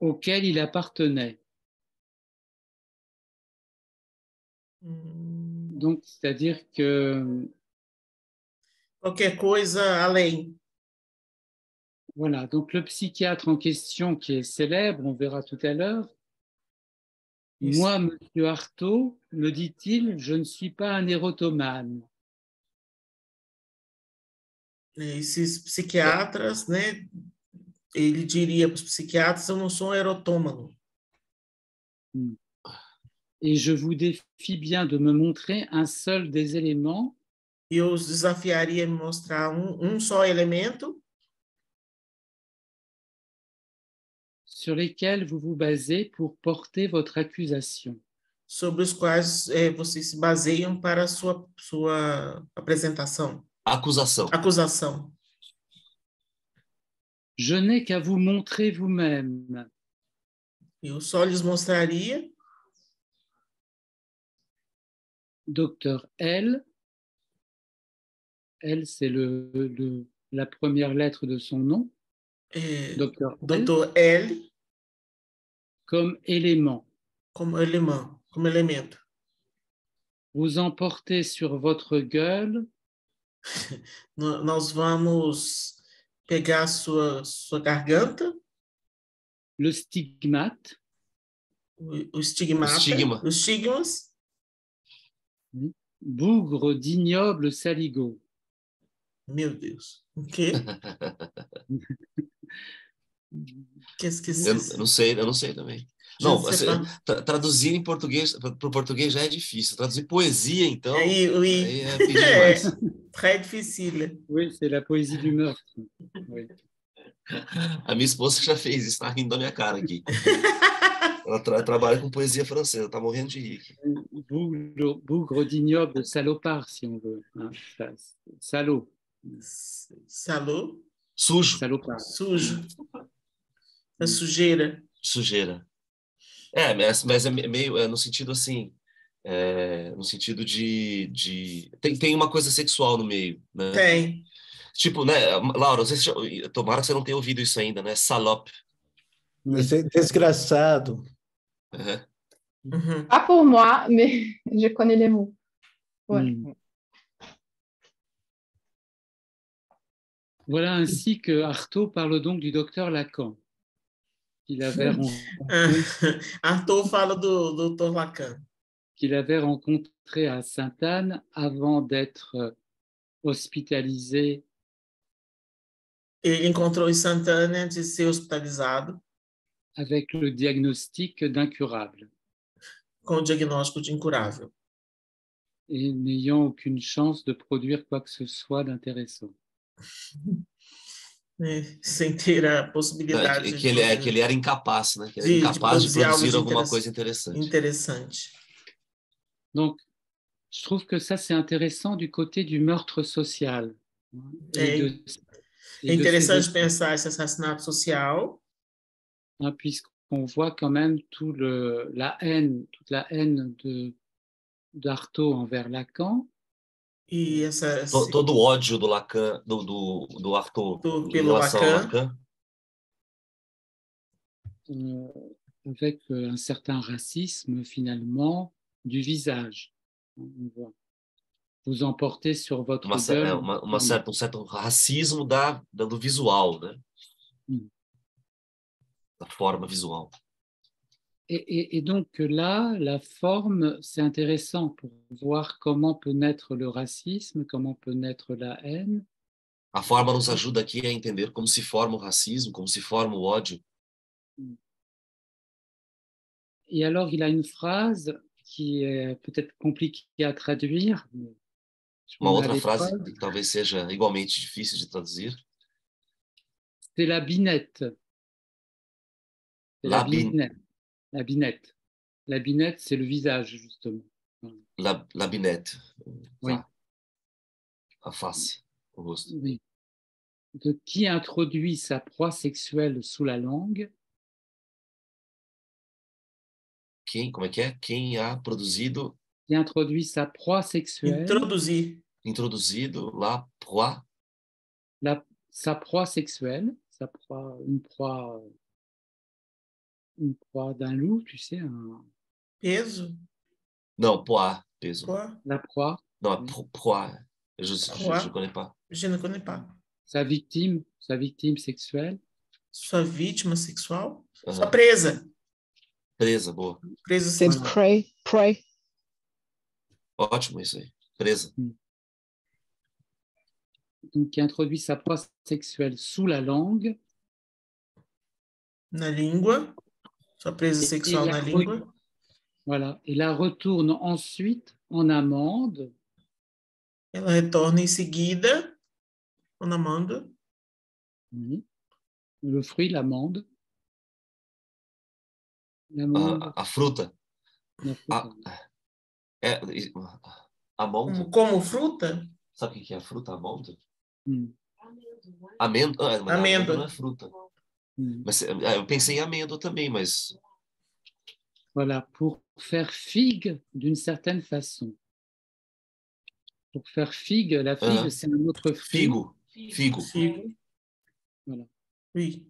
Speaker 4: auxquels il appartenait.
Speaker 1: hum,
Speaker 4: Donc, c'est-à-dire que,
Speaker 1: qualquer coisa além.
Speaker 4: voilà, donc le psychiatre en question qui est célèbre, on verra tout à l'heure, moi, monsieur Artaud, me dit-il, je ne suis pas un érotomane.
Speaker 1: Esses psiquiatras, né? Ele diria para os psiquiatras: eu não sou um erotômano.
Speaker 4: Et je vous défie bien de me montrer un seul des éléments
Speaker 1: E eu os desafiaria a me mostrar um, um só elemento
Speaker 4: sur lesquels vous vous basez pour porter votre accusation.
Speaker 1: sobre os quais eh, vocês se baseiam para a sua, sua apresentação,
Speaker 2: acusação
Speaker 1: acusação.
Speaker 4: Je n'ai qu'à vous montrer vous-même
Speaker 1: Eu só lhes mostraria
Speaker 4: Docteur L. L, c'est le, le- la première lettre de son nom,
Speaker 1: eh,
Speaker 4: Docteur L,
Speaker 1: Dr. L
Speaker 4: comme élément.
Speaker 1: como elemento, como elemento.
Speaker 4: Vous emportez sur votre gueule
Speaker 1: Nós vamos pegar a sua, sua garganta,
Speaker 4: le stigmate
Speaker 1: o, o estigmata,
Speaker 2: O estigma.
Speaker 1: os estigmas,
Speaker 4: bougre d'ignoble saligo.
Speaker 1: meu Deus, o quê? que esqueci.
Speaker 2: eu, eu não sei eu não sei também não assim, tra- traduzir em português para o português já é difícil traduzir poesia então
Speaker 1: Aí, oui,
Speaker 2: aí é pedir
Speaker 1: É.
Speaker 2: demais
Speaker 1: très difficile.
Speaker 4: Oui, c'est la poésie du meurtre. Oui.
Speaker 2: a minha esposa já fez isso tá rindo da minha cara aqui ela tra- trabalha com poesia francesa tá morrendo de rir.
Speaker 4: Bougre, bougre d'ignoble salopard, si on veut. hein. Salaud,
Speaker 1: Salô,
Speaker 2: sujo
Speaker 4: salopard.
Speaker 1: sujo. A sujeira.
Speaker 2: sujeira. É, mas, mas é me- meio é no sentido assim, é, no sentido de, de tem, tem uma coisa sexual no meio, né?
Speaker 1: Tem.
Speaker 2: Tipo, né, Laura, você já, tomara que você não tenha ouvido isso ainda, né? Salope.
Speaker 3: c'est desgraçado.
Speaker 2: Uhum.
Speaker 1: Uhum.
Speaker 5: Pas pour moi, mais je connais les mots. Ouais.
Speaker 4: Mm. Voilà ainsi que Artaud parle donc du docteur Lacan, qu'il avait, ren-
Speaker 1: Arthur fala do. Lacan.
Speaker 4: qu'il avait rencontré à Sainte-Anne avant d'être euh, hospitalisé
Speaker 1: Ele encontrou em Santana antes de ser hospitalizado
Speaker 4: avec le diagnostic d'incurable
Speaker 1: com o diagnóstico de incurável
Speaker 4: et n'ayant aucune chance de produire quoi que ce soit d'intéressant.
Speaker 1: né? sem ter a possibilidade
Speaker 2: Que, que ele, é, que ele era incapaz, né? Que era
Speaker 1: De- de
Speaker 2: incapaz de
Speaker 1: produzir algo
Speaker 2: produzir
Speaker 1: de
Speaker 2: alguma
Speaker 1: interess-
Speaker 2: coisa interessante.
Speaker 1: interessante.
Speaker 4: Donc, je trouve que ça, c'est intéressant du côté du meurtre social.
Speaker 1: É,
Speaker 4: de-
Speaker 1: é
Speaker 4: de
Speaker 1: interessante pensar esse assassinato social,
Speaker 4: hein, puisqu'on voit quand même tout le, la haine, toute la haine de d'Artaud envers Lacan,
Speaker 1: e essa,
Speaker 2: To- Todo o ódio do Lacan, do, do, do Arthur
Speaker 1: Do- pelo Lacan.
Speaker 2: Lacan,
Speaker 4: euh, avec euh, un certain racisme finalement du visage. On voit. Vous emportez sur votre
Speaker 2: uma,
Speaker 4: gueule.
Speaker 2: é, uma, uma certa, um certo racismo da, da- do visual, né?
Speaker 4: Hum.
Speaker 2: Da forma visual.
Speaker 4: Et, et- et donc là, la forme, c'est intéressant pour voir comment peut naître le racisme, comment peut naître la haine.
Speaker 2: A forma nos ajuda aqui a entender como se forma o racismo, como se forma o ódio.
Speaker 4: Et alors, il a une phrase qui est peut-être compliquée à traduire. mais
Speaker 2: Uma outra
Speaker 4: pas.
Speaker 2: que talvez seja igualmente difícil de traduzir.
Speaker 4: C'est la binette. La,
Speaker 2: La bin-
Speaker 4: binette. La binette. La binette, c'est le visage, justement.
Speaker 2: La, labinete.
Speaker 4: Oui.
Speaker 2: Tá. A face.
Speaker 4: Oui. De qui introduit sa proie sexuelle sous la langue?
Speaker 2: Quem, como é que é? Quem a produzido,
Speaker 4: Qui introduit sa proie sexuelle,
Speaker 1: introduzir
Speaker 2: introduzido la proie,
Speaker 4: la- sa proie sexuelle, sa proie, une proie, une proie d'un loup, tu sais, un-
Speaker 1: peso,
Speaker 2: não, poá, peso.
Speaker 1: quoi?
Speaker 4: la proie, Oui.
Speaker 2: pro- proie. Je je,
Speaker 1: Proie?
Speaker 2: je connais pas.
Speaker 1: Je ne connais pas.
Speaker 4: sa victime, sa victime sexuelle,
Speaker 1: Sua vítima sexual?
Speaker 2: Aham.
Speaker 1: Sua presa.
Speaker 2: Presa, boa.
Speaker 1: Presa
Speaker 5: C'est
Speaker 1: sexual.
Speaker 5: pray, pray.
Speaker 2: Ótimo isso aí. Presa.
Speaker 4: donc qui introduit sa proie sexuelle sous la langue,
Speaker 1: Na língua. Sua presa
Speaker 4: E-
Speaker 1: sexual
Speaker 4: e a
Speaker 1: na
Speaker 4: coi-
Speaker 1: língua.
Speaker 4: voilà, et la retourne ensuite en amande
Speaker 1: Ela retorna em seguida. On amanda.
Speaker 4: Oui. Le fruit, l'amande. L'amande.
Speaker 2: A, a fruta.
Speaker 4: la fruit,
Speaker 2: A, é, e- amôndoa.
Speaker 1: Como, fruta?
Speaker 2: Sabe o que é a fruta amôndoa?
Speaker 4: Mm,
Speaker 2: Amêndoa. Ah, mas
Speaker 1: Amêndoa.
Speaker 2: não é fruta.
Speaker 4: Mm.
Speaker 2: Mas, ah, eu pensei em amêndoa também, mas
Speaker 4: Voilà, pour faire figue d'une certaine façon. Pour faire figue, la figue,
Speaker 2: Ah.
Speaker 4: c'est un autre fruit.
Speaker 2: figo. Figo.
Speaker 1: Figo.
Speaker 4: Voilà.
Speaker 1: Oui.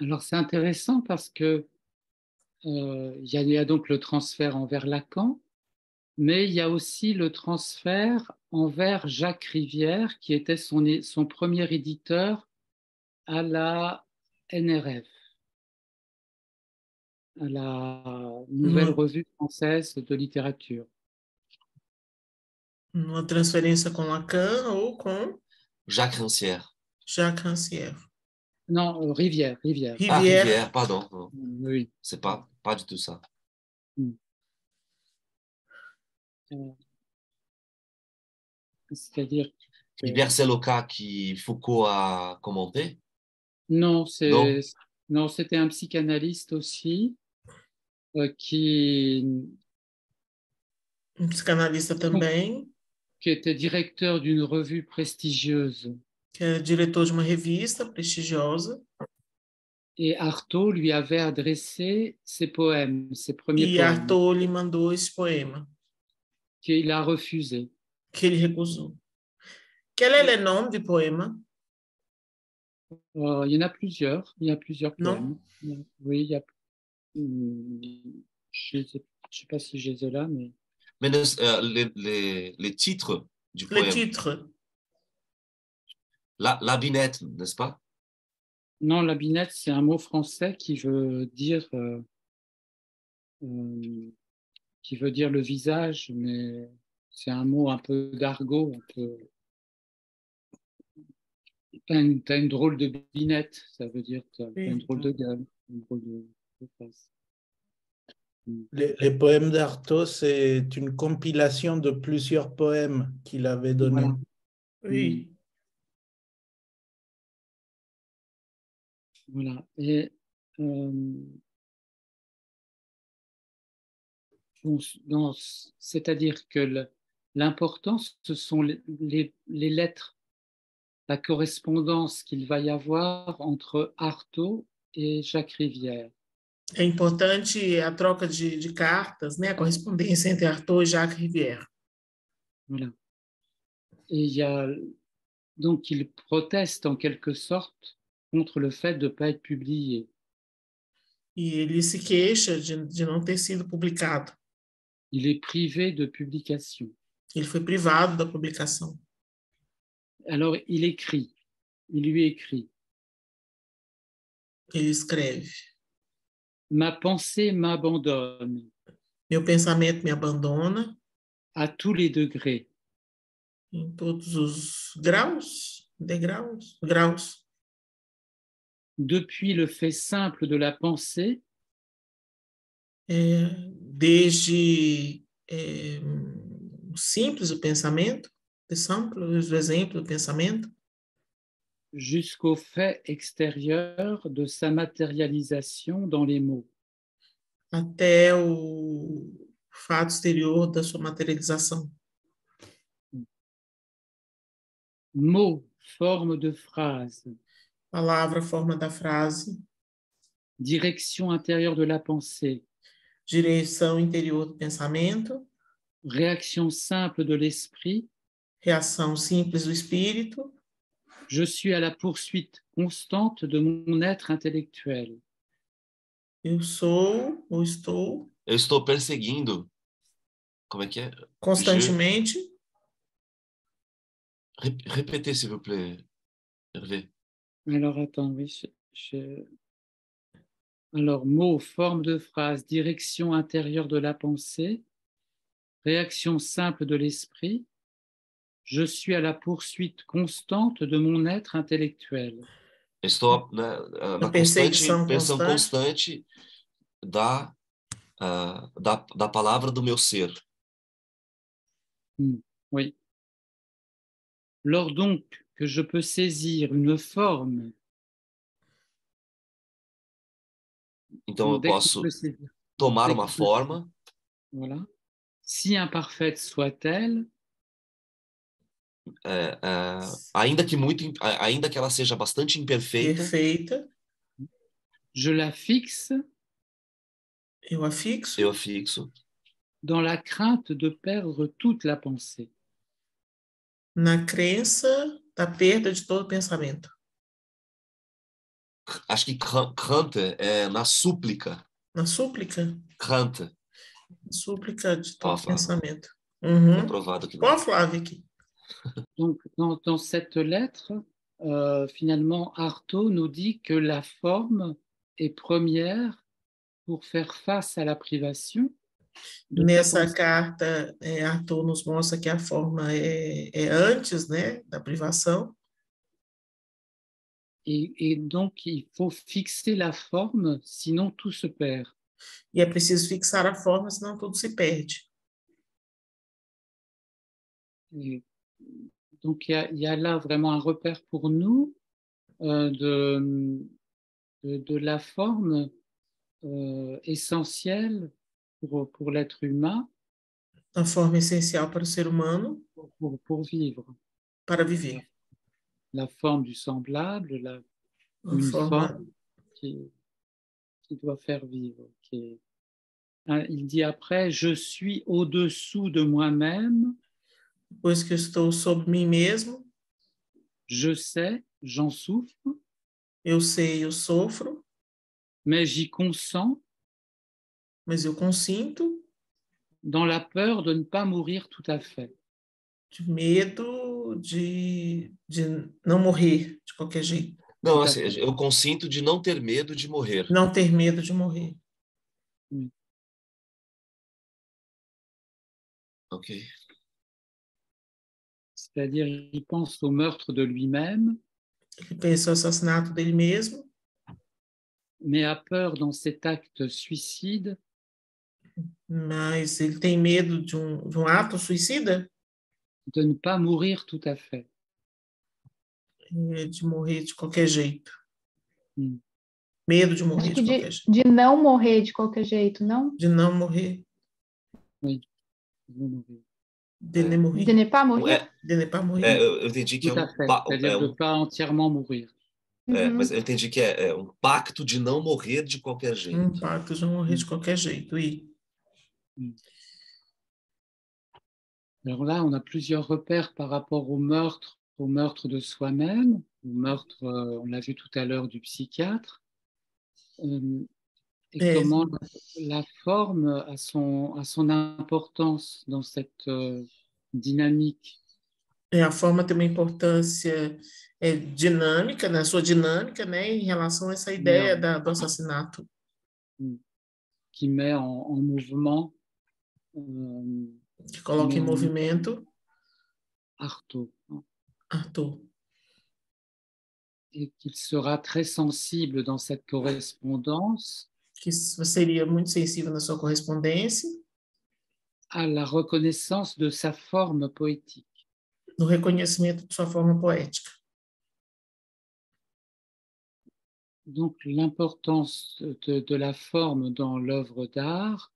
Speaker 4: Alors c'est intéressant parce que euh, il y, a- il y a donc le transfert envers Lacan, mais il y a aussi le transfert envers Jacques Rivière, qui était son, premier éditeur à la NRF, à la Nouvelle
Speaker 1: Mhm.
Speaker 4: Revue Française de Littérature.
Speaker 1: Uma transferência com Lacan ou com
Speaker 2: Jacques Rancière.
Speaker 1: Jacques Rancière.
Speaker 4: Non, euh, Rivière, Rivière.
Speaker 2: Ah,
Speaker 1: Rivière.
Speaker 2: Rivière, pardon. Non,
Speaker 4: Oui.
Speaker 2: C'est pas, pas du tout ça.
Speaker 4: Euh, C'est-à-dire que-
Speaker 2: Rivière, c'est le cas qui Foucault a commenté?
Speaker 4: Non, c'est
Speaker 2: Non?
Speaker 4: c'était un psychanalyste aussi euh, qui,
Speaker 1: Um psicanalista também,
Speaker 4: qui était directeur d'une revue prestigieuse.
Speaker 1: que é diretor de uma revista prestigiosa.
Speaker 4: Et Artaud lui avait adressé ses poèmes, ses premiers
Speaker 1: E
Speaker 4: poèmes,
Speaker 1: Arthur lhe mandou esse poema,
Speaker 4: qu'il a refusé.
Speaker 1: que ele recusou. Quel est le nom du poema?
Speaker 4: Euh, il y en a plusieurs. Il y a plusieurs
Speaker 1: Non?
Speaker 4: poèmes. Oui, il y a. Hum, Je ne sais, pas si j'ai les là, mais
Speaker 2: Mais ne- euh, les, les, les titres du
Speaker 1: Le
Speaker 2: poème.
Speaker 1: titre.
Speaker 2: La, la binette, n'est-ce pas?
Speaker 4: Non, la binette, c'est un mot français qui veut dire euh, euh, qui veut dire le visage, mais c'est un mot un peu d'argot, un peu. T'as une, t'as une drôle de binette, ça veut dire t'as t'as une
Speaker 1: Oui.
Speaker 4: drôle de gueule, une drôle de, de face.
Speaker 3: Les, les poèmes d'Artaud, c'est une compilation de plusieurs poèmes qu'il avait donnés.
Speaker 4: Voilà.
Speaker 1: Oui.
Speaker 4: Voilà. Et euh, C'est-à-dire que l'important, ce sont les, les- les lettres, la correspondance qu'il va y avoir entre Artaud et Jacques Rivière.
Speaker 1: É importante a troca de, de cartas, né? A correspondência entre Arthur e Jacques Rivière.
Speaker 4: Voilà. Et il y a donc il proteste en quelque sorte contre le fait de ne pas être publié.
Speaker 1: E ele se queixa de, de não ter sido publicado.
Speaker 4: Il est privé de publication.
Speaker 1: Ele foi privado da publicação.
Speaker 4: Alors il écrit, il lui écrit
Speaker 1: Ele escreve:
Speaker 4: Ma pensée m'abandonne
Speaker 1: Meu pensamento me abandona
Speaker 4: à tous les degrés.
Speaker 1: em todos os graus, degraus, graus.
Speaker 4: Depuis le fait simple de la pensée
Speaker 1: É, desde é, simples o pensamento, de simple, o exemplo do pensamento,
Speaker 4: jusqu'au fait extérieur de sa matérialisation dans les mots.
Speaker 1: até o fato exterior da sua materialização.
Speaker 4: Mots, forme de phrase,
Speaker 1: Palavra, forma da frase,
Speaker 4: direction intérieure de la pensée,
Speaker 1: direção interior do pensamento,
Speaker 4: réaction simple de l'esprit,
Speaker 1: reação simples do espírito,
Speaker 4: je suis à la poursuite constante de mon être intellectuel.
Speaker 1: eu sou ou estou
Speaker 2: Eu estou perseguindo. Como é que é?
Speaker 1: constantemente.
Speaker 2: Ré- Répétez, s'il vous plaît, Hervé.
Speaker 4: Alors, attends, oui. je- je- Alors, mots, forme de phrase, direction intérieure de la pensée, réaction simple de l'esprit. Je suis à la poursuite constante de mon être intellectuel.
Speaker 2: Estou na, na
Speaker 1: Na
Speaker 2: constante versão
Speaker 1: constante.
Speaker 2: da, ah, da, da palavra do meu ser.
Speaker 4: Oui. Lors donc que je peux saisir une forme,
Speaker 2: Então eu posso tomar uma forma,
Speaker 4: voilà, si imparfaite soit-elle,
Speaker 2: é, é, ainda que muito, a- ainda que ela seja bastante imperfeita,
Speaker 1: Perfeita,
Speaker 4: je la fixe.
Speaker 1: Eu afixo
Speaker 2: eu afixo
Speaker 4: dans la crainte de perdre toute la pensée.
Speaker 1: na crença da perda de todo pensamento.
Speaker 2: Acho que crante é na súplica,
Speaker 1: Na súplica,
Speaker 2: crante,
Speaker 1: súplica de todo
Speaker 2: Flávio.
Speaker 1: pensamento. Uhum.
Speaker 2: comprovado que não.
Speaker 1: Qual Flávio aqui?
Speaker 4: Donc, dans, dans cette lettre, euh, finalement, Artaud nous dit que la forme est première pour faire face à la privation.
Speaker 1: Nessa carta, é, Arthur nos mostra que a forma é, é antes né, da privação,
Speaker 4: Et, et donc, il faut fixer la forme, sinon tout se perd.
Speaker 1: e é preciso fixar a forma, senão tudo se perde.
Speaker 4: Et donc, il y, a, il y a là vraiment un repère pour nous euh, de, de, de la forme euh, essentielle pour, pour l'être humain
Speaker 1: A forma essencial para o ser humano
Speaker 4: pour, pour vivre.
Speaker 1: para viver.
Speaker 4: La forme du semblable, la, une forme qui, qui doit faire vivre. qui est- Hein, Il dit après, je suis au-dessous de moi-même,
Speaker 1: depois que estou sobre mim mesmo,
Speaker 4: je sais, j'en souffre,
Speaker 1: eu sei, eu sofro,
Speaker 4: mais j'y consens.
Speaker 1: Mas eu consinto.
Speaker 4: Dans la peur de ne pas mourir tout à fait.
Speaker 1: de medo de, de não morrer de qualquer jeito.
Speaker 2: Não, assim, eu consinto de não ter medo de morrer.
Speaker 1: Não ter medo de morrer.
Speaker 2: Ok.
Speaker 4: C'est-à-dire, il pense au meurtre de lui-même,
Speaker 1: Ele pensa o assassinato dele mesmo,
Speaker 4: mais a peur dans cet acte suicide
Speaker 1: mas ele tem medo de um, de um ato suicida,
Speaker 4: de ne pas mourir tout à fait.
Speaker 1: de morrer de qualquer jeito.
Speaker 4: Hum.
Speaker 1: Medo de morrer de
Speaker 5: que
Speaker 1: qualquer
Speaker 5: de,
Speaker 1: jeito.
Speaker 5: de não morrer de qualquer jeito, não?
Speaker 1: De não morrer.
Speaker 4: Oui. Vous mourir.
Speaker 1: De ne mourir.
Speaker 5: De ne pas mourir.
Speaker 2: É,
Speaker 1: De ne pas mourir.
Speaker 2: é, eu entendi que
Speaker 4: Tout
Speaker 2: é
Speaker 4: à
Speaker 2: um,
Speaker 4: fait.
Speaker 2: é
Speaker 4: de
Speaker 2: um
Speaker 4: ne pas entièrement mourir.
Speaker 2: É,
Speaker 5: Mhm.
Speaker 2: mas eu entendi que é, é um pacto de não morrer de qualquer jeito.
Speaker 1: Um pacto de não morrer de qualquer jeito. E
Speaker 4: Alors là, on a plusieurs repères par rapport au meurtre, au meurtre de soi-même, au meurtre, euh, on l'a vu tout à l'heure, du psychiatre. Euh, et
Speaker 1: Et-
Speaker 4: comment la, la forme a son, a son importance dans cette euh, dynamique?
Speaker 1: é, a forma tem uma importância é, dinâmica, na sua dinâmica, né, em relação a essa ideia da, do assassinato.
Speaker 4: qui met en, en mouvement euh,
Speaker 1: que coloca em
Speaker 4: Hum.
Speaker 1: movimento
Speaker 4: hein,
Speaker 1: Arthur.
Speaker 4: et qu'il sera très sensible dans cette correspondance
Speaker 1: que seria muito sensível na sua correspondência,
Speaker 4: à la reconnaissance de sa forme poétique.
Speaker 1: no reconhecimento de sua forma poética.
Speaker 4: Donc l'importance de, de la forme dans l'œuvre d'art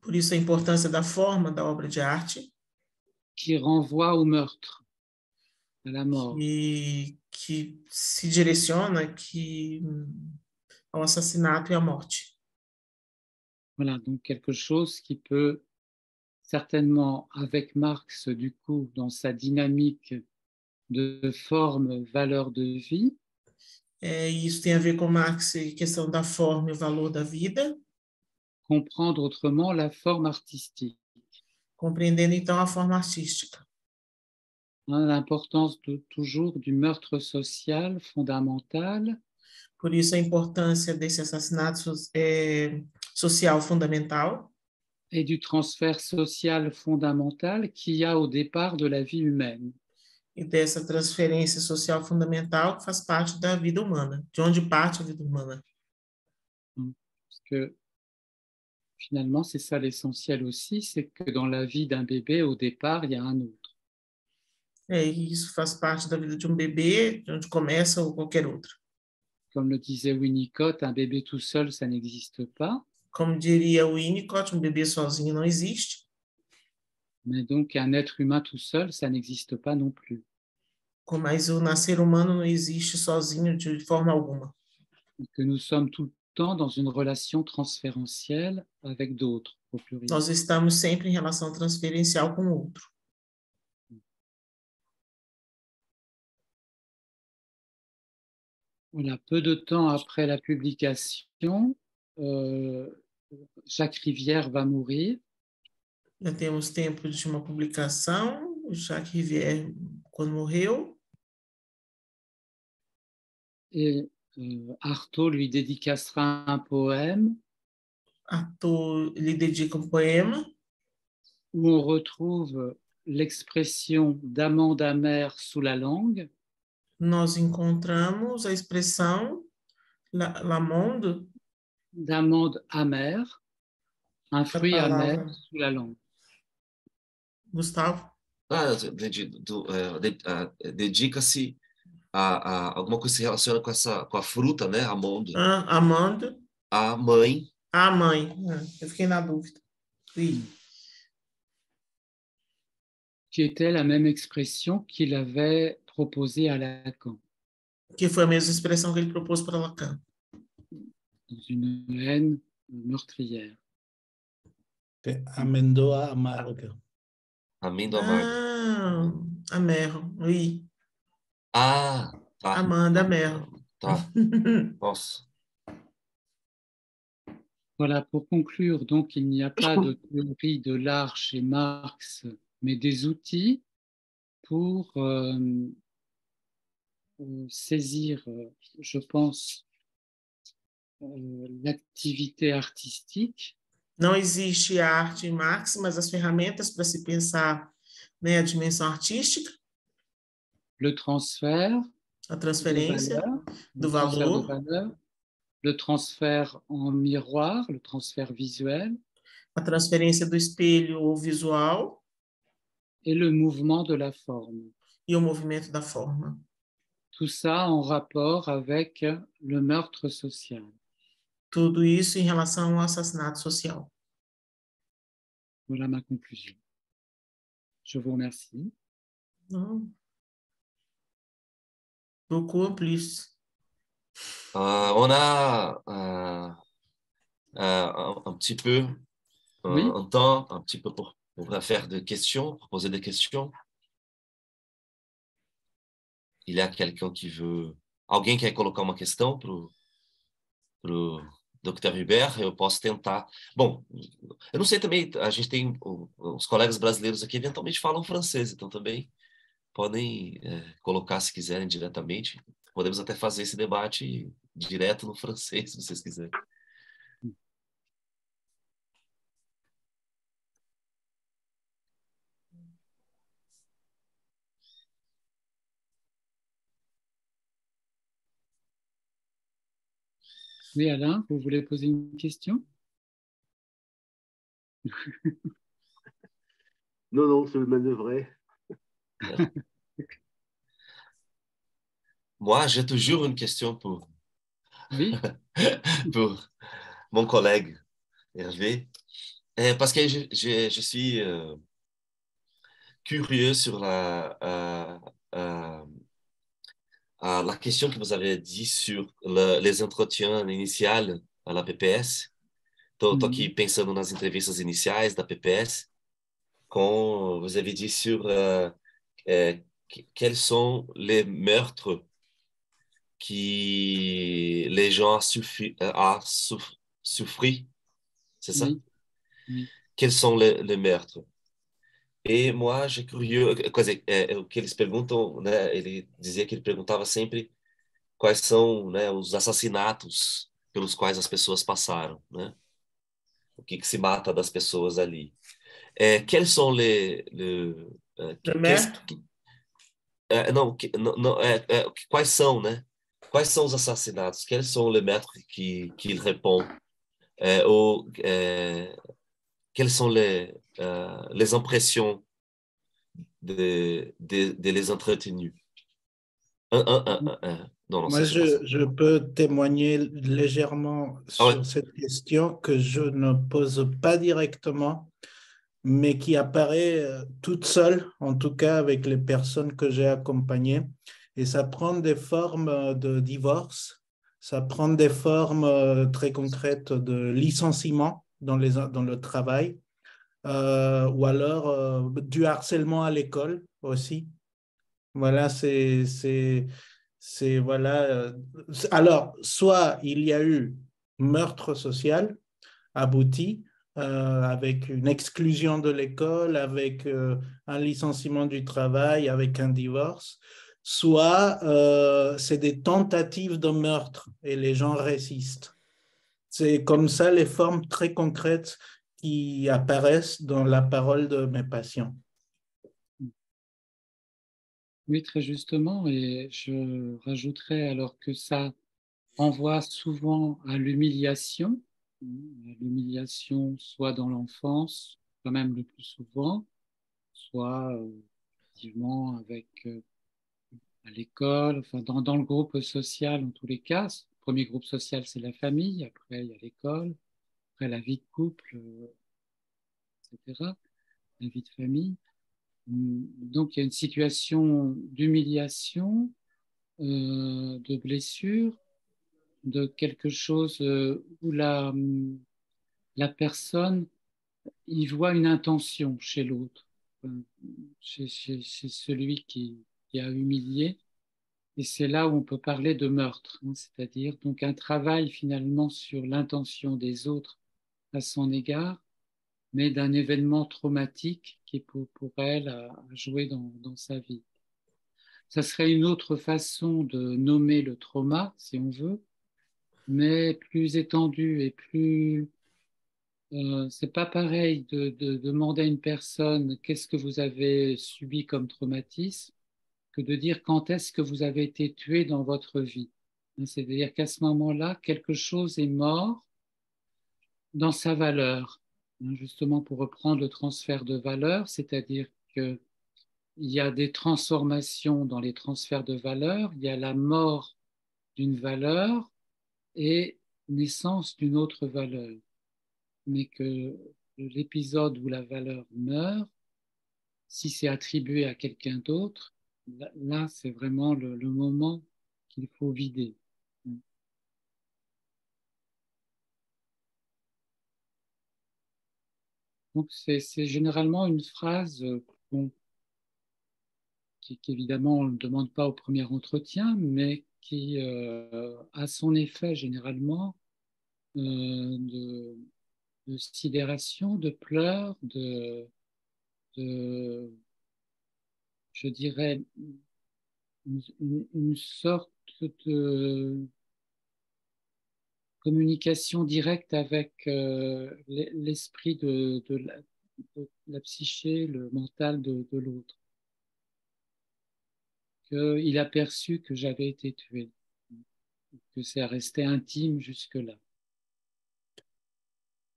Speaker 1: Por isso a importância da forma da obra de arte
Speaker 4: qui renvoie au meurtre, à la mort.
Speaker 1: e que se direciona que ao assassinato e à morte.
Speaker 4: Voilà, donc quelque chose qui peut certainement, avec Marx, du coup, dans sa dynamique de forme, valeur de vie,
Speaker 1: É, isso tem a ver com Marx questão da forma e valor da vida,
Speaker 4: comprendre autrement la forme artistique,
Speaker 1: compreendendo então a forma artística.
Speaker 4: hein, l'importance de- toujours du meurtre social fondamental
Speaker 1: Por isso a importância desse assassinato é, social fundamental
Speaker 4: et du transfert social fondamental qu'il y a au départ de la vie humaine.
Speaker 1: e dessa transferência social fundamental que faz parte da vida humana, de onde parte a vida humana?
Speaker 4: Parce que finalement, c'est ça l'essentiel aussi, c'est que dans la vie d'un bébé, au départ, il y a un autre.
Speaker 1: É, isso faz parte da vida de um bebê, de onde começa ou qualquer outro.
Speaker 4: Comme le disait Winnicott, un bébé tout seul, ça n'existe pas.
Speaker 1: Como diria Winnicott, um bebê sozinho não existe,
Speaker 4: Mais donc, un être humain tout seul, ça n'existe pas non plus.
Speaker 1: mas o nascer humano não existe sozinho de forma alguma.
Speaker 4: Que nous sommes tout le temps dans une relation transférentielle avec d'autres, au pluriel.
Speaker 1: Nós estamos sempre em relação transferencial com o outro.
Speaker 4: Voilà, peu de temps après la publication, euh, Jacques Rivière va mourir.
Speaker 1: Já temos tempo de uma publicação, Jacques Rivière, quando morreu,
Speaker 4: Et euh, Artaud lui dédicacera un poème
Speaker 1: Arthur lhe dedica um poema
Speaker 4: où on retrouve l'expression d'amande amère sous la langue,
Speaker 1: nós encontramos a expressão la, l'amande,
Speaker 4: d'amande amère, un fruit amer sous la langue.
Speaker 1: Gustavo.
Speaker 2: Ah, eu entendi. Do- é, de- a- Dedica-se a, a alguma coisa que se relaciona com essa, com a fruta, né? Amôndoa.
Speaker 1: Ah, amande,
Speaker 2: A mãe.
Speaker 1: a mãe. Ah, eu fiquei na dúvida. Oui.
Speaker 4: qui était la même expression qu'il avait proposée à Lacan,
Speaker 1: Que foi a mesma expressão que ele propôs para Lacan.
Speaker 4: dans une haine meurtrière.
Speaker 3: Amendoa amarga.
Speaker 2: Amêndoa amarga.
Speaker 1: Ah, amer, oui.
Speaker 2: Ah, tá.
Speaker 1: Amanda.
Speaker 2: Tá. Nossa.
Speaker 4: Voilà, pour conclure, donc, il n'y a pas de théorie de l'art chez Marx, mais des outils pour euh, euh, saisir, euh, je pense, euh, l'activité artistique
Speaker 1: Não existe arte em Marx, mas as ferramentas para se pensar né, a dimensão artística,
Speaker 4: le transfert
Speaker 1: a transferência do
Speaker 4: le transfert
Speaker 1: valor,
Speaker 4: valeur, le transfert en miroir, le transfert visuel
Speaker 1: a transferência do espelho ou visual
Speaker 4: et le mouvement de la forme.
Speaker 1: e o movimento da forma.
Speaker 4: Tout ça en rapport avec le meurtre social.
Speaker 1: Tudo isso em relação ao assassinato social.
Speaker 4: Voilà ma conclusion. Je vous remercie.
Speaker 1: Non. Beaucoup en plus.
Speaker 2: Euh, on a euh, euh, un, un petit peu un,
Speaker 4: Oui.
Speaker 2: un temps, un petit peu pour, pour faire des questions, pour poser des questions. Il y a quelqu'un qui veut. Alguém quer colocar uma questão para o Dr. Hubert? Eu posso tentar. Bom, eu não sei também, a gente tem os colegas brasileiros aqui eventualmente falam francês, então também podem é, colocar se quiserem diretamente. Podemos até fazer esse debate direto no francês, se vocês quiserem.
Speaker 4: Oui, Alain, vous voulez poser une question
Speaker 6: Non, non, le manœuvrer.
Speaker 2: Moi, j'ai toujours une question pour,
Speaker 4: Oui,
Speaker 2: pour mon collègue Hervé. Euh, parce que je, je- je suis euh, curieux sur la, euh, euh, la question que vous avez dit sur le- les entretiens iniciais à la PPS. Estou
Speaker 4: Uhum.
Speaker 2: aqui pensando nas entrevistas iniciais da PPS, com vous avez dit sur que- quels sont les meurtres qui les gens suffi- a souff- souffri, c'est ça?
Speaker 4: oui, oui.
Speaker 2: Quels sont les, les meurtres? E moi, j'ai curieux, quer dizer, é, é o que eles perguntam, né? Ele dizia que ele perguntava sempre quais são, né, os assassinatos pelos quais as pessoas passaram, né? O que que se mata das pessoas ali? É, quels sont les, les, é, que-
Speaker 1: meurtre?
Speaker 2: que- é, não, que- não, é, é, quais são, né? Quais são os assassinatos? Quels sont les meurtres qui, qu'il répond? É, ou, é, quelles sont les, euh, les impressions de, de, de les entretenus? Un, un, un, un, un. Non, non,
Speaker 3: Moi, je, je peux témoigner légèrement sur
Speaker 2: Ah ouais.
Speaker 3: cette question que je ne pose pas directement, mais qui apparaît euh, toute seule, en tout cas avec les personnes que j'ai accompagnées. Et ça prend des formes euh, de divorce, ça prend des formes euh, très concrètes de licenciement dans, les, dans le travail, ou alors du harcèlement à l'école aussi. Voilà, c'est, voilà. Alors, soit il y a eu meurtre social abouti, euh, avec une exclusion de l'école, avec euh, un licenciement du travail, avec un divorce, soit euh, c'est des tentatives de meurtre et les gens résistent. C'est comme ça les formes très concrètes qui apparaissent dans la parole de mes patients.
Speaker 4: Oui, très justement. Et je rajouterais alors que ça renvoie souvent à l'humiliation, l'humiliation soit dans l'enfance, quand même le plus souvent, soit euh, effectivement avec euh, à l'école, enfin dans, dans le groupe social en tous les cas. Le premier groupe social, c'est la famille, après il y a l'école, après la vie de couple, euh, etc., la vie de famille. Hum, Donc, il y a une situation d'humiliation, de blessure, de quelque chose euh, où la, hum, la personne y voit une intention chez l'autre, chez, celui qui, a humilié. Et c'est là où on peut parler de meurtre, hein, c'est-à-dire donc un travail finalement sur l'intention des autres à son égard, mais d'un événement traumatique qui pour, elle a, a joué dans, dans sa vie. Ça serait une autre façon de nommer le trauma, si on veut, mais plus étendue et plus. Euh, c'est pas pareil de, de demander à une personne qu'est-ce que vous avez subi comme traumatisme que de dire quand est-ce que vous avez été tué dans votre vie. Hein, C'est-à-dire qu'à ce moment-là, quelque chose est mort dans sa valeur. Hein, Justement pour reprendre le transfert de valeur, c'est-à-dire que il y a des transformations dans les transferts de valeur, il y a la mort d'une valeur et naissance d'une autre valeur. Mais que l'épisode où la valeur meurt, si c'est attribué à quelqu'un d'autre, là, c'est vraiment le, moment qu'il faut vider. Donc c'est généralement une phrase qui, évidemment on ne demande pas au premier entretien, mais qui euh, a son effet généralement euh, de, sidération, de pleurs, de, je dirais, une, sorte de communication directe avec euh, l'esprit de, la, psyché, le mental de, de l'autre. Qu'il a perçu que j'avais été tué, que c'est resté intime jusque-là.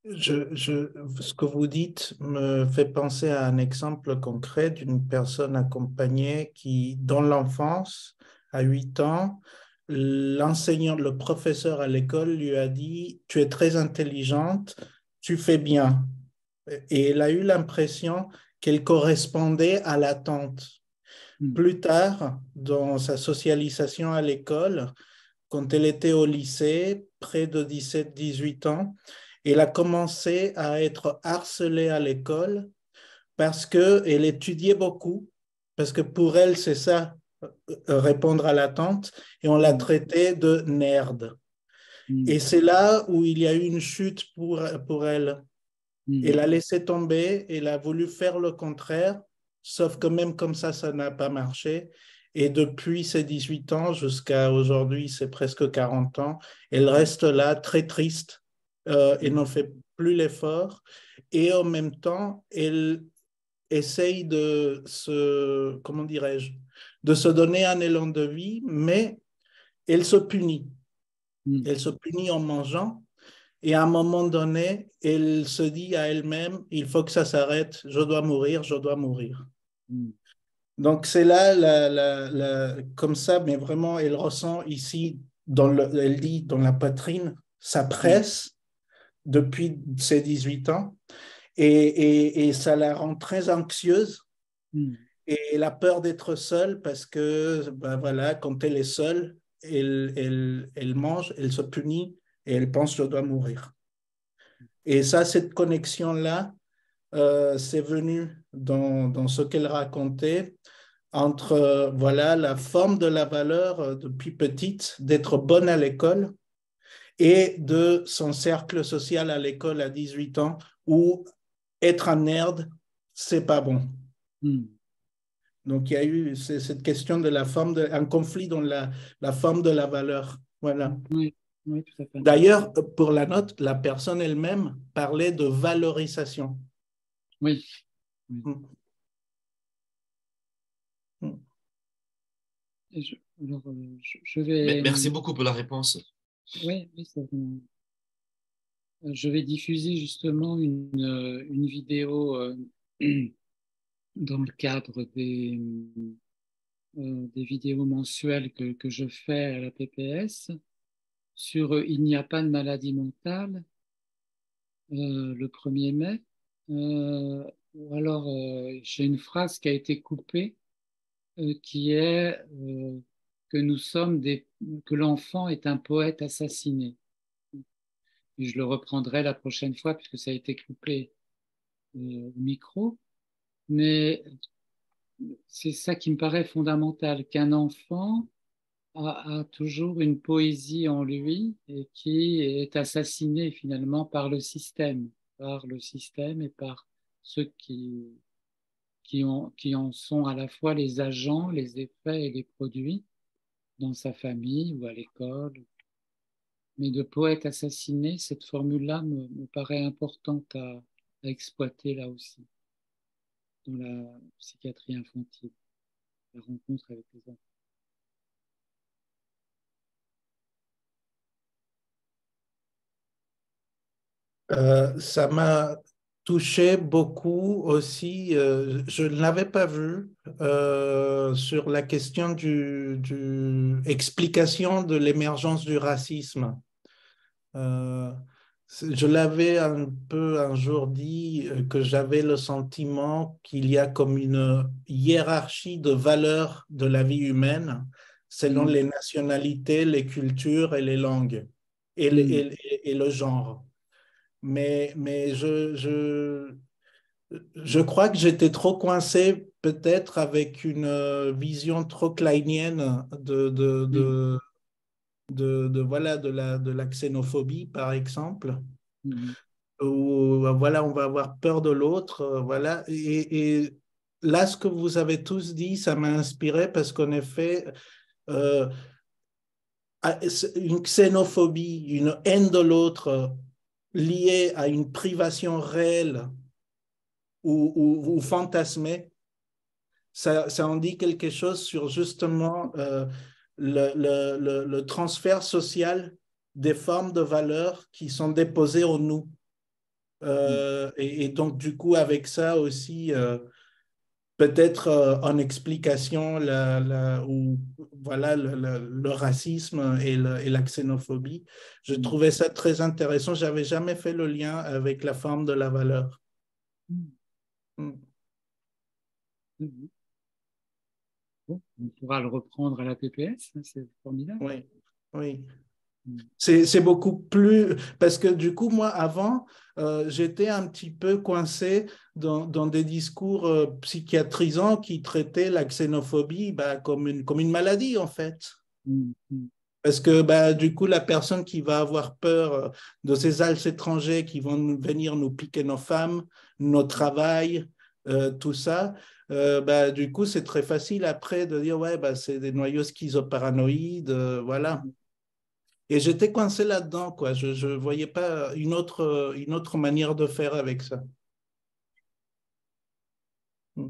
Speaker 3: Ce que vous dites me fait penser à un exemple concret d'une personne accompagnée qui, dans l'enfance, à 8 ans, l'enseignant, le professeur à l'école lui a dit, tu es très intelligente, tu fais bien. Et elle a eu l'impression qu'elle correspondait à l'attente. Plus tard, dans sa socialisation à l'école, quand elle était au lycée, près de 17-18 ans, elle a commencé à être harcelée à l'école parce qu'elle étudiait beaucoup, parce que pour elle, c'est ça, euh, répondre à l'attente, et on l'a mm. traitée de nerd. Mm. Et c'est là où il y a eu une chute pour, pour elle. Mm. Elle a laissé tomber, elle a voulu faire le contraire, sauf que même comme ça, ça n'a pas marché. Et depuis ses 18 ans jusqu'à aujourd'hui, c'est presque 40 ans, elle reste là très triste euh, elle n'en fait plus l'effort et en même temps, elle essaye de se, comment dirais-je, de se donner un élan de vie, mais elle se punit. Hmm. Elle se punit en mangeant et à un moment donné, elle se dit à elle-même, il faut que ça s'arrête, je dois mourir, je dois mourir. Hmm. Donc c'est là, la, comme ça, mais vraiment, elle ressent ici, dans le, elle dit dans la poitrine, ça presse, depuis ses 18 ans et, et, ça la rend très anxieuse. Hmm. Et elle a peur d'être seule parce que, ben voilà, quand elle est seule, elle, elle, elle, mange, elle se punit et elle pense je dois mourir. Et ça, cette connexion-là, euh, c'est venu dans, dans ce qu'elle racontait entre voilà la forme de la valeur euh, depuis petite, d'être bonne à l'école, et de son cercle social à l'école à 18 ans où être un nerd, c'est pas bon. Hmm. Donc il y a eu cette question de la forme, de, un conflit dans la, la forme de la valeur. Voilà. Oui, oui, tout à fait. D'ailleurs, pour la note, la personne elle-même parlait de valorisation.
Speaker 4: Oui.
Speaker 2: Je, alors, euh, je, vais... Merci beaucoup pour la réponse.
Speaker 4: Oui, je vais diffuser justement une, euh, une vidéo euh, dans le cadre des, euh, des vidéos mensuelles que, que, je fais à la PPS sur Il n'y a pas de maladie mentale le 1er mai. alors, j'ai une phrase qui a été coupée qui est que nous sommes des, que l'enfant est un poète assassiné. je le reprendrai la prochaine fois puisque ça a été coupé euh, au micro. Mais c'est ça qui me paraît fondamental, qu'un enfant a, toujours une poésie en lui et qui est assassiné finalement par le système, par le système et par ceux qui, qui, qui en sont à la fois les agents, les effets et les produits dans sa famille ou à l'école. Mais de poète assassiné, cette formule-là me, paraît importante à, exploiter là aussi, dans la psychiatrie infantile, la rencontre avec les enfants.
Speaker 3: Euh, ça m'a touché beaucoup aussi, euh, je ne l'avais pas vu, euh, sur la question du, du explication de l'émergence du racisme. Je l'avais un peu un jour dit que j'avais le sentiment qu'il y a comme une hiérarchie de valeurs de la vie humaine selon mm. les nationalités, les cultures et les langues et, mm. et, le genre. Mais, mais je, je, je crois que j'étais trop coincé peut-être avec une euh, vision trop kleinienne de, de, de, de, voilà, de, la, de la xénophobie, par exemple. Mm. Où voilà, on va avoir peur de l'autre. Euh, voilà. Et, et, là, ce que vous avez tous dit, ça m'a inspiré parce qu'en effet, euh, une xénophobie, une haine de l'autre liée à une privation réelle ou, fantasmer, ça, ça, en dit quelque chose sur justement euh, le, le, le, transfert social des formes de valeurs qui sont déposées en nous. Euh, et, donc, du coup, avec ça aussi, euh, peut-être en explication la, la, ou, voilà, le, racisme et, et, la xénophobie, je trouvais ça très intéressant. Je n'avais jamais fait le lien avec la forme de la valeur.
Speaker 4: Mm. Mm-hmm. on pourra le reprendre à la PPS, hein, c'est formidable.
Speaker 3: Oui, oui. C'est beaucoup plus... Parce que du coup, moi, avant, euh, j'étais un petit peu coincé dans, dans des discours euh, psychiatrisants qui traitaient la xénophobie bah, comme, une, comme une maladie, en fait. Mm-hmm. Parce que bah, du coup, la personne qui va avoir peur euh, de ces alces étrangers qui vont venir nous piquer nos femmes, nos travail, euh, tout ça, euh, bah, du coup, c'est très facile après de dire, ouais, bah, c'est des noyaux schizoparanoïdes, voilà. Et j'étais coincé là-dedans, quoi. Je ne voyais pas une autre, une autre manière de faire avec ça.
Speaker 4: Mm.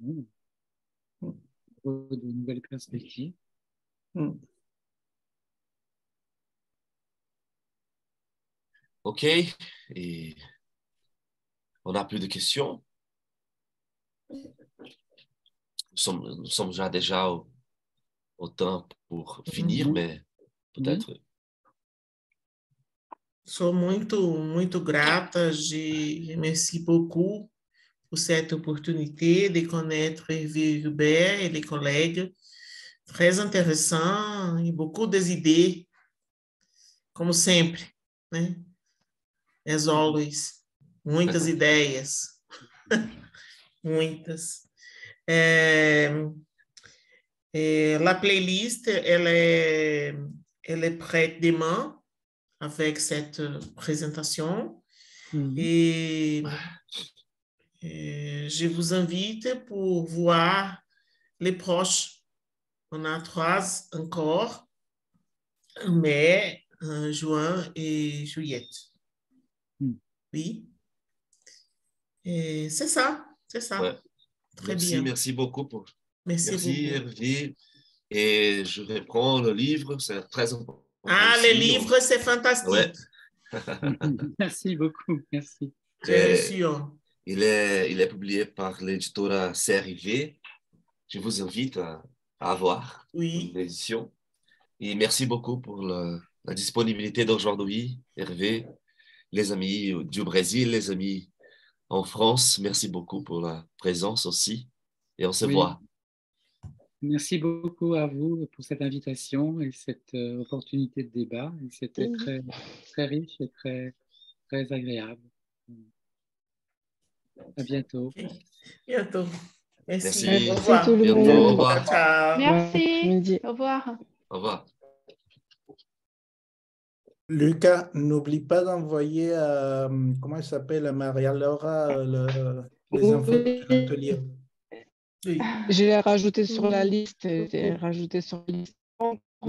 Speaker 4: Mm. De nouvelles perspectives.
Speaker 2: Mm. OK. Et on n'a plus de questions? Nous sommes, nous sommes déjà, déjà au, temps pour finir, mhm. mais peut-être. Mhm.
Speaker 1: Sou muito, muito grata, de, merci beaucoup pour cette opportunité de connaître Hervé Hubert et les collègues. Très intéressant e beaucoup d'idées, como sempre, né? as always. Muitas ideias. Muitas. É, é, la playlist, elle est, elle est prête demain avec cette présentation. Mm -hmm. et, et, je vous invite pour voir les proches. On a trois encore, mai, juin et juillet. Oui. Et c'est ça, c'est ça.
Speaker 2: Très merci, bien. Merci beaucoup pour.
Speaker 1: Merci, merci
Speaker 2: Hervé. Et je reprends le livre, c'est très important.
Speaker 1: Ah, le livre, c'est fantastique.
Speaker 4: merci beaucoup, merci.
Speaker 2: Il est, il est publié par l'éditeur CRV. Je vous invite à, à voir
Speaker 1: oui.
Speaker 2: l'édition. Et merci beaucoup pour la, la disponibilité d'aujourd'hui, Hervé les amis du Brésil, les amis en France. Merci beaucoup pour la présence aussi. Et on se voit.
Speaker 4: Merci beaucoup à vous pour cette invitation et cette euh, opportunité de débat. C'était très, très riche et très, très agréable. À bientôt.
Speaker 1: Bientôt.
Speaker 2: Merci.
Speaker 1: Au revoir. Au
Speaker 2: revoir.
Speaker 5: Merci. Au revoir.
Speaker 2: Au revoir.
Speaker 3: Lucas, n'oublie pas d'envoyer à, comment elle s'appelle, à Maria-Laura, le, les infos de l'atelier.
Speaker 7: Oui. Je l'ai rajouté sur la liste, rajouté sur la liste.